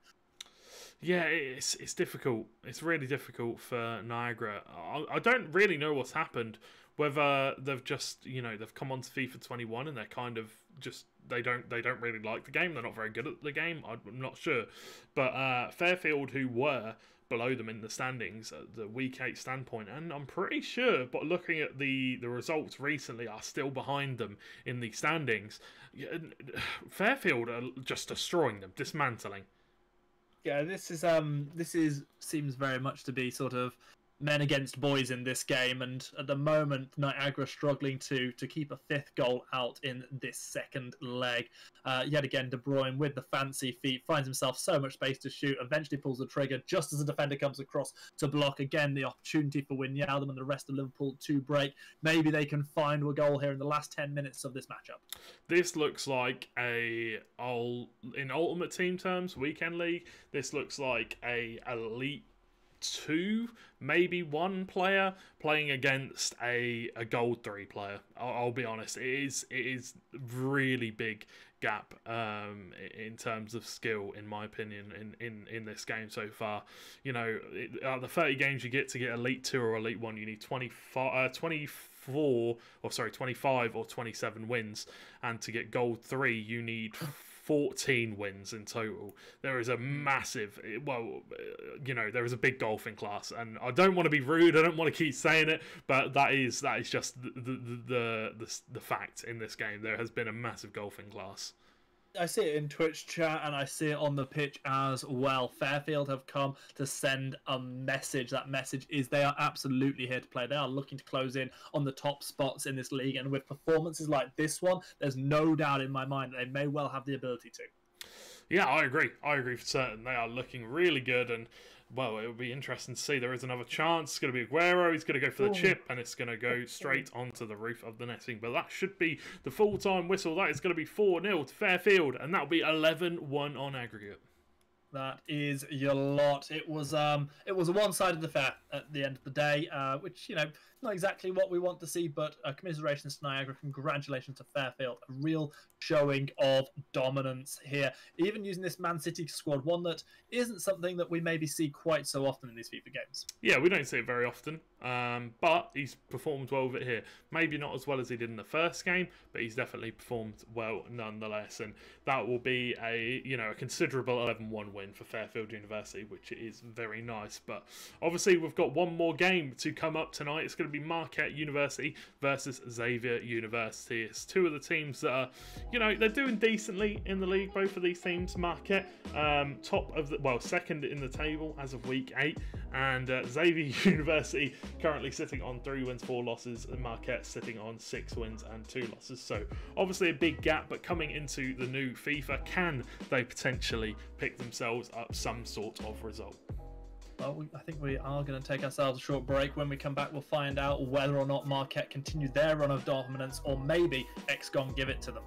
Yeah, it's it's difficult. It's really difficult for Niagara. I, I don't really know what's happened. Whether they've just you know they've come onto FIFA 21 and they're kind of just they don't they don't really like the game. They're not very good at the game. I'm not sure. But uh, Fairfield, who were below them in the standings at the week eight standpoint, and I'm pretty sure, but looking at the the results recently, are still behind them in the standings. Fairfield are just destroying them, dismantling. Yeah, this is um this is seems very much to be sort of men against boys in this game, and at the moment Niagara struggling to to keep a fifth goal out in this second leg. Uh, yet again, De Bruyne with the fancy feet finds himself so much space to shoot. Eventually pulls the trigger just as the defender comes across to block. Again, the opportunity for Wijnaldum and the rest of Liverpool to break. Maybe they can find a goal here in the last ten minutes of this matchup. This looks like a ul- in Ultimate Team terms, weekend league. This looks like a elite two, maybe one player playing against a a gold three player. I'll, I'll be honest, it is it is really big gap um, in terms of skill, in my opinion, in, in, in this game so far. You know, it, out the 30 games you get to get Elite 2 or Elite 1, you need 25, uh, 24, or sorry, 25 or 27 wins. And to get Gold 3, you need 14 wins in total. There is a massive, well, you know, there is a big golfing class, and I don't want to be rude. I don't want to keep saying it, but that is that is just the the the the, the fact in this game. There has been a massive golfing class. I see it in Twitch chat and I see it on the pitch as well. Fairfield have come to send a message. That message is they are absolutely here to play. They are looking to close in on the top spots in this league. And with performances like this one, there's no doubt in my mind that they may well have the ability to. Yeah, I agree. I agree for certain. They are looking really good, and well, it would be interesting to see. There is another chance. It's going to be Aguero. He's going to go for the chip, and it's going to go straight onto the roof of the netting. But that should be the full time whistle. That is going to be 4 0 to Fairfield, and that'll be 11 1 on aggregate. That is your lot. It was um, it was a one-sided affair at the end of the day, uh, which you know not exactly what we want to see. But uh, commiserations to Niagara, congratulations to Fairfield, a real showing of dominance here. Even using this Man City squad, one that isn't something that we maybe see quite so often in these FIFA games. Yeah, we don't see it very often, um, but he's performed well with it here. Maybe not as well as he did in the first game, but he's definitely performed well nonetheless. And that will be a you know a considerable 11-1 win for Fairfield University, which is very nice. But obviously, we've got one more game to come up tonight. It's going to be Marquette University versus Xavier University. It's two of the teams that are, you know, they're doing decently in the league. Both of these teams, Marquette, um, top of the well, second in the table as of week eight, and uh, Xavier University currently sitting on three wins, four losses, and Marquette sitting on six wins and two losses. So obviously a big gap, but coming into the new FIFA, can they potentially pick themselves up some sort of result? Well, we, I think we are going to take ourselves a short break. When we come back, we'll find out whether or not Marquette continue their run of dominance, or maybe XCOM give it to them.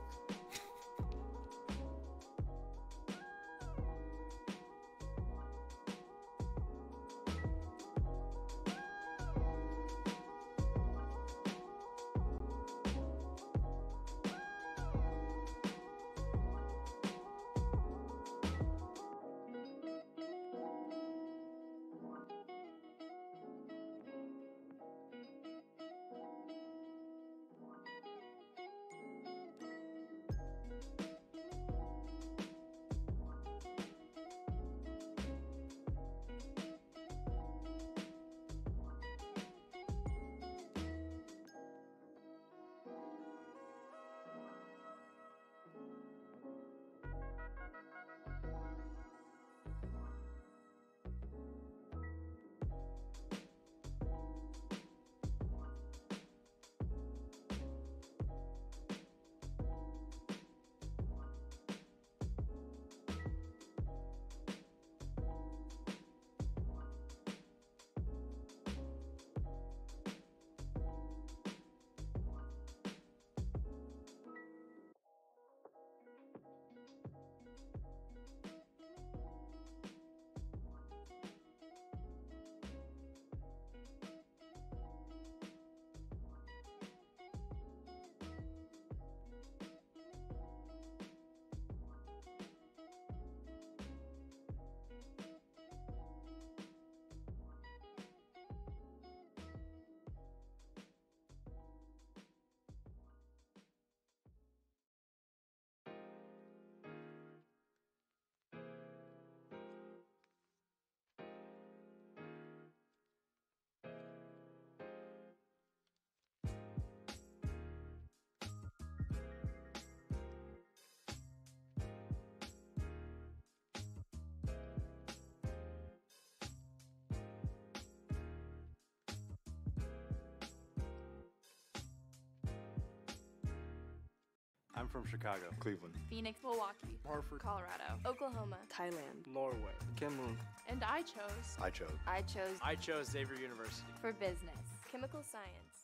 Chicago. Cleveland. Phoenix, Milwaukee, Hartford. Colorado, Oklahoma. Thailand. Norway. Cameroon. and I chose I chose. I chose I chose Xavier University. for business. chemical science.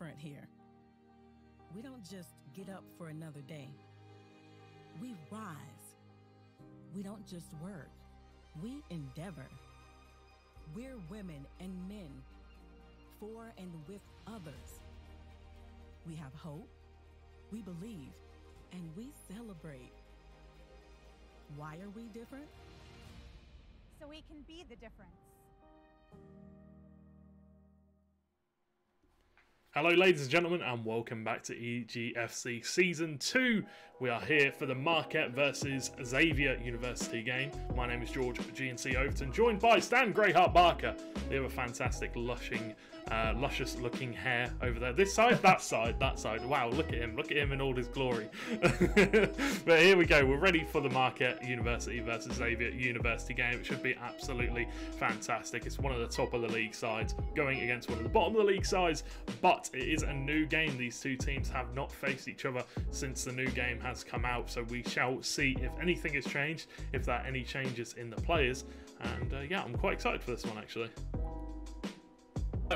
Different here. We don't just get up for another day. We rise. We don't just work, we endeavor. We're women and men for and with others. We have hope, we believe, and we celebrate. Why are we different? so we can be the difference. Hello, ladies and gentlemen, and welcome back to EGFC Season 2. We are here for the Marquette versus Xavier University game. My name is George GNC Overton, joined by Stan Greyheart Barker. They have a fantastic, lushing, uh, luscious looking hair over there. This side, that side, that side. Wow, look at him. Look at him in all his glory. but here we go. We're ready for the Marquette University versus Xavier University game. It should be absolutely fantastic. It's one of the top of the league sides going against one of the bottom of the league sides, but it is a new game. These two teams have not faced each other since the new game has come out, so we shall see if anything has changed, if there are any changes in the players. And uh, yeah, I'm quite excited for this one actually.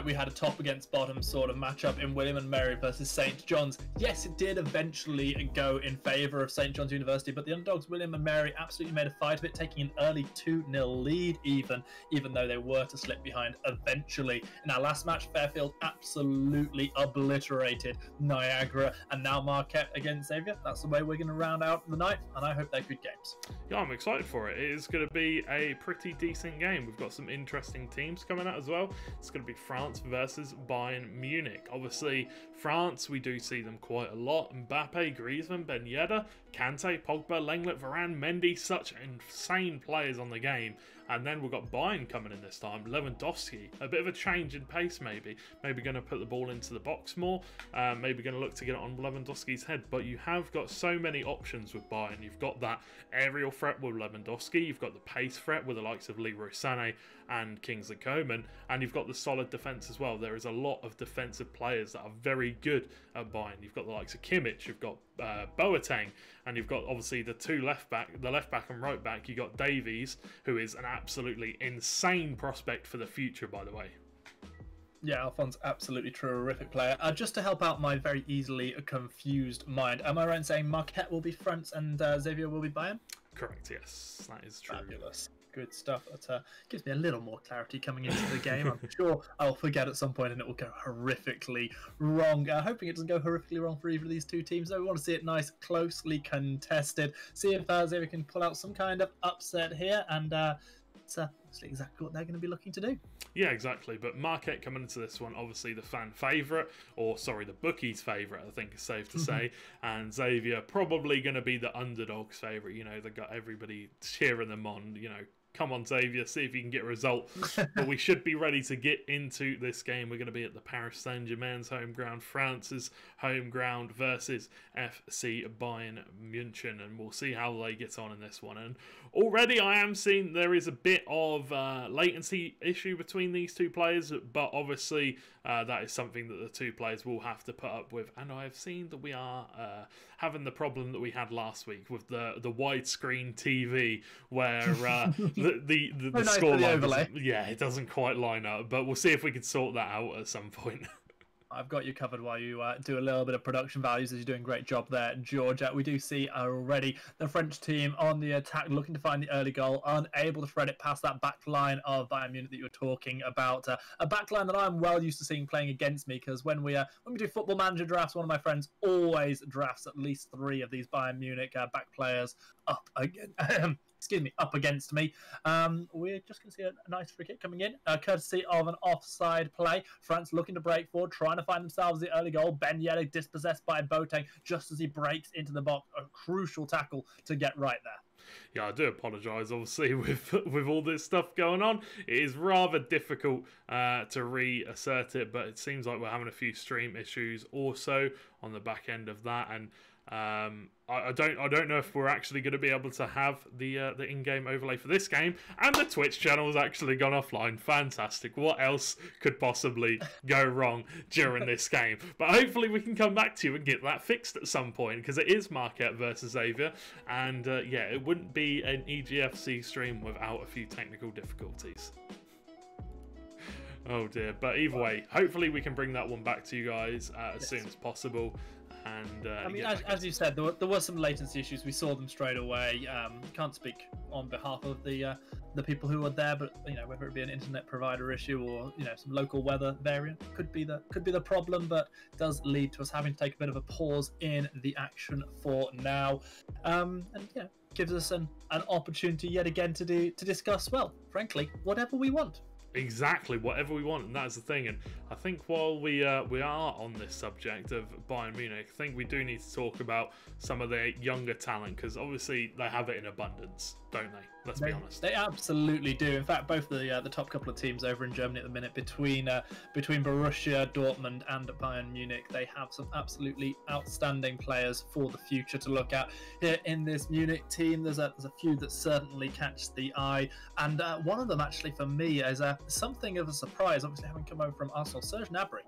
We had a top against bottom sort of matchup in William and Mary versus St. John's. Yes, it did eventually go in favour of St. John's University, but the underdogs William and Mary absolutely made a fight of it, taking an early 2 0 lead, even, even though they were to slip behind eventually. In our last match, Fairfield absolutely obliterated Niagara, and now Marquette against Xavier. That's the way we're going to round out the night, and I hope they're good games. Yeah, I'm excited for it. It is going to be a pretty decent game. We've got some interesting teams coming out as well. It's going to be France versus Bayern Munich. Obviously, France, we do see them quite a lot. Mbappe, Griezmann, Ben Yedder, Kante, Pogba, Lenglet, Varane, Mendy, such insane players on the game. And then we've got Bayern coming in this time. Lewandowski, a bit of a change in pace maybe. Maybe going to put the ball into the box more. Uh, maybe going to look to get it on Lewandowski's head. But you have got so many options with Bayern. You've got that aerial threat with Lewandowski. You've got the pace threat with the likes of Leroy Sané and Kingsley Coman. And you've got the solid defence as well. There is a lot of defensive players that are very good at Bayern. You've got the likes of Kimmich. You've got uh, Boateng, and you've got obviously the two left back, the left back and right back. You got Davies, who is an absolutely insane prospect for the future, by the way. Yeah, Alphonse, absolutely terrific player. Uh, just to help out my very easily confused mind, am I right in saying Marquette will be France and uh, Xavier will be Bayern? Correct. Yes, that is true. Fabulous. Good stuff. That uh, gives me a little more clarity coming into the game. I'm sure I'll forget at some point and it will go horrifically wrong. Uh, hoping it doesn't go horrifically wrong for either of these two teams. Though we want to see it nice, closely contested. See if uh, Xavier can pull out some kind of upset here. And uh, it's uh, exactly what they're going to be looking to do. Yeah, exactly. But Marquette coming into this one, obviously the fan favourite, or sorry, the bookies' favourite, I think is safe to say. and Xavier probably going to be the underdogs' favourite. You know, they've got everybody cheering them on. You know, come on, Xavier, see if you can get a result. but we should be ready to get into this game. We're going to be at the Paris Saint Germain's home ground, France's home ground versus FC Bayern München, and we'll see how they get on in this one. And already I am seeing there is a bit of uh, latency issue between these two players, but obviously uh, that is something that the two players will have to put up with. And I have seen that we are uh, having the problem that we had last week with the the widescreen TV, where uh, the the, the, the nice score for line yeah, it doesn't quite line up. But we'll see if we can sort that out at some point. I've got you covered while you uh, do a little bit of production values as you're doing a great job there, Georgia. We do see already the French team on the attack, looking to find the early goal, unable to thread it past that back line of Bayern Munich that you were talking about. Uh, a back line that I'm well used to seeing playing against me because when we uh, when we do football manager drafts, one of my friends always drafts at least three of these Bayern Munich uh, back players up again. excuse me, up against me. Um, we're just going to see a, nice free kick coming in, uh, courtesy of an offside play. France looking to break forward, trying to find themselves the early goal. Ben Yedder dispossessed by Boateng just as he breaks into the box. A crucial tackle to get right there yeah, I do apologise. Obviously, with with all this stuff going on, it is rather difficult uh, to reassert it. But it seems like we're having a few stream issues also on the back end of that, and um, I, I, don't I don't know if we're actually going to be able to have the uh, the in-game overlay for this game, and the Twitch channel has actually gone offline. Fantastic! What else could possibly go wrong during this game? But hopefully we can come back to you and get that fixed at some point because it is Marquette versus Xavier, and uh, yeah, it wouldn't be an EGFC stream without a few technical difficulties. Oh dear. But either way, hopefully we can bring that one back to you guys uh, as yes. soon as possible. And uh, I mean, as, as, you said, there were, there were some latency issues. We saw them straight away. Um, can't speak on behalf of the uh, the people who were there, but you know whether it be an internet provider issue or you know some local weather variant could be the could be the problem, but does lead to us having to take a bit of a pause in the action for now. Um, and yeah, gives us an, an opportunity yet again to do to discuss well, frankly, whatever we want exactly whatever we want, and that's the thing. And I think while we uh, we are on this subject of Bayern Munich, I think we do need to talk about some of their younger talent because obviously they have it in abundance, don't they? Let's they, be honest. They absolutely do. In fact, both the uh, the top couple of teams over in Germany at the minute, between uh, between Borussia Dortmund and Bayern Munich, they have some absolutely outstanding players for the future to look at. Here in this Munich team, there's a there's a few that certainly catch the eye, and uh, one of them actually for me is uh, something of a surprise. Obviously, having come over from Arsenal, Serge Gnabry.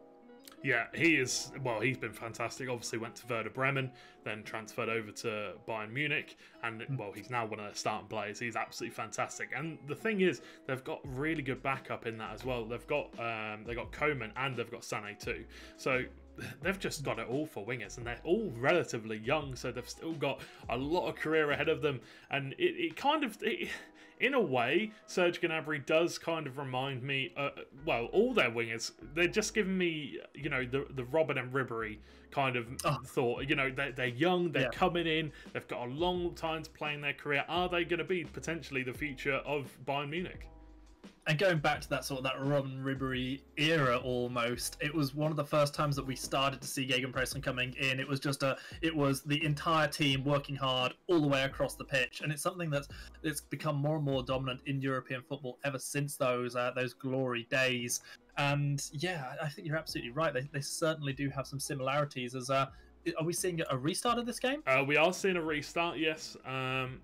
Yeah, he is. Well, he's been fantastic. Obviously, went to Werder Bremen, then transferred over to Bayern Munich, and hmm. well, he's now one of their starting players. He's absolutely fantastic. And the thing is, they've got really good backup in that as well. They've got um, they got Coman and they've got Sané too. So they've just got it all for wingers, and they're all relatively young, so they've still got a lot of career ahead of them. And it, it kind of it, in a way, Serge Gnabry does kind of remind me. Uh, well, all their wingers, they're just giving me, you know, the the Robben and Ribery kind of oh. thought. You know, they're, they're young, they're yeah. coming in, they've got a long time to play in their career. Are they going to be potentially the future of Bayern Munich? And going back to that sort of that Robben Ribery era almost, it was one of the first times that we started to see Gegenpressing coming in. It was just a, it was the entire team working hard all the way across the pitch, and it's something that's it's become more and more dominant in European football ever since those uh, those glory days. And yeah, I think you're absolutely right. They, they certainly do have some similarities. As uh, are we seeing a restart of this game? Uh, we are seeing a restart. Yes, um,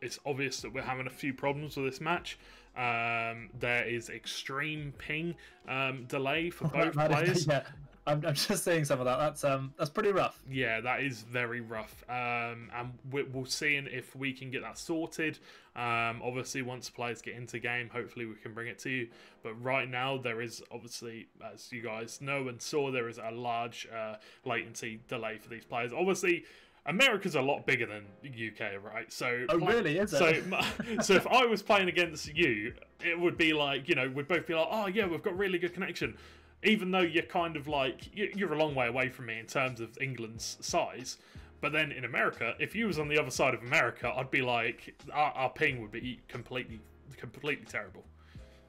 it's obvious that we're having a few problems with this match. Um, there is extreme ping um, delay for both players. yeah. I'm, I'm just saying some of that. That's um that's pretty rough. Yeah, that is very rough. Um, and we, we'll see if we can get that sorted. Um, obviously, once players get into game, hopefully we can bring it to you. But right now, there is obviously, as you guys know and saw, there is a large uh, latency delay for these players. Obviously, America's a lot bigger than UK, right? So, oh, play, really? Is so, so if I was playing against you, it would be like, you know, we'd both be like, oh yeah, we've got really good connection, even though you're kind of like you're a long way away from me in terms of England's size. But then in America, if you was on the other side of America, I'd be like, our, our ping would be completely, completely terrible.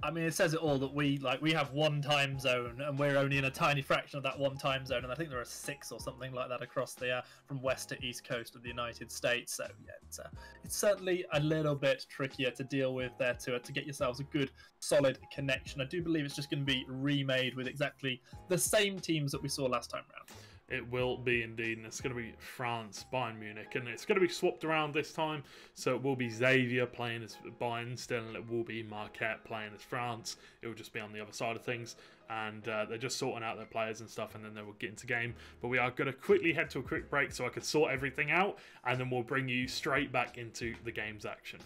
I mean, it says it all that we like we have one time zone and we're only in a tiny fraction of that one time zone, and I think there are six or something like that across the uh, from west to east coast of the United States. So yeah, it's, uh, it's certainly a little bit trickier to deal with there to uh, to get yourselves a good solid connection. I do believe it's just going to be remade with exactly the same teams that we saw last time around. It will be indeed, and it's going to be France, Bayern Munich, and it's going to be swapped around this time. So it will be Xavier playing as Bayern still, and it will be Marquette playing as France. It will just be on the other side of things, and uh, they're just sorting out their players and stuff, and then they will get into game. But we are going to quickly head to a quick break so I can sort everything out, and then we'll bring you straight back into the game's action.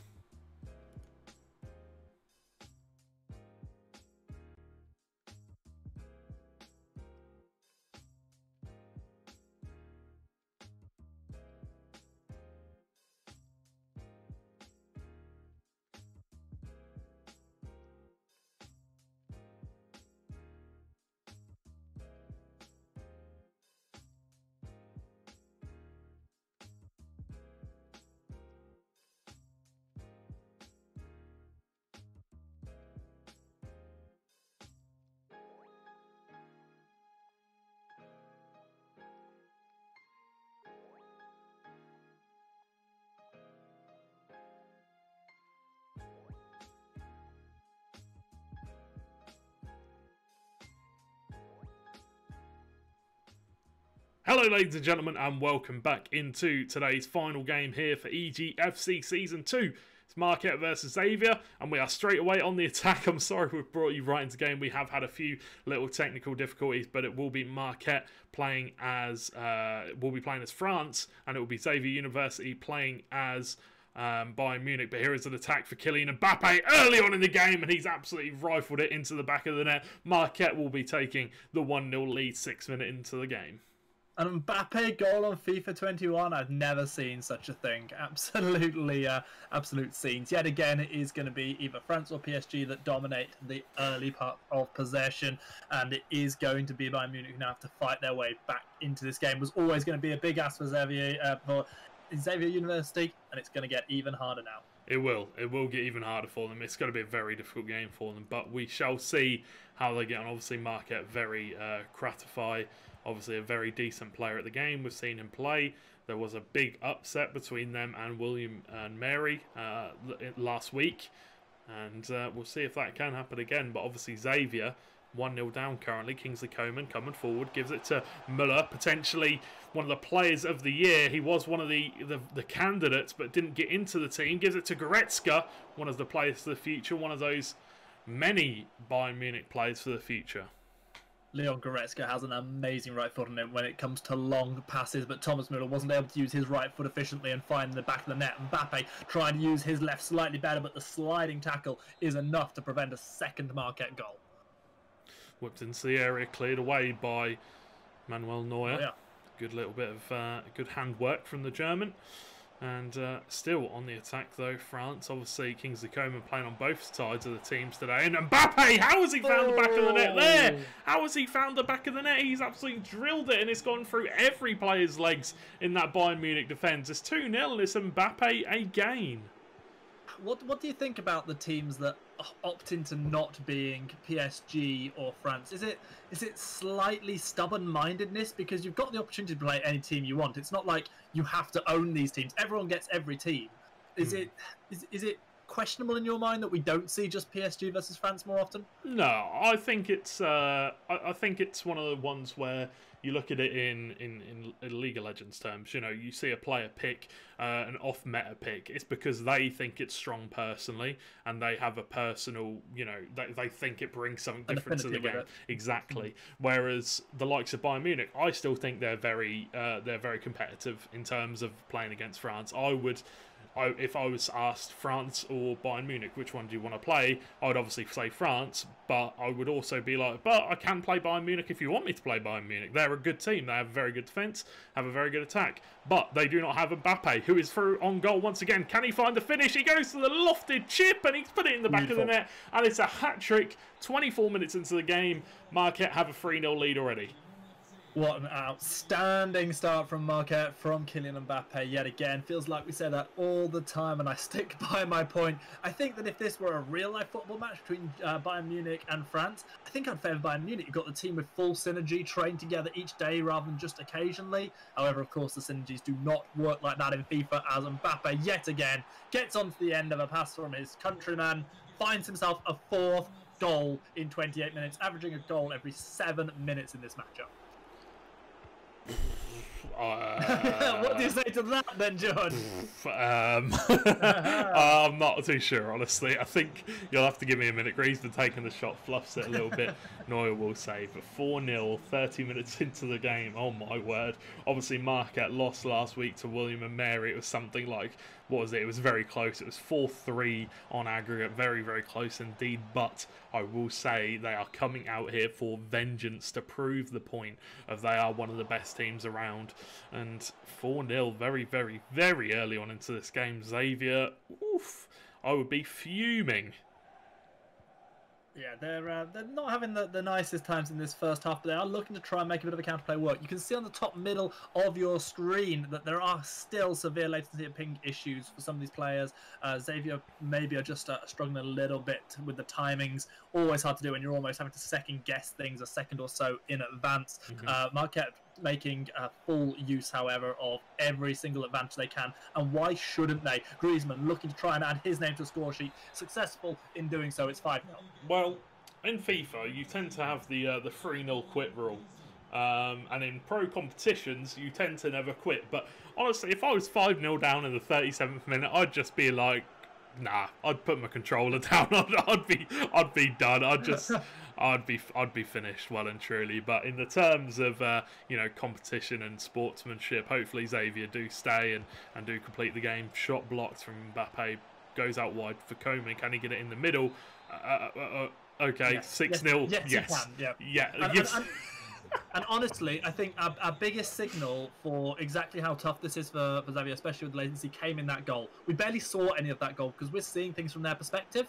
Ladies and gentlemen, and welcome back into today's final game here for EGFC Season 2. It's Marquette versus Xavier, and we are straight away on the attack. I'm sorry we've brought you right into game. We have had a few little technical difficulties, but it will be Marquette playing as uh, will be playing as France, and it will be Xavier University playing as um, Bayern Munich. But here is an attack for Kylian Mbappe early on in the game, and he's absolutely rifled it into the back of the net. Marquette will be taking the 1 0 lead six minutes into the game. An Mbappe goal on FIFA 21. I've never seen such a thing. Absolutely, uh, absolute scenes. Yet again, it is going to be either France or PSG that dominate the early part of possession, and it is going to be Bayern Munich who now have to fight their way back into this game. It was always going to be a big ask for Xavier uh, for Xavier University, and it's going to get even harder now. It will. It will get even harder for them. It's going to be a very difficult game for them, but we shall see how they get on. Obviously, Marquette very uh, Gratify obviously a very decent player at the game. We've seen him play. There was a big upset between them and William and Mary uh, last week, and uh, we'll see if that can happen again. But obviously Xavier. 1 0 down currently. Kingsley Coman coming forward, gives it to Muller, potentially one of the players of the year. He was one of the, the, the candidates, but didn't get into the team. Gives it to Goretzka, one of the players for the future, one of those many Bayern Munich players for the future. Leon Goretzka has an amazing right foot on him when it comes to long passes, but Thomas Müller wasn't able to use his right foot efficiently and find the back of the net. Mbappe trying to use his left slightly better, but the sliding tackle is enough to prevent a second Marquette goal. Whipped into the area, cleared away by Manuel Neuer. Oh, yeah. Good little bit of uh, good handwork from the German. And uh, still on the attack, though, France. Obviously, Kingsley Coman playing on both sides of the teams today. And Mbappe, how has he found oh. the back of the net there? Oh. How has he found the back of the net? He's absolutely drilled it, and it's gone through every player's legs in that Bayern Munich defence. It's 2 0, and it's Mbappe again. What, what do you think about the teams that opt into not being PSG or France? Is it is it slightly stubborn-mindedness because you've got the opportunity to play any team you want? It's not like you have to own these teams. Everyone gets every team. Is mm. it is, is it questionable in your mind that we don't see just PSG versus France more often? No, I think it's uh, I, I think it's one of the ones where you look at it in, in, in, League of Legends terms, you know, you see a player pick uh, an off meta pick, it's because they think it's strong personally and they have a personal, you know, they, they think it brings something different to the game. Exactly. Mm-hmm. Whereas the likes of Bayern Munich, I still think they're very uh, they're very competitive in terms of playing against France. I would I, if I was asked France or Bayern Munich, which one do you want to play? I would obviously say France, but I would also be like, but I can play Bayern Munich if you want me to play Bayern Munich. They're a good team. They have a very good defence, have a very good attack, but they do not have a Mbappe, who is through on goal once again. Can he find the finish? He goes to the lofted chip and he's put it in the back Beautiful. of the net, and it's a hat trick. 24 minutes into the game, Marquette have a 3 0 lead already. What an outstanding start from Marquette, from Kylian Mbappe yet again. Feels like we say that all the time, and I stick by my point. I think that if this were a real life football match between uh, Bayern Munich and France, I think I'd favour Bayern Munich. You've got the team with full synergy, trained together each day rather than just occasionally. However, of course, the synergies do not work like that in FIFA as Mbappe yet again gets onto the end of a pass from his countryman, finds himself a fourth goal in 28 minutes, averaging a goal every seven minutes in this matchup. Uh, what do you say to that then, John? Um, I'm not too sure, honestly. I think you'll have to give me a minute. Greaves Griezmann taking the shot fluffs it a little bit. Neuer will save. But 4 0, 30 minutes into the game. Oh my word. Obviously, Marquette lost last week to William and Mary. It was something like what was it? It was very close. It was 4 3 on aggregate. Very, very close indeed. But I will say they are coming out here for vengeance to prove the point of they are one of the best teams around. And 4 0, very, very, very early on into this game. Xavier, oof, I would be fuming yeah, they're uh, they're not having the, the nicest times in this first half, but they are looking to try and make a bit of a counterplay work. You can see on the top middle of your screen that there are still severe latency and ping issues for some of these players. Uh, Xavier maybe are just uh, struggling a little bit with the timings. Always hard to do, and you're almost having to second guess things a second or so in advance. Mm-hmm. Uh, Marquette making uh, full use, however, of every single advantage they can. And why shouldn't they? Griezmann looking to try and add his name to the score sheet, successful in doing so. It's 5 0. Well, in FIFA, you tend to have the uh, the 3 0 quit rule. Um, and in pro competitions, you tend to never quit. But honestly, if I was 5 0 down in the 37th minute, I'd just be like, nah, I'd put my controller down. I'd, I'd be, I'd be done. I'd just, I'd be, I'd be finished well and truly. But in the terms of, uh, you know, competition and sportsmanship, hopefully Xavier do stay and, and do complete the game. Shot blocked from Mbappe goes out wide for Coman. Can he get it in the middle? Uh, uh, uh, okay, Yes, six yes, 0 yes, yes, yeah. yeah. And, yes. and- and- and honestly, I think our, our biggest signal for exactly how tough this is for, for Xavier, especially with latency, came in that goal. We barely saw any of that goal because we're seeing things from their perspective.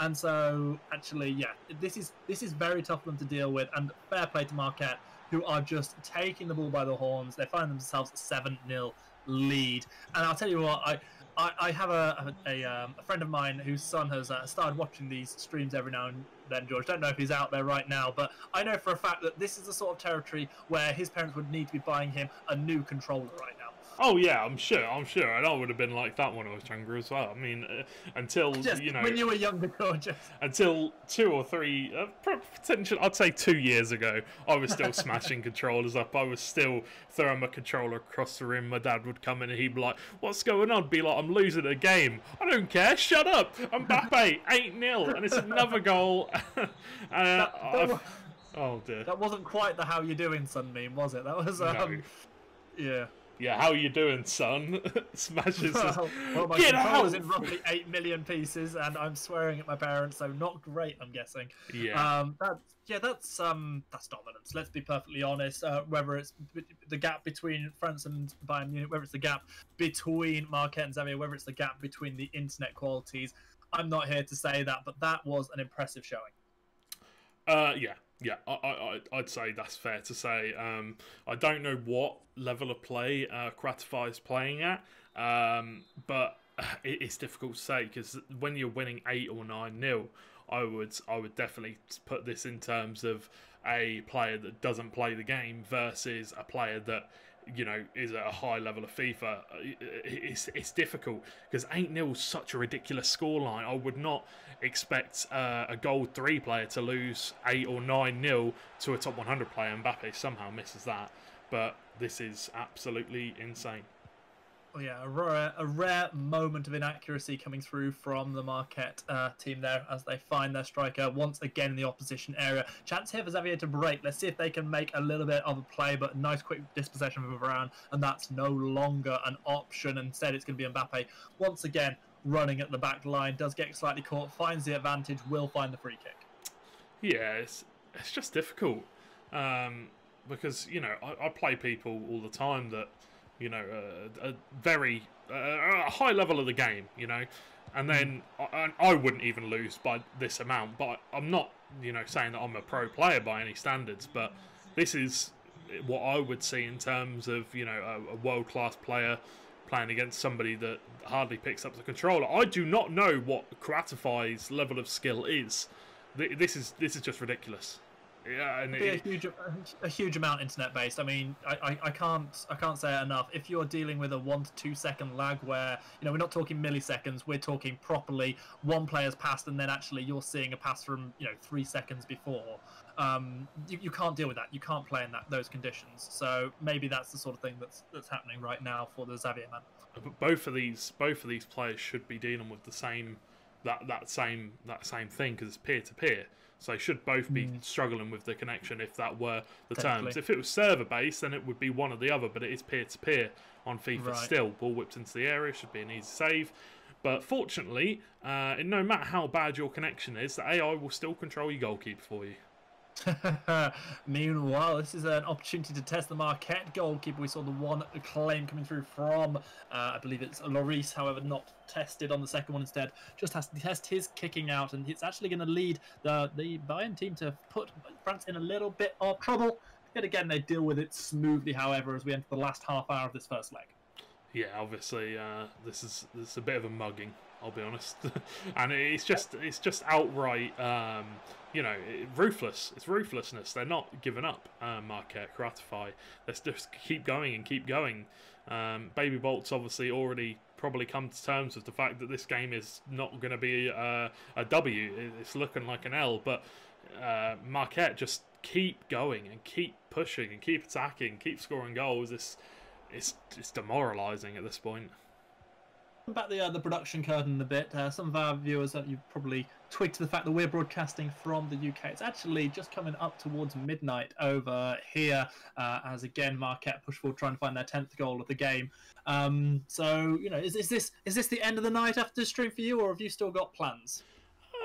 And so, actually, yeah, this is this is very tough for them to deal with. And fair play to Marquette, who are just taking the ball by the horns. They find themselves a seven 0 lead. And I'll tell you what, I I, I have a a, a, um, a friend of mine whose son has uh, started watching these streams every now and then. George, don't know if he's out there right now, but I know for a fact that this is the sort of territory where his parents would need to be buying him a new controller right now. Oh yeah, I'm sure. I'm sure, and I would have been like that when I was younger as well. I mean, uh, until Just you know, when you were younger, George. until two or three, uh, pro- potential, I'd say two years ago, I was still smashing controllers up. I was still throwing my controller across the room. My dad would come in and he'd be like, "What's going on?" I'd be like, "I'm losing a game. I don't care. Shut up. I'm Mbappe, eight 0 and it's another goal." uh, that oh dear. That wasn't quite the "How you doing, son" meme, was it? That was No. um, yeah. Yeah, how are you doing, son? Smashes. Well, well, my Get out! in roughly eight million pieces, and I'm swearing at my parents, so not great. I'm guessing. Yeah. Um, that's yeah, that's um, that's dominance. Let's be perfectly honest. Uh, whether it's b- the gap between France and Bayern Munich, whether it's the gap between Marquette and Xavier, whether it's the gap between the internet qualities, I'm not here to say that, but that was an impressive showing. Uh, yeah, yeah, I, I, I'd say that's fair to say. Um, I don't know what level of play uh, Gratify is playing at, um, but it, it's difficult to say because when you're winning eight or nine nil, I would I would definitely put this in terms of a player that doesn't play the game versus a player that you know is at a high level of FIFA. It's it's difficult because eight 0 is such a ridiculous scoreline. I would not expect uh, a gold three player to lose eight or nine nil to a top 100 player. Mbappe somehow misses that, but this is absolutely insane. Oh, yeah, a rare, a rare moment of inaccuracy coming through from the Marquette uh, team there as they find their striker once again in the opposition area. Chance here for Xavier to break. Let's see if they can make a little bit of a play, but nice quick dispossession of Varane, and that's no longer an option. Instead, it's going to be Mbappe once again running at the back line. Does get slightly caught, finds the advantage, will find the free kick. Yeah, it's it's just difficult um, because you know I, I play people all the time that you know uh, a very uh, a high level of the game, you know, and then I, I wouldn't even lose by this amount. But I'm not you know saying that I'm a pro player by any standards, but this is what I would see in terms of you know a, a world class player playing against somebody that hardly picks up the controller. I do not know what Gratify's level of skill is. This is this is just ridiculous. Yeah, and be a huge, a huge amount internet based. I mean, I, I, I can't, I can't say it enough. If you're dealing with a one to two second lag, where you know we're not talking milliseconds, we're talking properly one player's passed, and then actually you're seeing a pass from you know three seconds before. Um, you, you can't deal with that. You can't play in that those conditions. So maybe that's the sort of thing that's that's happening right now for the Xavier man. but both of these both of these players should be dealing with the same that that same that same thing because it's peer to peer. So they should both be struggling with the connection if that were the terms. If it was server based, then it would be one or the other. But it is peer to peer on FIFA Right. still. Ball whipped into the area should be an easy save. But fortunately, uh, no matter how bad your connection is, the AI will still control your goalkeeper for you. Meanwhile, this is an opportunity to test the Marquette goalkeeper. We saw the one claim coming through from, uh, I believe it's Lloris, however, not tested on the second one instead. Just has to test his kicking out, and it's actually going to lead the, the Bayern team to put France in a little bit of trouble. Yet again, they deal with it smoothly, however, as we enter the last half hour of this first leg. Yeah, obviously, uh, this is this is a bit of a mugging. I'll be honest, and it's just it's just outright, um, you know, ruthless. It's ruthlessness. They're not giving up. Uh, Marquette, Gratify. Let's just keep going and keep going. Um, Baby Bolt's obviously already probably come to terms with the fact that this game is not going to be uh, a W. It's looking like an L, but uh, Marquette just keep going and keep pushing and keep attacking, keep scoring goals. It's it's it's demoralising at this point. Back the uh, the production curtain a bit. Uh, some of our viewers that you've probably twigged to the fact that we're broadcasting from the UK. It's actually just coming up towards midnight over here, uh, as again Marquette push forward trying to find their tenth goal of the game. Um, so you know, is, is this is this the end of the night after the stream for you, or have you still got plans?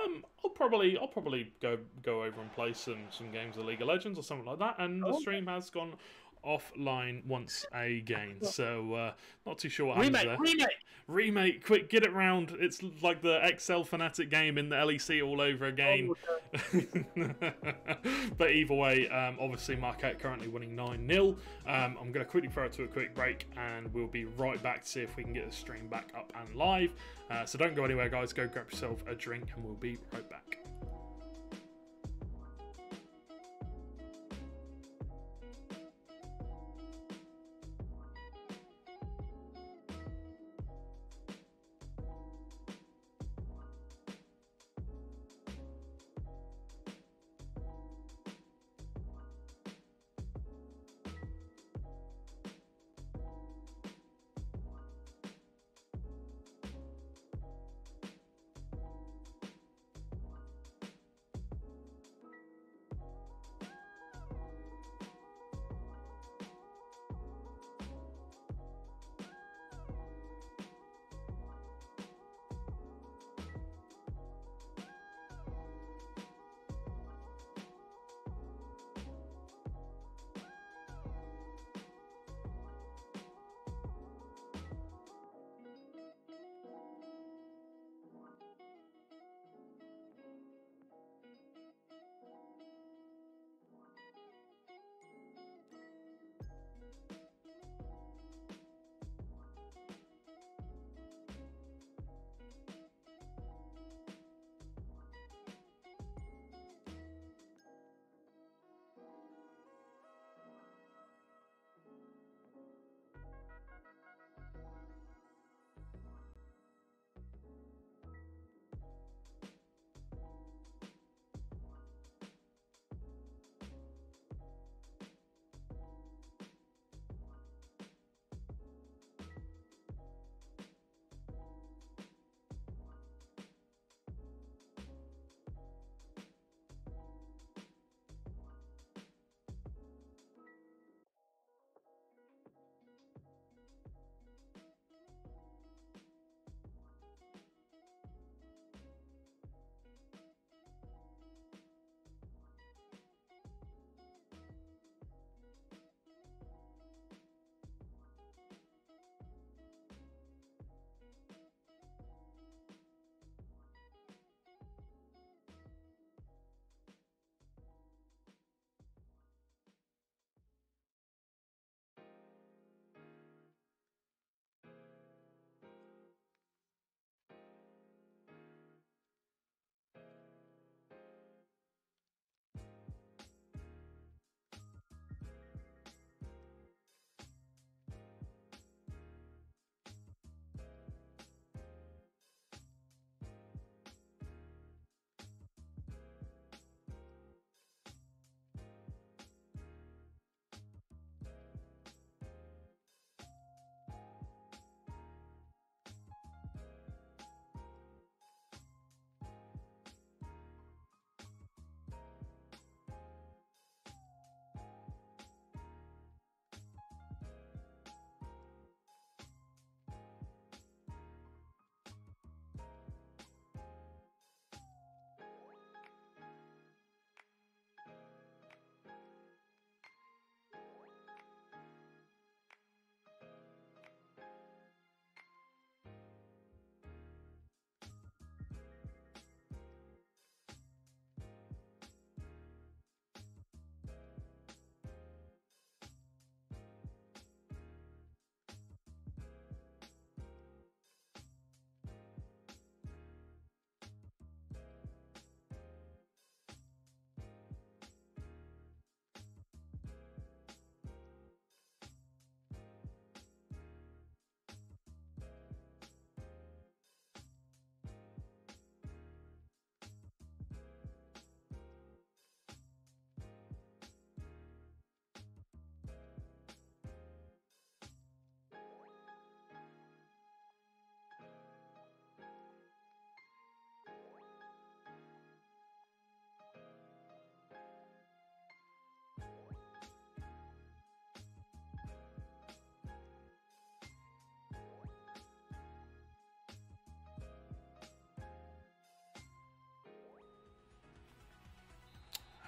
Um, I'll probably I'll probably go go over and play some some games of League of Legends or something like that. And the Oh. stream has gone offline once again, so uh, not too sure what happens there. remake. Remake, quick, get it round. It's like the Excel Fnatic game in the LEC all over again. but either way, um, obviously Marquette currently winning 9 0. Um, I'm going to quickly throw it to a quick break and we'll be right back to see if we can get the stream back up and live. Uh, so don't go anywhere, guys. Go grab yourself a drink and we'll be right back.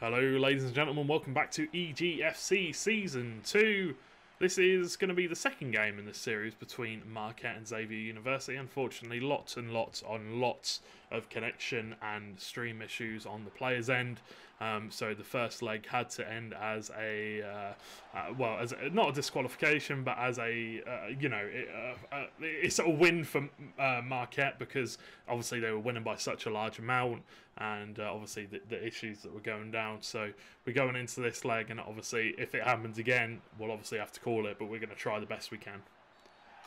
Hello, ladies and gentlemen. Welcome back to EGFC Season 2. This is going to be the second game in this series between Marquette and Xavier University. Unfortunately, lots and lots on lots of connection and stream issues on the players' end. Um, so the first leg had to end as a uh, uh, well, as a, not a disqualification, but as a uh, you know, it, uh, uh, it's a win for uh, Marquette because obviously they were winning by such a large amount, and obviously the, the, issues that were going down. So we're going into this leg, and obviously if it happens again, we'll obviously have to call it, but we're going to try the best we can.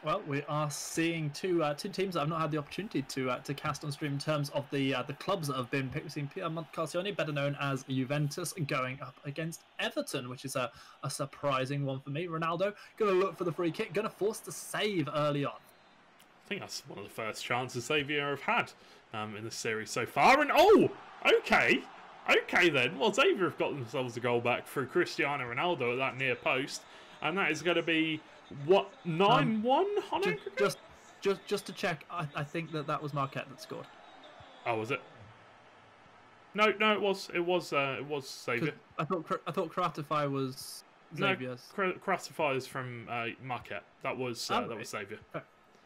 Well, we are seeing two uh, two teams that I've not had the opportunity to uh, to cast on stream in terms of the uh, the clubs that have been picked. We've seen Piemonte Calcio, better known as Juventus, going up against Everton, which is a, a surprising one for me. Ronaldo going to look for the free kick, going to force the save early on. I think that's one of the first chances Xavier have had um, in the series so far. And oh, okay, okay then. Well, Xavier have got themselves a goal back through Cristiano Ronaldo at that near post, and that is going to be what nine um, one on just, just, just just to check. I, I think that that was Marquette that scored. Oh, was it? No, no, it was it was uh, it was Xavier. I thought I thought Gratify was Xavier's. No, Gratify is from uh, Marquette. That was uh, oh, that was Xavier.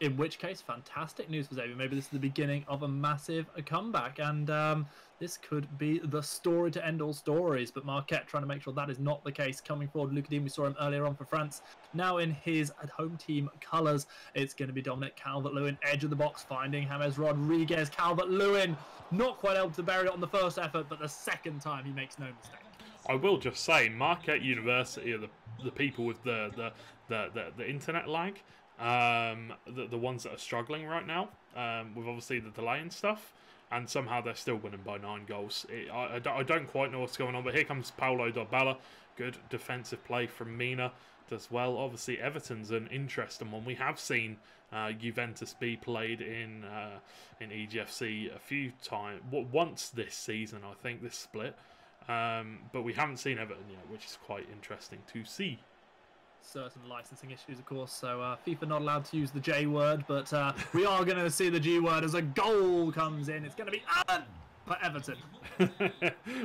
In which case, fantastic news for Xavier. Maybe this is the beginning of a massive comeback, and um, this could be the story to end all stories. But Marquette trying to make sure that is not the case. Coming forward, Digne, we saw him earlier on for France. Now in his home team colours, it's going to be Dominic Calvert-Lewin, edge of the box, finding James Rodriguez. Calvert-Lewin not quite able to bury it on the first effort, but the second time he makes no mistake. I will just say, Marquette University are the the people with the the the, the, the internet lag um, the, the ones that are struggling right now um, with obviously the delay and stuff. And somehow they're still winning by nine goals. It, I, I, don't, I, don't quite know what's going on, but here comes Paulo Dybala. Good defensive play from Mina as well. Obviously, Everton's an interesting one. We have seen uh, Juventus be played in uh, in EGFC a few times, once this season, I think, this split. Um, but we haven't seen Everton yet, which is quite interesting to see certain licensing issues, of course. So uh, FIFA not allowed to use the J word, but uh, we are going to see the G word as a goal comes in. It's going to be Allan for Everton.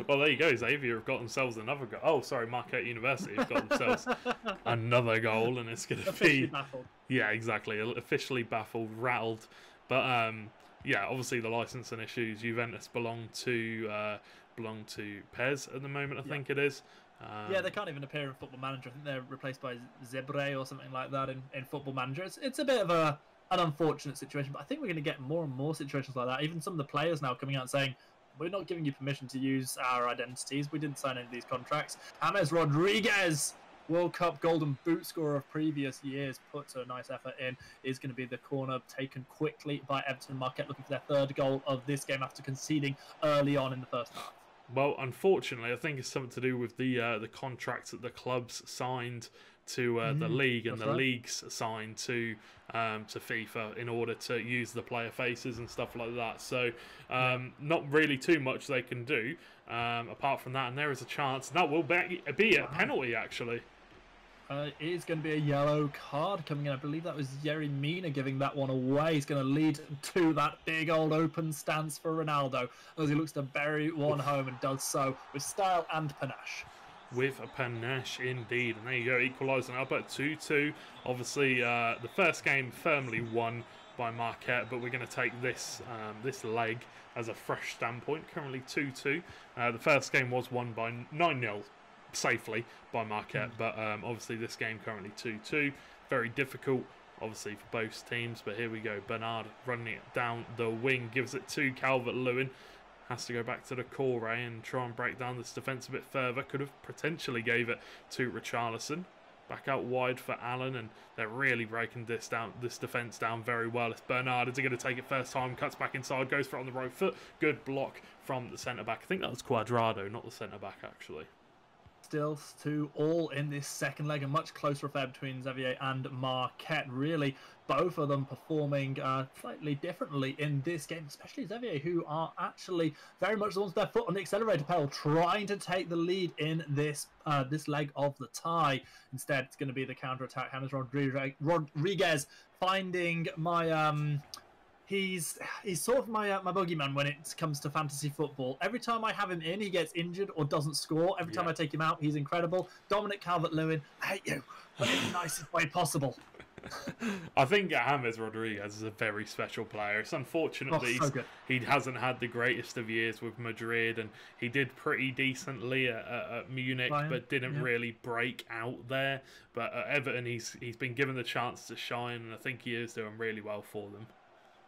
well, there you go. Xavier have got themselves another goal. Oh, sorry, Marquette University have got themselves another goal, and it's going to be baffled. Yeah, exactly. Officially baffled, rattled, but um, yeah, obviously the licensing issues. Juventus belong to uh, belong to PES at the moment. I yeah. think it is. Um, yeah, they can't even appear in Football Manager. I think they're replaced by Zebre or something like that in, in Football Manager. It's, it's a bit of a an unfortunate situation, but I think we're going to get more and more situations like that. Even some of the players now coming out and saying, we're not giving you permission to use our identities. We didn't sign any of these contracts. James Rodriguez, World Cup Golden Boot scorer of previous years, puts a nice effort in. Is going to be the corner taken quickly by Everton Marquette, looking for their third goal of this game after conceding early on in the first half. Well, unfortunately, I think it's something to do with the uh, the contracts that the clubs signed to uh, mm, the league and the right. leagues signed to um, to FIFA in order to use the player faces and stuff like that. So, um, not really too much they can do um, apart from that. And there is a chance that will be, be a penalty actually. Uh, it is going to be a yellow card coming in. I believe that was Yerry Mina giving that one away. He's going to lead to that big old open stance for Ronaldo as he looks to bury one home and does so with style and panache. With a panache indeed. And there you go, equalising up at 2 2. Obviously, uh, the first game firmly won by Marquette, but we're going to take this um, this leg as a fresh standpoint. Currently 2 2. Uh, the first game was won by 9 0 safely by Marquette. Mm. But um, obviously, this game currently 2 2. Very difficult, obviously, for both teams. But here we go. Bernard running it down the wing, gives it to Calvert Lewin. Has to go back to the core and try and break down this defence a bit further. Could have potentially gave it to Richarlison. Back out wide for Allan, and they're really breaking this down, this defence down very well. It's Bernard. Is going to take it first time? Cuts back inside, goes for it on the right foot. Good block from the centre back. I think that was Cuadrado, not the centre back actually still to all in this second leg. A much closer affair between Xavier and Marquette. Really, both of them performing uh, slightly differently in this game, especially Xavier, who are actually very much the ones their foot on the accelerator pedal, trying to take the lead in this uh, this leg of the tie. Instead, it's going to be the counter attack. James Rodriguez finding my um, he's he's sort of my uh, my boogeyman when it comes to fantasy football. Every time I have him in, he gets injured or doesn't score. Every time Yeah. I take him out, he's incredible. Dominic Calvert-Lewin, I hate you, but in the nicest way possible. I think James Rodriguez is a very special player. It's unfortunate Oh, so he hasn't had the greatest of years with Madrid, and he did pretty decently at, at, at Munich, Bayern, but didn't yeah. really break out there. But at Everton, he's he's been given the chance to shine, and I think he is doing really well for them.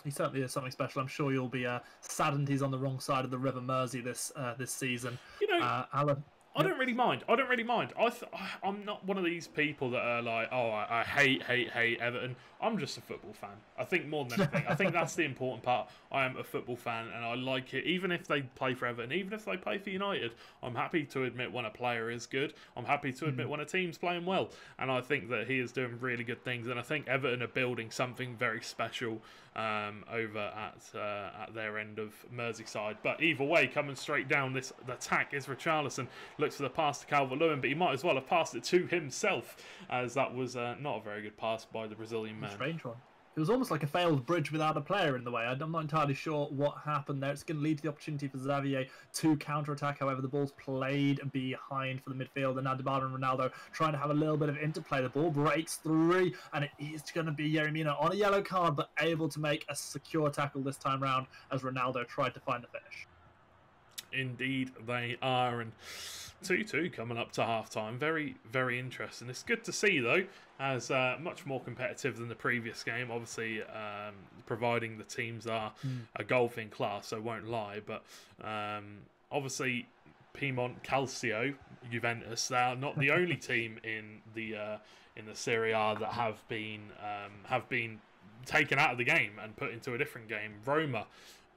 He certainly is something special. I'm sure you'll be uh, saddened he's on the wrong side of the River Mersey this uh, this season. You know, Uh, Alan, I don't really mind. I don't really mind. I th- I'm not one of these people that are like, oh, I, I hate, hate, hate Everton. I'm just a football fan. I think more than anything, I think that's the important part. I am a football fan, and I like it. Even if they play for Everton, even if they play for United, I'm happy to admit when a player is good. I'm happy to admit when a team's playing well, and I think that he is doing really good things. And I think Everton are building something very special um, over at uh, at their end of Merseyside. But either way, coming straight down this the attack is Richarlison looks for the pass to Calvert Lewin, but he might as well have passed it to himself, as that was uh, not a very good pass by the Brazilian man. strange one. It was almost like a failed bridge without a player in the way. I'm not entirely sure what happened there. It's going to lead to the opportunity for Xavier to counter-attack. However, the ball's played behind for the midfield, and now Dybala and Ronaldo trying to have a little bit of interplay. The ball breaks through, and it is going to be Yerry Mina on a yellow card, but able to make a secure tackle this time round as Ronaldo tried to find the finish. Indeed, they are. And 2 2 coming up to half time. Very, very interesting. It's good to see, though, as uh, much more competitive than the previous game. Obviously, um, providing the teams are a golfing class, so won't lie. But um, obviously, Piemonte Calcio, Juventus, they are not the only team in the uh, in the Serie A that have been um, have been taken out of the game and put into a different game. Roma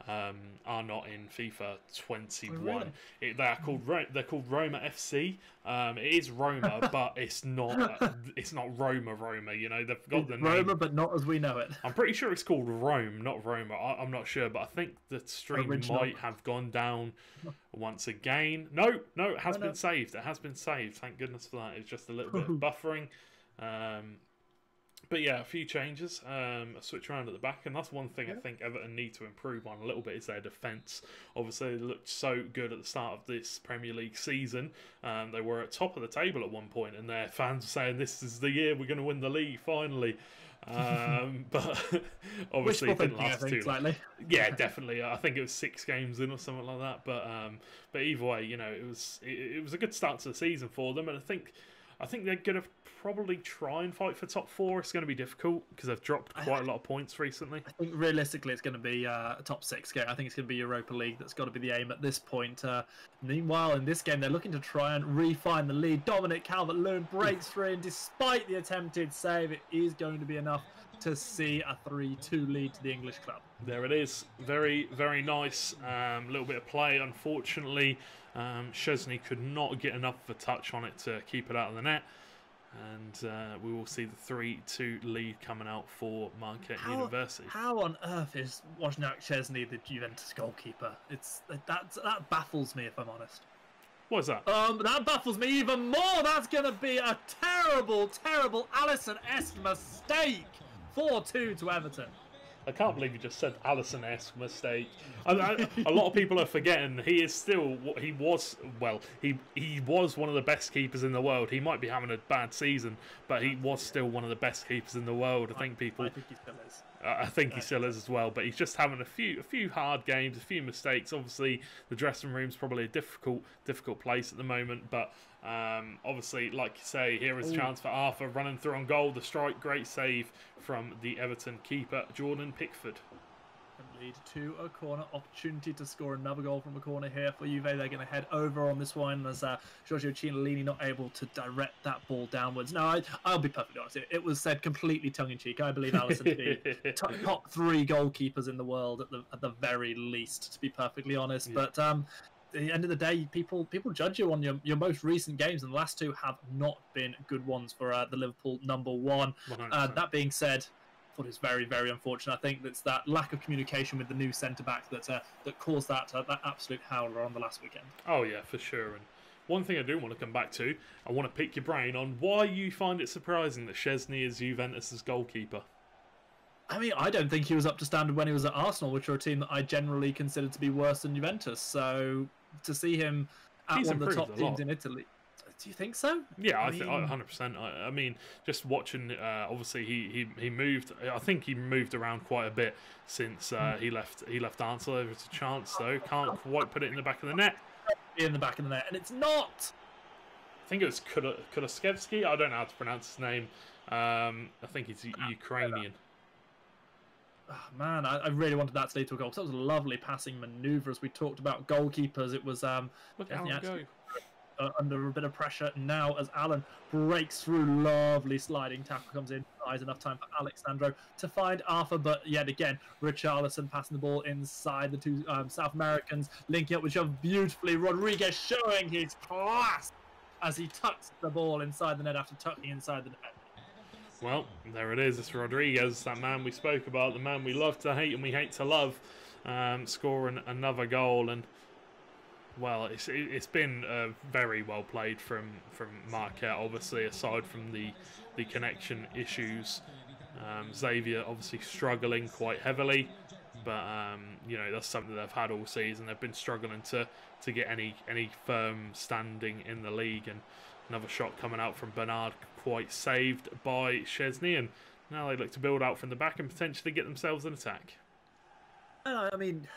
um, are not in FIFA 21. really? It, they are called they're called Roma FC. Um, it is Roma, but it's not uh, it's not Roma Roma. You know they've got the name. Roma, but not as we know it. I'm pretty sure it's called Rome, not Roma. I, I'm not sure, but I think the stream Original. might have gone down once again. No, no, it has Oh, been no. saved. It has been saved. Thank goodness for that. It's just a little bit of buffering. Um, but yeah, a few changes, um, a switch around at the back, and that's one thing I think Everton need to improve on a little bit is their defence. Obviously, they looked so good at the start of this Premier League season. Um, they were at top of the table at one point, and their fans were saying, "This is the year we're going to win the league finally." Um, but obviously, it didn't last too long. Yeah, definitely. I think it was six games in or something like that. But um, but either way, you know, it was it, it was a good start to the season for them, and I think I think they're going to probably try and fight for top four. It's going to be difficult because they've dropped quite a lot of points recently. I think realistically it's going to be uh, a top six game. I think it's going to be Europa League. That's got to be the aim at this point. Uh, meanwhile, in this game, they're looking to try and refine the lead. Dominic Calvert-Lewin breaks through, and despite the attempted save, it is going to be enough to see a 3-2 lead to the English club. There it is. Very, very nice. A um, little bit of play. Unfortunately, um, Szczęsny could not get enough of a touch on it to keep it out of the net. And uh, we will see the 3 2 lead coming out for Marquette University. How on earth is Wozniak Szczęsny the Juventus goalkeeper? It's that that baffles me if I'm honest. What is that? Um, that baffles me even more. That's going to be a terrible, terrible Alisson-esque mistake. 4-2 to Everton. I can't believe you just said Alisson-esque mistake. I, I, a lot of people are forgetting he is still he was. Well, he he was one of the best keepers in the world. He might be having a bad season, but he was still one of the best keepers in the world. I think people. I think he still is. I think he still is as well, but he's just having a few a few hard games, a few mistakes. Obviously, the dressing room's probably a difficult difficult place at the moment, but um, obviously, like you say, here is a chance for Arthur running through on goal. The strike, great save from the Everton keeper Jordan Pickford. Lead to a corner opportunity to score another goal from a corner here for Juve. They're going to head over on this one as uh, Giorgio Chiellini not able to direct that ball downwards. No, I, I'll be perfectly honest. It, it was said completely tongue in cheek. I believe Alisson to be top, top three goalkeepers in the world at the at the very least. To be perfectly honest, but um, at the end of the day, people people judge you on your, your most recent games, and the last two have not been good ones for uh, the Liverpool number one. Uh, that being said, I thought it's very very unfortunate. I think that's that lack of communication with the new centre back that uh, that caused that uh, that absolute howler on the last weekend. Oh yeah, for sure. And one thing I do want to come back to, I want to pick your brain on why you find it surprising that Szczęsny is Juventus's goalkeeper. I mean, I don't think he was up to standard when he was at Arsenal, which are a team that I generally consider to be worse than Juventus. So to see him at He's one of the top teams in Italy, do you think so? Yeah, I, I think 100%. I, I mean, just watching, uh, obviously he, he, he moved. I think he moved around quite a bit since uh, he left he left Arsenal. There was a chance though, can't quite put it in the back of the net. In the back of the net, and it's not. I think it was Kulusevski. I don't know how to pronounce his name. Um, I think he's Ukrainian. Oh, man, I, I really wanted that to lead to a goal. that was a lovely passing manoeuvre. As we talked about goalkeepers, it was um, Look Allan go. Uh, under a bit of pressure now as Allan breaks through. Lovely sliding tackle comes in. Buys enough time for Alex Sandro to find Arthur, but yet again, Richarlison passing the ball inside the two um, South Americans, linking up with other beautifully. Rodriguez showing his class as he tucks the ball inside the net after tucking inside the net. Well, there it is. It's Rodriguez, that man we spoke about, the man we love to hate and we hate to love, um, scoring another goal. And well, it's it- it's been uh, very well played from from Marquette. Obviously, aside from the the connection issues, um, Xavier obviously struggling quite heavily. But um, you know that's something they've had all season. They've been struggling to to get any any firm standing in the league. And another shot coming out from Bernard, quite saved by Szczęsny. And now they look to build out from the back and potentially get themselves an attack. I mean,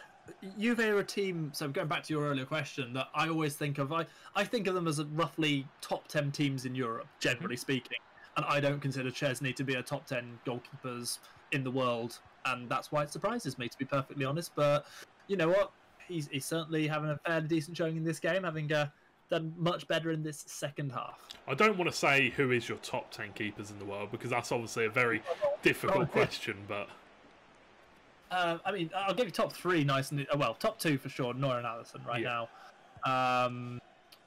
Juve are a team. So going back to your earlier question, that I always think of. I I think of them as a roughly top ten teams in Europe, generally speaking. And I don't consider Szczęsny to be a top ten goalkeepers in the world, and that's why it surprises me, to be perfectly honest. But you know what? He's he's certainly having a fairly decent showing in this game, having uh, done much better in this second half. I don't want to say who is your top 10 keepers in the world because that's obviously a very difficult question, but Uh, I mean, I'll give you top three, nice and uh, well, top two for sure. Neuer and Alisson right Yeah. now. Um,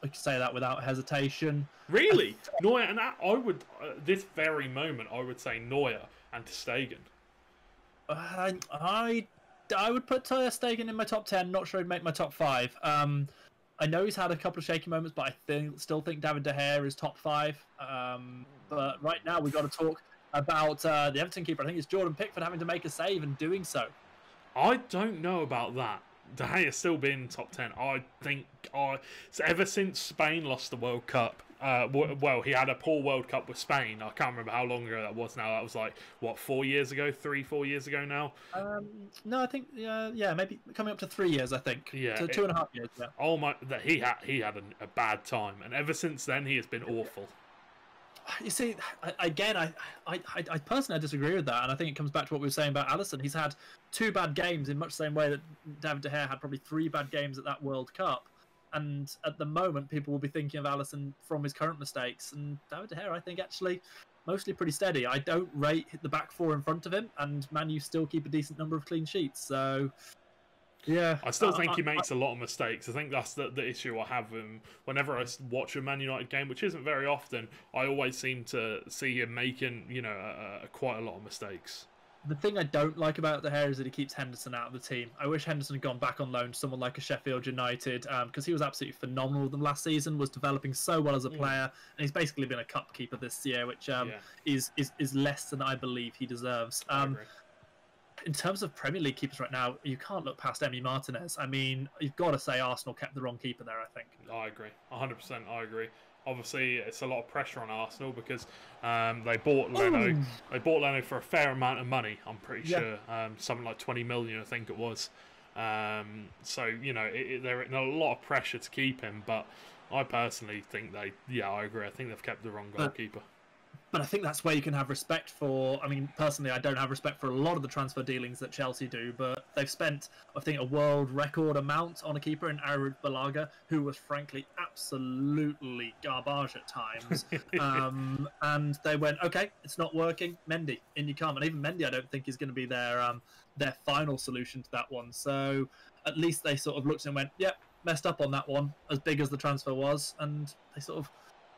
I can say that without hesitation. really, Neuer and I, I would, uh, this very moment, I would say Neuer and Stegen. I, I, I would put Ter Stegen in my top ten. Not sure he'd make my top five. Um, I know he's had a couple of shaky moments, but I think, still think David De Gea is top five. Um, but right now we've got to talk about uh, the Everton keeper. I think it's Jordan Pickford having to make a save and doing so. I don't know about that. De Gea's still been top 10. I think I, ever since Spain lost the World Cup, uh, well, he had a poor World Cup with Spain. I can't remember how long ago that was now. That was like, what, four years ago? Three, four years ago now? Um, no, I think uh, yeah, maybe coming up to three years. I think. Yeah, So it- two and a half years. Yeah. Oh my, that he had he had a, a bad time, and ever since then he has been awful. You see, again, I, I, I personally I disagree with that, and I think it comes back to what we were saying about Alisson. He's had two bad games in much the same way that David De Gea had probably three bad games at that World Cup. And at the moment, people will be thinking of Alisson from his current mistakes, and David De Gea, I think, actually mostly pretty steady. I don't rate the back four in front of him, and Man still keep a decent number of clean sheets. So, yeah, I still Uh, think he makes a lot of mistakes. I think that's the, the issue I have with him. Whenever I watch a Man United game, which isn't very often, I always seem to see him making, you know, uh, quite a lot of mistakes. The thing I don't like about De Gea is that he keeps Henderson out of the team. I wish Henderson had gone back on loan to someone like a Sheffield United because he was absolutely phenomenal with them last season. Was developing so well as a player, and he's basically been a cup keeper this year, which um, Yeah. is, is is less than I believe he deserves. I Um, agree. In terms of Premier League keepers right now, you can't look past Emi Martinez. I mean, you've got to say Arsenal kept the wrong keeper there. I think. I agree. 100% I agree. Obviously, it's a lot of pressure on Arsenal because um, they bought Leno. Ooh. They bought Leno for a fair amount of money. I'm pretty Yeah. sure, um, something like 20 million, I think it was. Um, so you know, it, it, they're in a lot of pressure to keep him. But I personally think they, yeah, I agree. I think they've kept the wrong goalkeeper. But I think that's where you can have respect for. I mean, personally, I don't have respect for a lot of the transfer dealings that Chelsea do, but they've spent, I think, a world record amount on a keeper in Arrizabalaga, who was frankly absolutely garbage at times. um, and they went, okay, it's not working. Mendy, in you come. And even Mendy, I don't think is going to be their um, their final solution to that one. So at least they sort of looked and went, yep, messed up on that one, as big as the transfer was, and they sort of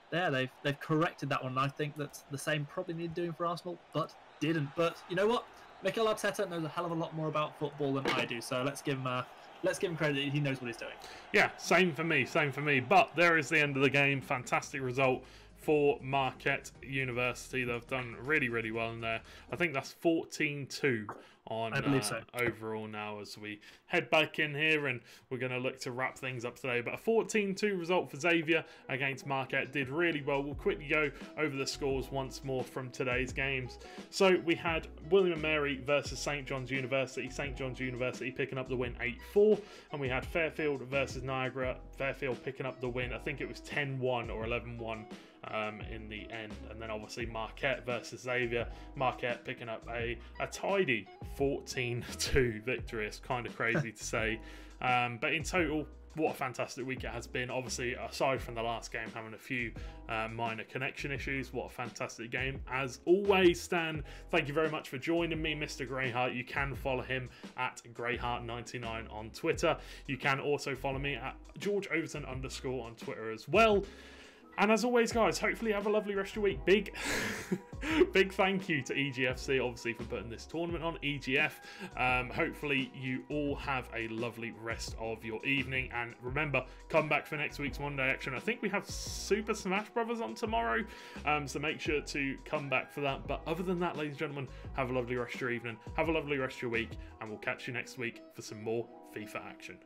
there they've they've corrected that one. And I think that the same probably needed doing for Arsenal, but didn't. But you know what? Mikel Arteta knows a hell of a lot more about football than I do, so let's give him uh, let's give him credit. He knows what he's doing. Yeah, same for me, same for me. But there is the end of the game. Fantastic result for Marquette University. They've done really, really well in there. I think that's 14 2 on I believe uh, so. overall now as we head back in here and we're going to look to wrap things up today. But a 14 2 result for Xavier against Marquette did really well. We'll quickly go over the scores once more from today's games. So we had William and Mary versus St. John's University. St. John's University picking up the win 8 4. And we had Fairfield versus Niagara. Fairfield picking up the win. I think it was 10 1 or 11 1 um, in the end. And then obviously Marquette versus Xavier. Marquette picking up a, a tidy 14 2 victory. It's kind of crazy to say. Um, but in total, what a fantastic week it has been. Obviously, aside from the last game having a few uh, minor connection issues, what a fantastic game. As always, Stan, thank you very much for joining me, Mr. Greyheart. You can follow him at Greyheart99 on Twitter. You can also follow me at George Overton underscore on Twitter as well. And as always, guys, hopefully have a lovely rest of your week. Big, big thank you to EGFC, obviously, for putting this tournament on. EGF. Um, hopefully, you all have a lovely rest of your evening. And remember, come back for next week's Monday action. I think we have Super Smash Brothers on tomorrow, um, so make sure to come back for that. But other than that, ladies and gentlemen, have a lovely rest of your evening. Have a lovely rest of your week, and we'll catch you next week for some more FIFA action.